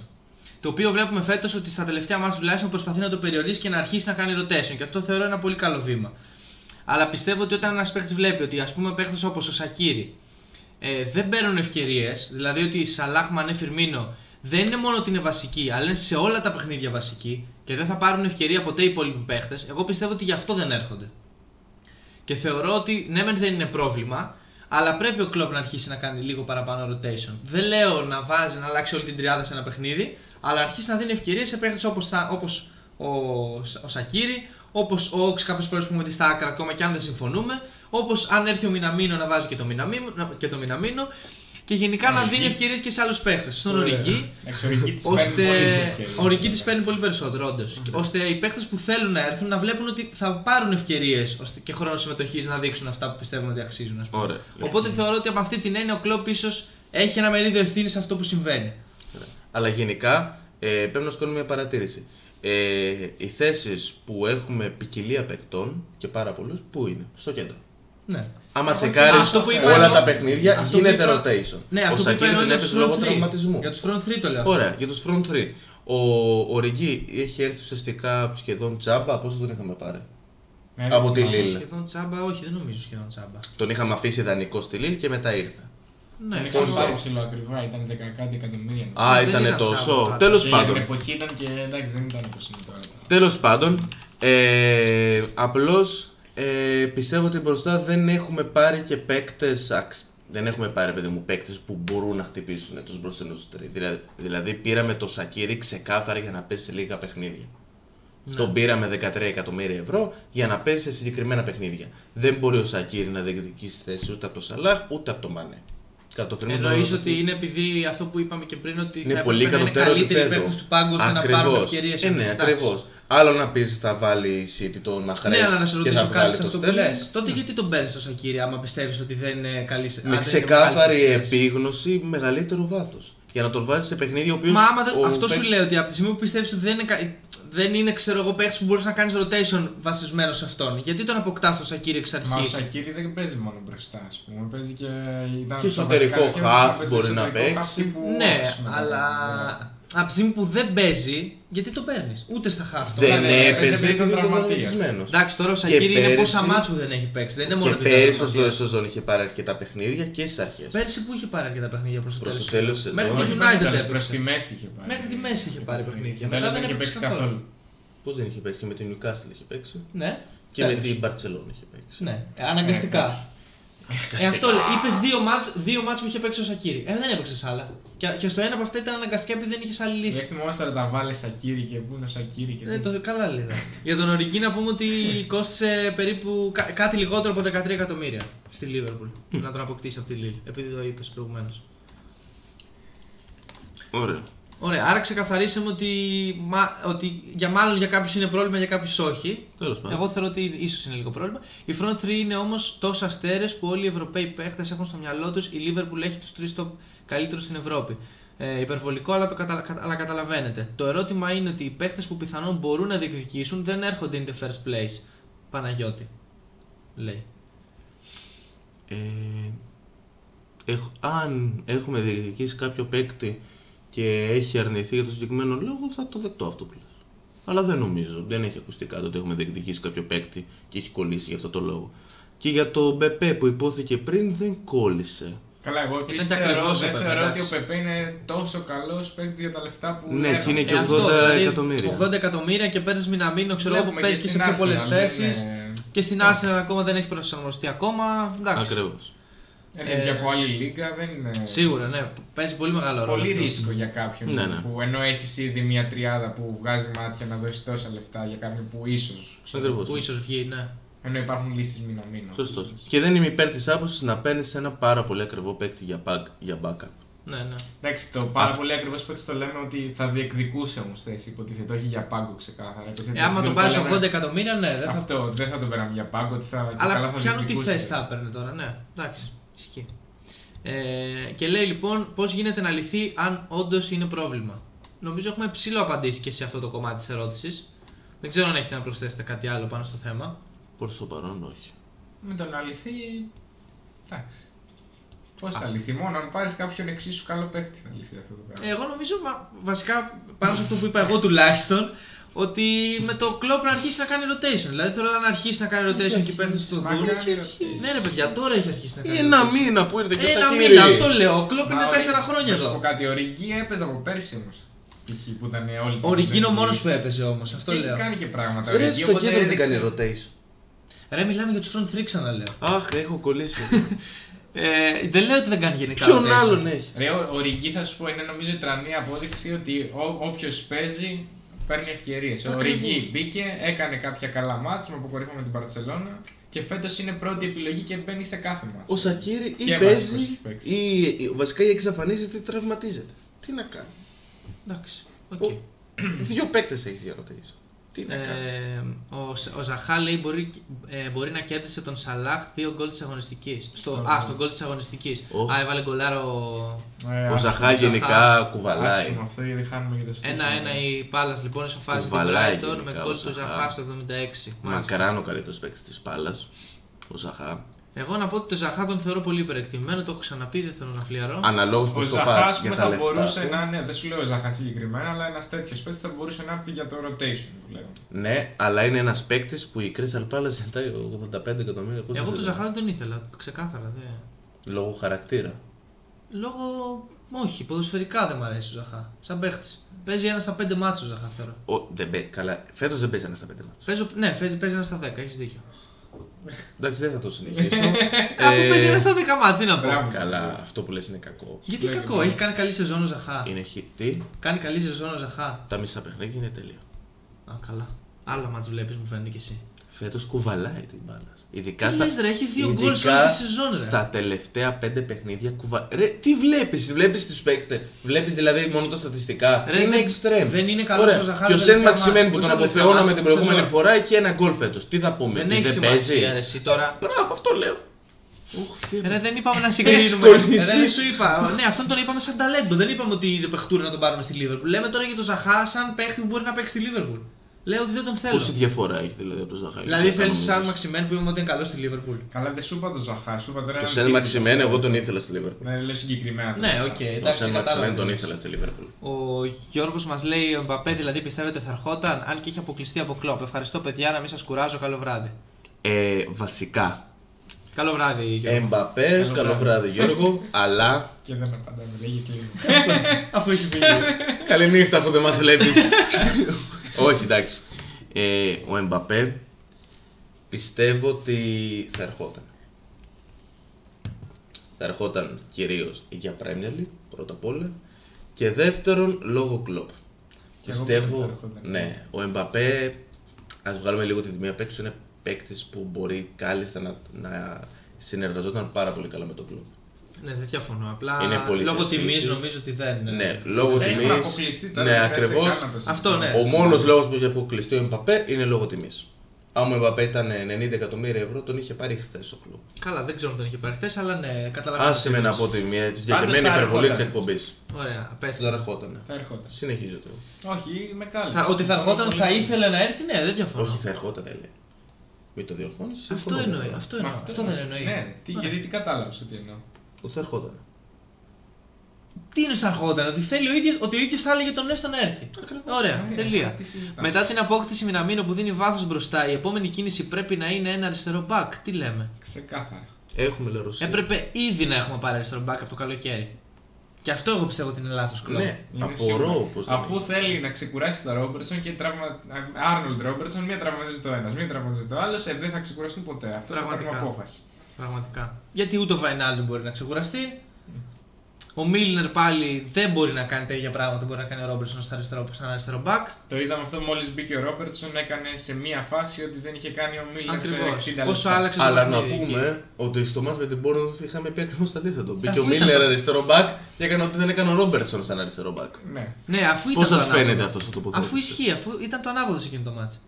Το οποίο βλέπουμε φέτος ότι στα τελευταία μάτια τουλάχιστον προσπαθεί να το περιορίσει και να αρχίσει να κάνει rotation. Και αυτό θεωρώ ένα πολύ καλό βήμα. Αλλά πιστεύω ότι όταν ένας παίχτη βλέπει ότι ας πούμε παίχτες όπως ο Σακύρη ε, δεν παίρνουν ευκαιρίες, δηλαδή ότι η Σαλάχ Μανέ Φιρμίνο δεν είναι μόνο ότι είναι βασική, αλλά είναι σε όλα τα παιχνίδια βασική και δεν θα πάρουν ευκαιρία ποτέ οι υπόλοιποι παίχτες, εγώ πιστεύω ότι γι' αυτό δεν έρχονται. Και θεωρώ ότι ναι, μεν δεν είναι πρόβλημα, αλλά πρέπει ο κλοπ να αρχίσει να κάνει λίγο παραπάνω rotation. Δεν λέω να βάζει, να αλλάξει όλη την τριάδα σε ένα παιχνίδι, αλλά αρχίσει να δίνει ευκαιρίες σε παίχτες όπως όπως ο, ο Σακύρη, όπως ο Όξ κάποιες φορές που έχουμε δει στα άκρα ακόμα και αν δεν συμφωνούμε, όπως αν έρθει ο Μιναμίνο να βάζει και το Μιναμίνο, και το Μιναμίνο και γενικά να δίνει ευκαιρίες και σε άλλους παίχτες. Στον Οριγκή, Εντάξει, ο Οριγκή της ώστε παίρνει πολύ τις ευκαιρίες. ο Ριγκί τη παίρνει πολύ περισσότερο, όντως. Ώστε οι παίχτες που θέλουν να έρθουν να βλέπουν ότι θα πάρουν ευκαιρίες και χρόνος συμμετοχής να δείξουν αυτά που πιστεύουν ότι αξίζουν. Ας πούμε. Ωραία. Οπότε θεωρώ ότι από αυτή την έννοια ο Κλοπ ίσως έχει ένα μερίδιο ευθύνης σε αυτό που συμβαίνει. Αλλά γενικά ε, πρέπει να σου κάνω μια παρατήρηση. Ε, οι θέσεις που έχουμε ποικιλία παικτών και πάρα πολλούς, πού είναι, στο κέντρο. Ναι. Άμα Αυτό τσεκάρεις αυτό που είπα όλα εγώ- τα παιχνίδια, αυτό που γίνεται είπα- rotation. Ναι, ο αυτό που είπα Σακύρης εννοώ δεν για έπαιζε τους λόγω front three. τραυματισμού. Για τους front 3 το λέω αυτό. Ωραία, για τους front 3. Ο, ο Ριγκί έχει έρθει ουσιαστικά σχεδόν τσάμπα, πόσο τον είχαμε πάρει; Ε, από δεν τη θυμάμαι. Λίλ. Σχεδόν τσάμπα, όχι, δεν νομίζω σχεδόν τσάμπα. Τον είχαμε αφήσει δανεικό στη Λίλ και μετά ήρθε. Ναι, Τον ξέρω είχαμε πάρει εγώ. ψηλό ακριβά, ήταν 10 κάτι εκατομμύρια. Α, δεν ήταν ήταν τόσο. τσάμπα τότε. Τέλος Και για την πάντων. εποχή ήταν και εντάξει, δεν ήταν όπως είναι τώρα. Τέλος πάντων, ε, απλώς ε, πιστεύω ότι μπροστά δεν έχουμε πάρει και παίκτες, αξ- δεν έχουμε πάρει παιδί μου παίκτες που μπορούν να χτυπήσουν τους μπροστινούς τρεις. Δηλαδή, δηλαδή πήραμε το Σακύρι ξεκάθαρα για να παίζει σε λίγα παιχνίδια. Ναι. Τον πήραμε 13 εκατομμύρια ευρώ για να παίζει σε συγκεκριμένα παιχνίδια. Δεν μπορεί ο Σακύρι να διεκδικήσει θέση ούτε από το Σαλάχ ούτε από το Μανέ. Κατοφέρουμε τον Εννοείς ρόλο ότι του. είναι επειδή αυτό που είπαμε και πριν ότι Είναι θα πολύ έπρεπε να είναι κατωτέρω καλύτεροι επίπεδο. παίχτες του πάγκου ώστε να Ακριβώς. πάρουν ευκαιρίες Ε, ναι, ακριβώς. Άλλο να πεις θα βάλει η City τον Μαχρέ Ναι, αλλά να σε και θα ρωτήσω βγάλει κάτι σε το αυτό που Sterling. λες. Τότε γιατί τον παίρνεις το Σακύρι, άμα πιστεύεις ότι δεν είναι καλή σε Με ξεκάθαρη επίγνωση μεγαλύτερο βάθος. Για να τον βάζει σε παιχνίδι ο οποίος. Μα άμα δεν, αυτό σου λέω ότι από τη στιγμή που πιστεύεις ότι δεν είναι, κα- δεν είναι ξέρω εγώ παίχτη που μπορείς να κάνεις rotation βασισμένος σε αυτόν. Γιατί τον αποκτάς το Σακύρι εξ Μα ο αρχής; Σακύρη δεν παίζει μόνο μπροστά, ας πούμε. Παίζει και. Ήταν Και στα εσωτερικό βασικά αρχεία, half παίζει μπορεί να εσωτερικό παίξει. half τύπου Ναι, Ox μετά. αλλά από τη στιγμή που δεν παίζει, γιατί το παίρνεις; Ούτε στα half. το Δεν κάνει. ναι, έπαιζε έπαιζε επειδή τον ήταν τραυματίας. τραυματισμένος. Εντάξει, τώρα ο Σακύρι είναι πέρυσι- πόσα μάτς που δεν έχει παίξει. Δεν είναι μόνο Και επειδή πέρυσι ήταν στο τραυματίας. σεζόν είχε πάρει αρκετά παιχνίδια και στις αρχές. Πέρυσι που είχε πάρει αρκετά παιχνίδια προς το Προς τέλος. το τέλος της Μέχρι σεζόν. το Όχι United προς τη έπαιξε. μέση είχε πάρει. Μέχρι τη μέση είχε πάρει παιχνίδια. Στο Μετά τέλος δεν δεν είχε έπαιξε παίξει καθόλου. Πώς δεν είχε παίξει, και με την Newcastle είχε παίξει. Ναι. Και με Τέλος. την Barcelona είχε παίξει. Ναι, ε, αναγκαστικά. Ε, Ε, αυτό λέει. Είπες δύο μάτς, δύο μάτς που είχε παίξει ο Σακύρι. Ε, δεν έπαιξε άλλα. Και, και στο ένα από αυτά ήταν αναγκαστικά επειδή δεν είχες άλλη Δεν λύση. θυμόμαστε να τα βάλεις Σακύρη και πού είναι ο Σακύρη και Ε, τέτοια. το καλά λέει. δε. Για τον Οριγκή να πούμε ότι κόστησε περίπου κα- κάτι λιγότερο από 13 εκατομμύρια στη Λίβερπουλ να τον αποκτήσει από τη Λίλ. Επειδή το είπες προηγουμένως. Ωραίο. Ωραία, άρα ξεκαθαρίσαμε ότι, μα, ότι για μάλλον για κάποιους είναι πρόβλημα, για κάποιους όχι. Τέλος πάντων. Εγώ θεωρώ ότι ίσως είναι λίγο πρόβλημα. Η front 3 είναι όμως τόσο αστέρες που όλοι οι Ευρωπαίοι παίχτες έχουν στο μυαλό τους. Η Liverpool έχει τους τρεις top καλύτερου στην Ευρώπη. Ε, υπερβολικό, αλλά, το κατα... κα- αλλά καταλαβαίνετε. Το ερώτημα είναι ότι οι παίχτε που πιθανόν μπορούν να διεκδικήσουν δεν έρχονται in the first place. Παναγιώτη. Λέει. Ε, έχ- αν έχουμε διεκδικήσει κάποιο παίκτη και έχει αρνηθεί για το συγκεκριμένο λόγο, θα το δεκτώ αυτό πλέον. Αλλά δεν νομίζω, δεν έχει ακουστεί κάτι ότι έχουμε διεκδικήσει κάποιο παίκτη και έχει κολλήσει για αυτό το λόγο. Και για το Μπεπέ που υπόθηκε πριν δεν κόλλησε. Καλά, εγώ επίσης Ήταν θεωρώ, ακριβώς ο δεν Πεπέ, θεωρώ ότι ο εντάξει. Πεπέ είναι τόσο καλός παίκτης για τα λεφτά που. Ναι, λέγαμε. και είναι και Ε, 80 αυτός, δηλαδή, εκατομμύρια. 80 εκατομμύρια και παίρνεις μηναμίνο, ξέρω εγώ που Βλέπουμε παίζεις και σε στην πιο πολλές Arsenal, δεν θέσεις. είναι- Και στην Arsenal ακόμα δεν έχει προσαρμοστεί ακόμα. Εντάξει. Ακριβώς. Είναι Ε, και από άλλη λίγα, δεν είναι. Σίγουρα, ναι. Παίζει πολύ μεγάλο ρόλο. Πολύ αυτό. ρίσκο για κάποιον Ναι, ναι. που ενώ έχεις ήδη μια τριάδα που βγάζει μάτια να δώσεις τόσα λεφτά για κάποιον που ίσω. Ακριβώς. Που ίσως βγει, ναι. Ενώ υπάρχουν λύσεις μήνα μήνα. Σωστός. Και δεν είμαι υπέρ της άποψης να παίρνεις ένα πάρα πολύ ακριβό παίκτη για, back, για backup. Ναι, ναι. Εντάξει, το πάρα Αυτό. πολύ ακριβώ παίκτης το λέμε ότι θα διεκδικούσε όμως θέση. Υποτίθεται, όχι για πάγκο ξεκάθαρα. Υποτίθεται Ε, άμα ότι το δεν πάρει λέμε- 80 εκατομμύρια, ναι, δεν θα. Αυτό δεν θα το πέραμε για πάγκο. Ότι θα, και καλά Αλλά θα πιάνω τι διεκδικούσες θέση θα έπαιρνε τώρα, ναι. Εντάξει, ισχύει. Ε, και λέει λοιπόν πώς γίνεται να λυθεί αν όντως είναι πρόβλημα. Νομίζω έχουμε ψηλό απαντήσει και σε αυτό το κομμάτι της ερώτησης. Δεν ξέρω αν έχετε να προσθέσετε κάτι άλλο πάνω στο θέμα. Προ το παρόν, όχι. Με το να λυθεί. Εντάξει. Πώς θα λυθεί, μόνο αν πάρεις κάποιον εξίσου καλό παίχτη να λυθεί αυτό το πράγμα. Εγώ νομίζω μα, βασικά πάνω σε αυτό που είπα εγώ τουλάχιστον ότι με το κλοπ να αρχίσει να κάνει rotation. Δηλαδή θέλω να αρχίσει να κάνει rotation και παίρνει στο Μακάρι δούλο. rotation. Ναι, ρε παιδιά, τώρα έχει αρχίσει να κάνει. Ένα rotation. μήνα που ήρθε και Ένα στα μήνα, αυτό λέω. Ο κλοπ είναι Μα, 4 χρόνια να σου πω εδώ. κάτι, ο Ριγκί έπαιζε από πέρσι όμως. Π.χ. που ήταν όλη τη Ο Ριγκίνο σεζόν μόνος εκεί. που έπαιζε όμως, αυτό Και έχει λέω. κάνει και πράγματα. ο Ρε, Ριγκί, στο οπότε κέντρο δεν έδειξε- κάνει rotation. Ρε, μιλάμε για τους front three ξαναλέω. Αχ, έχω κολλήσει. Ε, δεν λέω ότι δεν κάνει γενικά. Ποιον rotation. άλλον έχει; Ρε, ο, ο Ριγκί θα σου πω είναι νομίζω η τρανή απόδειξη ότι όποιος παίζει παίρνει ευκαιρίες. Ο Ακριβώς. Ριγκί μπήκε, έκανε κάποια καλά μάτς με αποκορύφωμα με την Παρσελώνα και φέτος είναι πρώτη επιλογή και μπαίνει σε κάθε μάτς. Ο Σακίρι ή Και παίζει βασικός έχει παίξει. ή ή βασικά ή εξαφανίζεται ή τραυματίζεται. Τι να κάνει. Εντάξει. οκ. Ο- Δύο παίκτες έχεις για rotation. Τι να κάνει. Ε, ο, Σ- ο Ζαχά λέει μπορεί, ε, μπορεί να κέρδισε τον Σαλάχ δύο γκολ της αγωνιστικής. Στο, Στο- α, στον γκολ της αγωνιστικής. Οχ. Α, έβαλε γκολάρο. Ε, Ο άσχημο, Ζαχά γενικά κουβαλάει. Άσχημο αυτό γιατί χάνουμε για το στοίχημα. Ένα-ένα η Πάλας λοιπόν ισοφάρισε την Κουβαλάει Brighton με γενικά γκολ ο του Ζαχά. Ζαχά στο 76. Μάλιστα. Μακράν ο καλύτερος παίκτης της μπάλα. Ο Ζαχά. Εγώ να πω ότι το Ζαχά τον θεωρώ πολύ υπερεκτιμένο, το έχω ξαναπεί, δεν θέλω να φλιαρώ. Αναλόγως Ο πώς το Ζαχάς πας ας για πούμε, τα θα λεφτά. μπορούσε του. να είναι, δεν σου λέω ο Ζαχάς συγκεκριμένα, αλλά ένας τέτοιος παίκτης θα μπορούσε να έρθει για το rotation που λέω. Ναι, αλλά είναι ένας παίκτης που η Crystal Palace ζητάει 85 εκατομμύρια. πόσο Εγώ τον θέλει. Ζαχά δεν τον ήθελα, ξεκάθαρα. Δε. Λόγω χαρακτήρα. Λόγω. Όχι, ποδοσφαιρικά δεν μου αρέσει ο Ζαχά. Σαν παίχτης. Παίζει ένα στα πέντε μάτσο ο Ζαχά θεωρώ. Ο, δεν παί- καλά, φέτος δεν παίζει ένα στα πέντε μάτς. Παίζω, ναι, παίζει, παίζει ένα στα 10, έχεις δίκιο. Εντάξει, δεν θα το συνεχίσω. Αφού Ε, παίζει ένα στα 10 μάτς, τι να πω. Μπράβο. Καλά, αυτό που λες είναι κακό. Γιατί Λέει κακό, και έχει κάνει καλή σεζόν ο Ζαχά. Είναι χι... Τι, Κάνει καλή σεζόν ο Ζαχά. τα μισά παιχνίδια είναι τέλεια. Α, καλά. Άλλα μάτς βλέπεις μου φαίνεται και εσύ. Φέτος κουβαλάει την μπάλα. Ειδικά Τι στα... λες, ρε, έχει δύο ειδικά γκολ σε όλη τη σεζόν, ρε. Στα τελευταία πέντε παιχνίδια κουβα... Ρε, τι βλέπεις, βλέπεις τους παίκτες. Βλέπεις δηλαδή μόνο τα στατιστικά. Ρε, είναι δεν- extreme. δεν είναι καλός Ωραία. ο Ζαχάρη Και ο τα Σεν τελευταία Μαξιμέν μάτς. που Όχι τον στα τελευταία αποθεώναμε μάτς την της προηγούμενη σεζόν. φορά έχει ένα γκολ φέτος. Τι θα πούμε, Δεν ότι έχει δεν σημασία, παίζει. ρε, εσύ τώρα. Μπράβο, αυτό λέω. Ουχ, τι Ρε, δεν είπαμε να συγκρίνουμε. Έχεις Ρε, κολλήσεις. δεν σου είπα. Ναι, αυτόν τον είπαμε σαν ταλέντο. Δεν είπαμε ότι είναι παιχτούρα να τον πάρουμε στη Λίβερπουλ. Λέμε τώρα για τον Ζαχά σαν παίχτη που μπορεί να παίξει στη Λίβερπουλ. Λέω ότι δεν τον θέλω. Πόση διαφορά έχει δηλαδή από τον Ζαχά. Δηλαδή θέλεις Νομίζεις. σαν Μαξιμέν που είπαμε ότι είναι καλός στη Λίβερπουλ. Καλά, δεν σου είπα το Ζαχά, σου είπα τώρα. Το έναν Σεν τύπο. Μαξιμέν, εγώ τον ήθελα στη Λίβερπουλ. Ναι, λέω συγκεκριμένα. Ναι, οκ, Το εντάξει. Σεν κατάλαβα. Μαξιμέν τον ήθελα στη Λίβερπουλ. Ο Γιώργος μας λέει: Ο Μπαπέ δηλαδή πιστεύετε θα ερχόταν, αν και είχε αποκλειστεί από Κλοπ. Ευχαριστώ παιδιά, να μην σας κουράζω. Καλό βράδυ. Ε, βασικά. Καλό βράδυ, Γιώργο. Εμπαπέ, Καλό καλό βράδυ. βράδυ Γιώργο, αλλά. Και δεν με απαντάει, με λέγει και λίγο. Αφού έχει φύγει. Καληνύχτα αφού δεν μας βλέπεις. Όχι, εντάξει. Ε, ο Εμπαπέ πιστεύω ότι θα ερχόταν. Θα ερχόταν κυρίως για Premier League, πρώτα απ' όλα. Και δεύτερον, λόγω κλοπ. Και εγώ πιστεύω Πιστεύω, ότι θα ερχόταν. ναι, ο Εμπαπέ, ας βγάλουμε λίγο τη τιμή απ' έξω, είναι παίκτης που μπορεί κάλλιστα να, να συνεργαζόταν πάρα πολύ καλά με τον κλοπ. Ναι, δεν διαφωνώ. Απλά Είναι πολύ λόγω θεσί τιμής της. νομίζω ότι δεν. Ναι, λόγω Έχουν τιμής. αποκλειστεί τώρα. Ναι, δεν χρειάζεται ακριβώς. καν να το συζητάμε. Αυτό, ναι. Ο μόνος λόγος που είχε αποκλειστεί ο Εμπαπέ είναι λόγω τιμής. Άμα ο Εμπαπέ ήταν 90 εκατομμύρια ευρώ, τον είχε πάρει χθες ο κλοπ. Καλά, δεν ξέρω αν τον είχε πάρει χθες, αλλά ναι, καταλαβαίνω. Άσε με τι να λες. πω τη μια συγκεκριμένη θα υπερβολή της ερχόταν. εκπομπής. Ωραία, πες Θα ερχόταν. Θα ερχόταν. Συνεχίζεται. Όχι, με κάλυψε. Θα, ότι θα ερχόταν, θα ήθελε να έρθει, ναι, δεν διαφωνώ. Όχι, θα ερχόταν, λέει. Μην το διορθώνεις. Αυτό εννοεί. Αυτό, εννοεί. αυτό δεν εννοεί. Ναι, τι, Ωραία. γιατί τι κατάλαβες ότι εννοώ. Ότι θα ερχόταν. Τι είναι στο αρχόταν, ότι θέλει ο ίδιος, ότι ο ίδιος θα έλεγε τον Έστω να έρθει. Ωραία, Ωραία, τελεία. τι συζητάμε. Μετά την απόκτηση Μιναμίνο που δίνει βάθος μπροστά, η επόμενη κίνηση πρέπει να είναι ένα αριστερό back. Τι λέμε; Ξεκάθαρα. Έχουμε λερωσία. Έπρεπε ήδη να έχουμε πάρει αριστερό back από το καλοκαίρι. Και αυτό εγώ πιστεύω ότι είναι λάθος κλοπ. Ναι, Είναι απορώ σίγουρο. πώ. Αφού θέλει να ξεκουράσει τον Ρόμπερτσον και τραυμα... Άρνολτ Ρόμπερτσον, μία τραυματίζεται το ένας, μία τραυματίζεται το άλλος, ε, δεν θα ξεκουραστούν ποτέ. Αυτό είναι Πραγματικά. παίρνουμε απόφαση. Πραγματικά. Γιατί ούτε ο Βαϊνάλντου μπορεί να ξεκουραστεί. Ο Μίλνερ πάλι δεν μπορεί να κάνει τέτοια πράγματα που μπορεί να κάνει ο Ρόμπερτσον στο αριστερό, σαν αριστερό back. Το είδαμε αυτό μόλις μπήκε ο Ρόμπερτσον, έκανε σε μία φάση ότι δεν είχε κάνει ο Μίλνερ Ακριβώς. σε 60 Πόσο λεπτά. άλλαξε το Αλλά να παιχνίδι εκεί. πούμε ότι στο μάτς με την Bournemouth είχαμε πει ακριβώς το αντίθετο. Μπήκε Αφού ο ήταν Μίλνερ το- αριστερό back και έκανε ότι δεν έκανε ο Ρόμπερτσον σαν αριστερό back. Ναι. Ναι, αφού ήταν Πώς το σας ανάποδο. φαίνεται αυτό στο τοποθέτηση; Αφού ισχύει, αφού ήταν το ανάποδο σε εκείνο το μάτσο.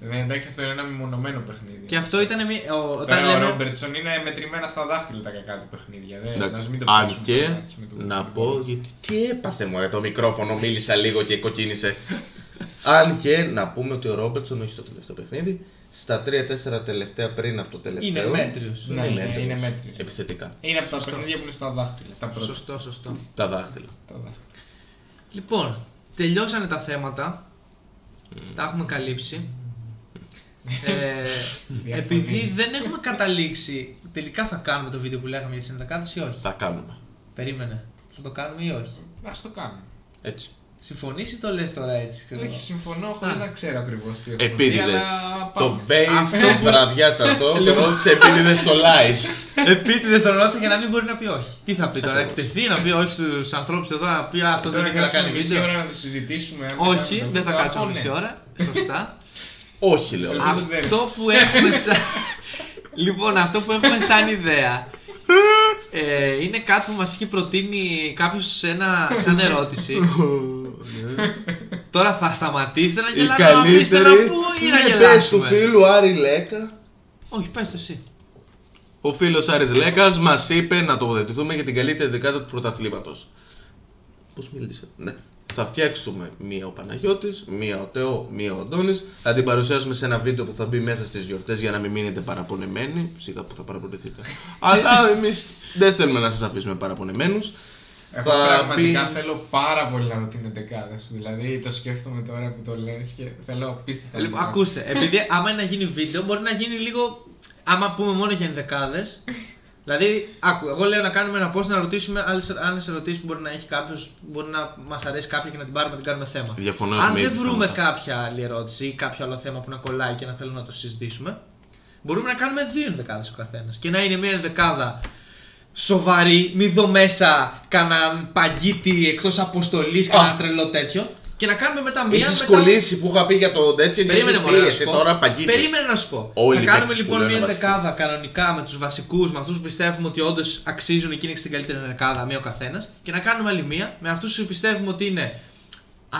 Ναι, εντάξει, αυτό είναι ένα μεμονωμένο παιχνίδι. Και αυτό ήταν μια. ο- Όταν Τώρα ο λέμε. Ρόμπερτσον είναι μετρημένα στα δάχτυλα τα κακά του παιχνίδια. Δεν, Εντάξει, να μην το αν πιάσουμε και τώρα, έτσι, με το- να με το- πω γιατί τι έπαθε μωρέ το μικρόφωνο, μίλησα λίγο και κοκκίνησε. αν και να πούμε ότι ο Ρόμπερτσον όχι στο τελευταίο παιχνίδι, στα 3-4 τελευταία πριν από το τελευταίο. Είναι μέτριος. Ναι, είναι- είναι μέτριος. Επιθετικά. Είναι από τα Σωστό. παιχνίδια που είναι στα δάχτυλα. Τα πρώτα. Σωστό, σωστό. Τα δάχτυλα. Τα δάχτυλα. Λοιπόν, τελειώσανε τα θέματα. Τα έχουμε καλύψει. Ε, επειδή δεν έχουμε καταλήξει, τελικά θα κάνουμε το βίντεο που λέγαμε για τι ενδεκάδε ή όχι; Θα κάνουμε. Περίμενε. Θα το κάνουμε ή όχι; Α το κάνουμε. Έτσι. Συμφωνείς ή το λες τώρα έτσι, ξέρω. Όχι, συμφωνώ χωρίς Α. να ξέρω ακριβώς τι έχω πει, Επίτηδε. αλλά Το πάμε. bait Αυτό τη που- βραδιά ήταν αυτό. Το ρώτησε επίτηδε στο live. Επίτηδες τον ρώτησα για να μην μπορεί να πει όχι. Τι θα πει τώρα, να εκτεθεί να πει όχι στους ανθρώπους εδώ, να πει αυτός δεν Τώρα ήθελε να κάνει κάτσουμε μισή βίντεο. ώρα να το συζητήσουμε. αν Όχι, κάνουμε το δεν θα βίντεο. κάτσουμε Α, μισή ναι. ώρα. Σωστά. Όχι, λέω. Ελπίζω ότι δεν- αυτό που έχουμε σαν... λοιπόν, αυτό που έχουμε σαν ιδέα ε, είναι κάτι που μας έχει προτείνει κάποιος σε ένα, σαν ερώτηση. Τώρα θα σταματήσετε να Η γελάτε, να αφήσετε να καλύτερη πω ή να είναι πες του γελάσουμε. φίλου Άρη Λέκα. Όχι, πες το εσύ. Ο φίλος Άρης Λέκας μας είπε να τοποθετηθούμε για την καλύτερη δεκάδα του πρωταθλήματος. Πώς μίλησε; Ναι. Θα φτιάξουμε μία ο Παναγιώτης, μία ο Τεό, μία ο Αντώνης. Θα την παρουσιάσουμε σε ένα βίντεο που θα μπει μέσα στις γιορτές για να μην μείνετε παραπονεμένοι. Σιγά που θα παραπονεθείτε. Αλλά εμείς δεν θέλουμε να σας αφήσουμε παραπονεμένους. Εγώ θα πραγματικά μπει- θέλω πάρα πολύ να δω την εντεκάδα σου. Δηλαδή το σκέφτομαι τώρα που το λες και θέλω απίστευτα. Λοιπόν, να δω. ακούστε, επειδή άμα είναι να γίνει βίντεο, μπορεί να γίνει λίγο. Άμα πούμε μόνο για ενδεκάδε. Δηλαδή, άκου, εγώ λέω να κάνουμε ένα post να ρωτήσουμε άλλε ερωτήσεις που μπορεί να έχει κάποιος, μπορεί να μας αρέσει κάποια και να την πάρουμε να την κάνουμε θέμα. Διαφωνώ Αν με δεν τη βρούμε θέματα. κάποια άλλη ερώτηση ή κάποιο άλλο θέμα που να κολλάει και να θέλουμε να το συζητήσουμε, μπορούμε να κάνουμε δύο ενδεκάδες ο καθένας. Και να είναι μια ενδεκάδα σοβαρή, μη δω μέσα κανέναν παγκίτη εκτός αποστολής, κανένα τρελό τέτοιο. Και να κάνουμε μετά μία. Έχεις μετά- κολλήσει που είχα πει για το τέτοιο και Περίμενε έχεις μόνο πει να εσύ σου πω. τώρα παγκίτης. Περίμενε να σου πω. Όλοι θα οι κάνουμε παίκτες που λοιπόν λένε μια βασικά. δεκάδα κανονικά με τους βασικούς, με αυτούς που πιστεύουμε ότι όντως αξίζουν και είναι στην καλύτερη δεκάδα, μία ο καθένας. Και να κάνουμε άλλη μία με αυτούς που πιστεύουμε ότι είναι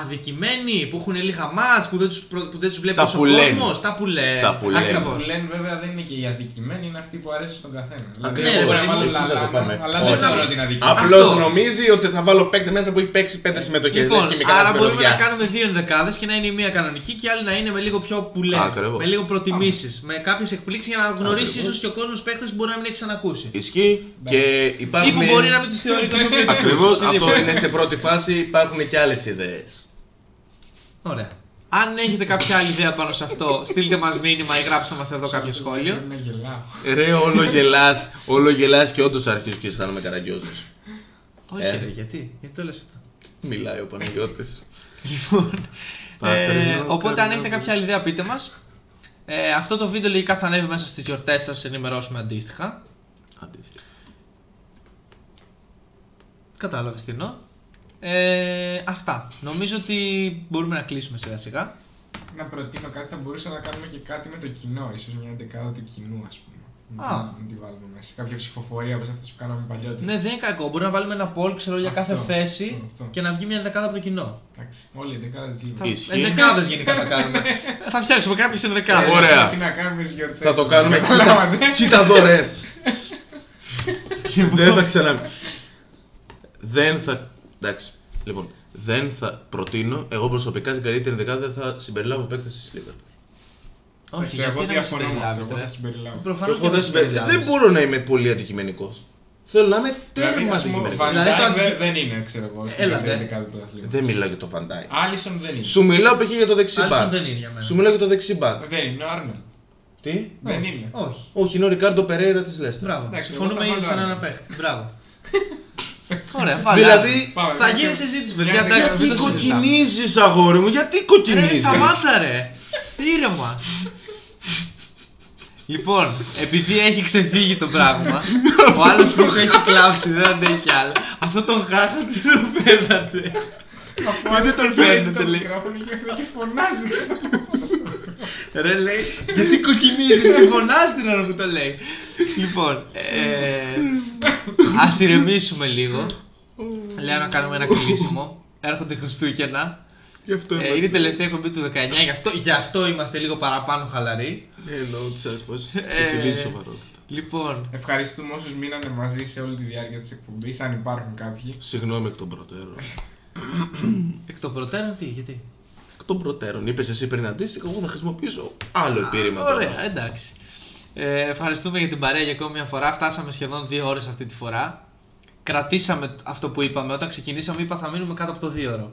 αδικημένοι που έχουν λίγα μάτς, που δεν τους, προ- που δεν τους βλέπει Τα τόσο που λένε. κόσμος, τα που λένε. Τα που λένε. Αυτά Ακριβώς. που λένε βέβαια δεν είναι και οι αδικημένοι, είναι αυτοί που αρέσουν στον καθένα. Δηλαδή, ναι, εγώ ρε, μπορώ να εσύ, βάλω εκεί θα το λαλάνα, πάμε. αλλά Όχι. δεν θεωρώ ότι είναι αδικημένοι. Απλώς Αυτό. νομίζει ότι θα βάλω παίκτη μέσα που έχει παίξει πέντε συμμετοχές. Λοιπόν, και με άρα κανένα μπορούμε να μελωδιάς. κάνουμε δύο ενδεκάδες και να είναι η μία κανονική και η άλλη να είναι με λίγο πιο πουλέ. Ακριβώς. Με λίγο προτιμήσεις. Με κάποιες εκπλήξεις για να γνωρίσει Ακριβώς. ίσως και ο κόσμος παίχτε που μπορεί να μην έχεις ξανακούσει. Ισχύει και Ή υπάρχουν. που μπορεί να μην τους θεωρείς τόσο ποιοτικούς, Ακριβώς αυτό οτιδήποτε. είναι σε πρώτη φάση. Υπάρχουν και άλλες ιδέες. Ωραία. Αν έχετε κάποια άλλη ιδέα πάνω σε αυτό, στείλτε μας μήνυμα ή γράψτε μας εδώ κάποιο σχόλιο. Πρέπει να γελάω. Ρε, όλο γελάς, όλο γελάς και όντως αρχίζω και αισθάνομαι καραγκιόζος. Όχι, Ε; ρε, γιατί, γιατί το λες αυτό; Μιλάει ο Παναγιώτης. Λοιπόν, ε, οπότε αν έχετε κάποια άλλη ιδέα πείτε μας. Ε, αυτό το βίντεο λογικά θα ανέβει μέσα στις γιορτές, θα σας ενημερώσουμε αντίστοιχα. Κατάλαβες τι εννοώ. Ε, αυτά. Νομίζω ότι μπορούμε να κλείσουμε σιγά σιγά. Να προτείνω κάτι, θα μπορούσα να κάνουμε και κάτι με το κοινό, ίσως μια δεκάδα του κοινού, ας πούμε. Να Α. τη- Να τη βάλουμε μέσα. Κάποια ψηφοφορία όπως αυτές που κάναμε παλιότερα. Ναι, δεν είναι κακό. Μπορούμε να βάλουμε ένα poll ξέρω, για κάθε Αυτό, θέση αυτό, αυτό. και να βγει μια δεκάδα από το κοινό. Εντάξει, όλοι οι δεκάδε τη Θα... Ισχύει. Ενδεκάδες γενικά θα κάνουμε. θα φτιάξουμε κάποιες ενδεκάδες. Ωραία. Τι να κάνουμε στι γιορτέ. Θα το κάνουμε. Κοίτα- Κοίτα εδώ, ρε. Δεν θα ξανά. Δεν θα. Εντάξει. Λοιπόν, δεν θα προτείνω. Εγώ προσωπικά στην καλύτερη δεκάδα δεν θα συμπεριλάβω παίκτες της Λίγα. Όχι, γιατί να μην συμπεριλάβεις, Εγώ ρε. θα συμπεριλάβω. Προφανώς Εγώ και δεν, θα συμπερι- συμπεριλάβεις. δεν μπορώ να είμαι πολύ αντικειμενικός. Θέλω να είμαι Δηλαδή, τέρμα ας πούμε, ο αντικειμενικός. Van Δηλαδή, το Dijk αντικει- δεν- δεν είναι, ξέρω εγώ, στην Έλα, καλύτερη ντε. δεκάδα του πρωταθλήματος. Δεν μιλάω για το Φαν Ντάικ. Άλισον δεν είναι. Σου μιλάω π.χ. για το δεξί Άλισον μπακ. δεν είναι για μένα. Σου μιλάω για το δεξί μπακ. Δεν είναι, είναι ο Άρνολντ. Τι; Δεν είναι. Όχι. Όχι, είναι ο Ρικάρντο Περέιρα της Λέστα. Μπράβο. Εντάξει, Συμφωνούμε εγώ θα ήδη βάλω στον άλλο. ένα παίχτη. Μπράβο. Ωραία, βάλε. Δηλαδή, Πάμε, θα πάμε, γίνει σε- συζήτηση, μια παιδιά. δεκάδα εντάξει, μην Γιατί το συζητάμε. κοκκινίζεις, αγόρι μου, γιατί Ρε, κοκκινίζεις; σταμάτα ρε. Ήρεμα. Λοιπόν, επειδή έχει ξεφύγει το πράγμα, ο άλλος πίσω έχει κλάψει, δεν αντέχει άλλο. Αυτό το χάχα τι το παίρνατε. Αφού δεν τον παίζει φέρνετε, το λέει. μικρόφωνο και έρχεται και φωνάζει ξέρω. Ρε λέει, γιατί κοκκινίζεις και φωνάς την ώρα που το λέει. Λοιπόν, ε, ας ηρεμήσουμε λίγο. Λέω να κάνουμε ένα κλείσιμο. Έρχονται Χριστούγεννα. Γι' αυτό Ε, είναι η τελευταία εκπομπή του 19, γι' αυτό, γι' αυτό είμαστε λίγο παραπάνω χαλαροί. Ναι, εννοώ τι άλλε φορέ. Ε, Ξεχυλίζει σοβαρότητα. Λοιπόν, Ευχαριστούμε όσους μείνανε μαζί σε όλη τη διάρκεια της εκπομπής, αν υπάρχουν κάποιοι. Συγγνώμη εκ των προτέρων. εκ των προτέρων τι, γιατί; Εκ των προτέρων. Είπες εσύ πριν αντίστοιχα, εγώ θα χρησιμοποιήσω άλλο επιχείρημα. Α, τώρα. Ωραία, εντάξει. Ε, ευχαριστούμε για την παρέα για ακόμη μια φορά. Φτάσαμε σχεδόν δύο ώρες αυτή τη φορά. Κρατήσαμε αυτό που είπαμε. Όταν ξεκινήσαμε, είπα θα μείνουμε κάτω από το δύο ώρο.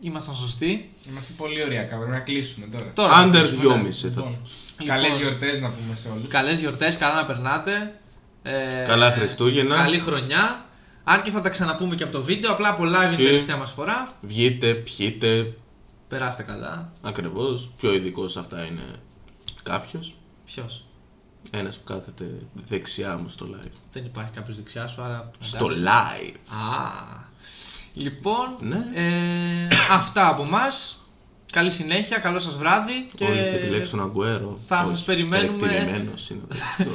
Ήμασταν σωστοί. Είμαστε πολύ ωριακά, πρέπει να κλείσουμε τώρα. Τώρα θα Under κλείσουμε, ναι. 2,5 θα. Λοιπόν, Λοιπόν. Καλές γιορτές να πούμε σε όλους. Καλές γιορτές, καλά να περνάτε. Ε, Καλά Χριστούγεννα. Καλή χρονιά. Αν και θα τα ξαναπούμε και από το βίντεο, απλά από live είναι η Και- τελευταία μας φορά. Βγείτε, πιείτε. Περάστε καλά. Ακριβώς. Πιο ειδικός σε αυτά είναι κάποιος. Ποιος; Ένας που κάθεται δεξιά μου στο live. Δεν υπάρχει κάποιος δεξιά σου, άρα. Στο εντάξει. live. Α. Λοιπόν, Ναι. ε, αυτά από εμά. Καλή συνέχεια, καλό σας βράδυ. Και... Όλοι θα επιλέξουν τον Αγκουέρο. θα Όχι, σας περιμένουμε- περιεκτημένος είναι.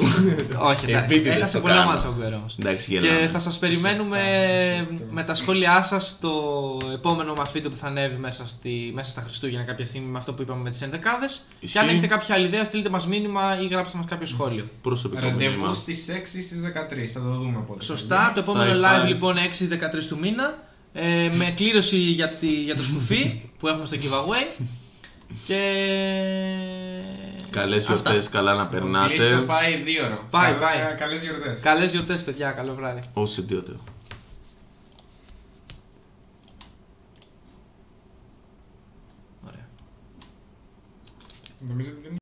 Όχι, εντάξει. Επίτηδες Έχασε το πολλά κάνω. μάτσα ο Γκουέρο όμως. Εντάξει, Και γελάμε. θα σας περιμένουμε Σωστά. με τα σχόλιά σας στο επόμενο μας βίντεο που θα ανέβει μέσα, στη, μέσα στα Χριστούγεννα κάποια στιγμή με αυτό που είπαμε με τις ενδεκάδες. Και αν Ισχύει. έχετε κάποια άλλη ιδέα στείλτε μας μήνυμα ή γράψτε μας κάποιο σχόλιο. Προσωπικό Ραντεβού μήνυμα. στις 6 ή στις 13, θα το δούμε πότε. Σωστά, το επόμενο live υπάρξει. λοιπόν 6-13 του μήνα ε, με κλήρωση για, τη, για το σκουφί που έχουμε στο giveaway. Και. Καλές Αυτά. γιορτές, καλά να Κλείστο περνάτε. πάει δύο ώρο. Πάει, πάει. Καλές γιορτές. Καλές γιορτές παιδιά, καλό βράδυ. Όσοι ιδιώτες. Ωραία. Νομίζω ότι δεν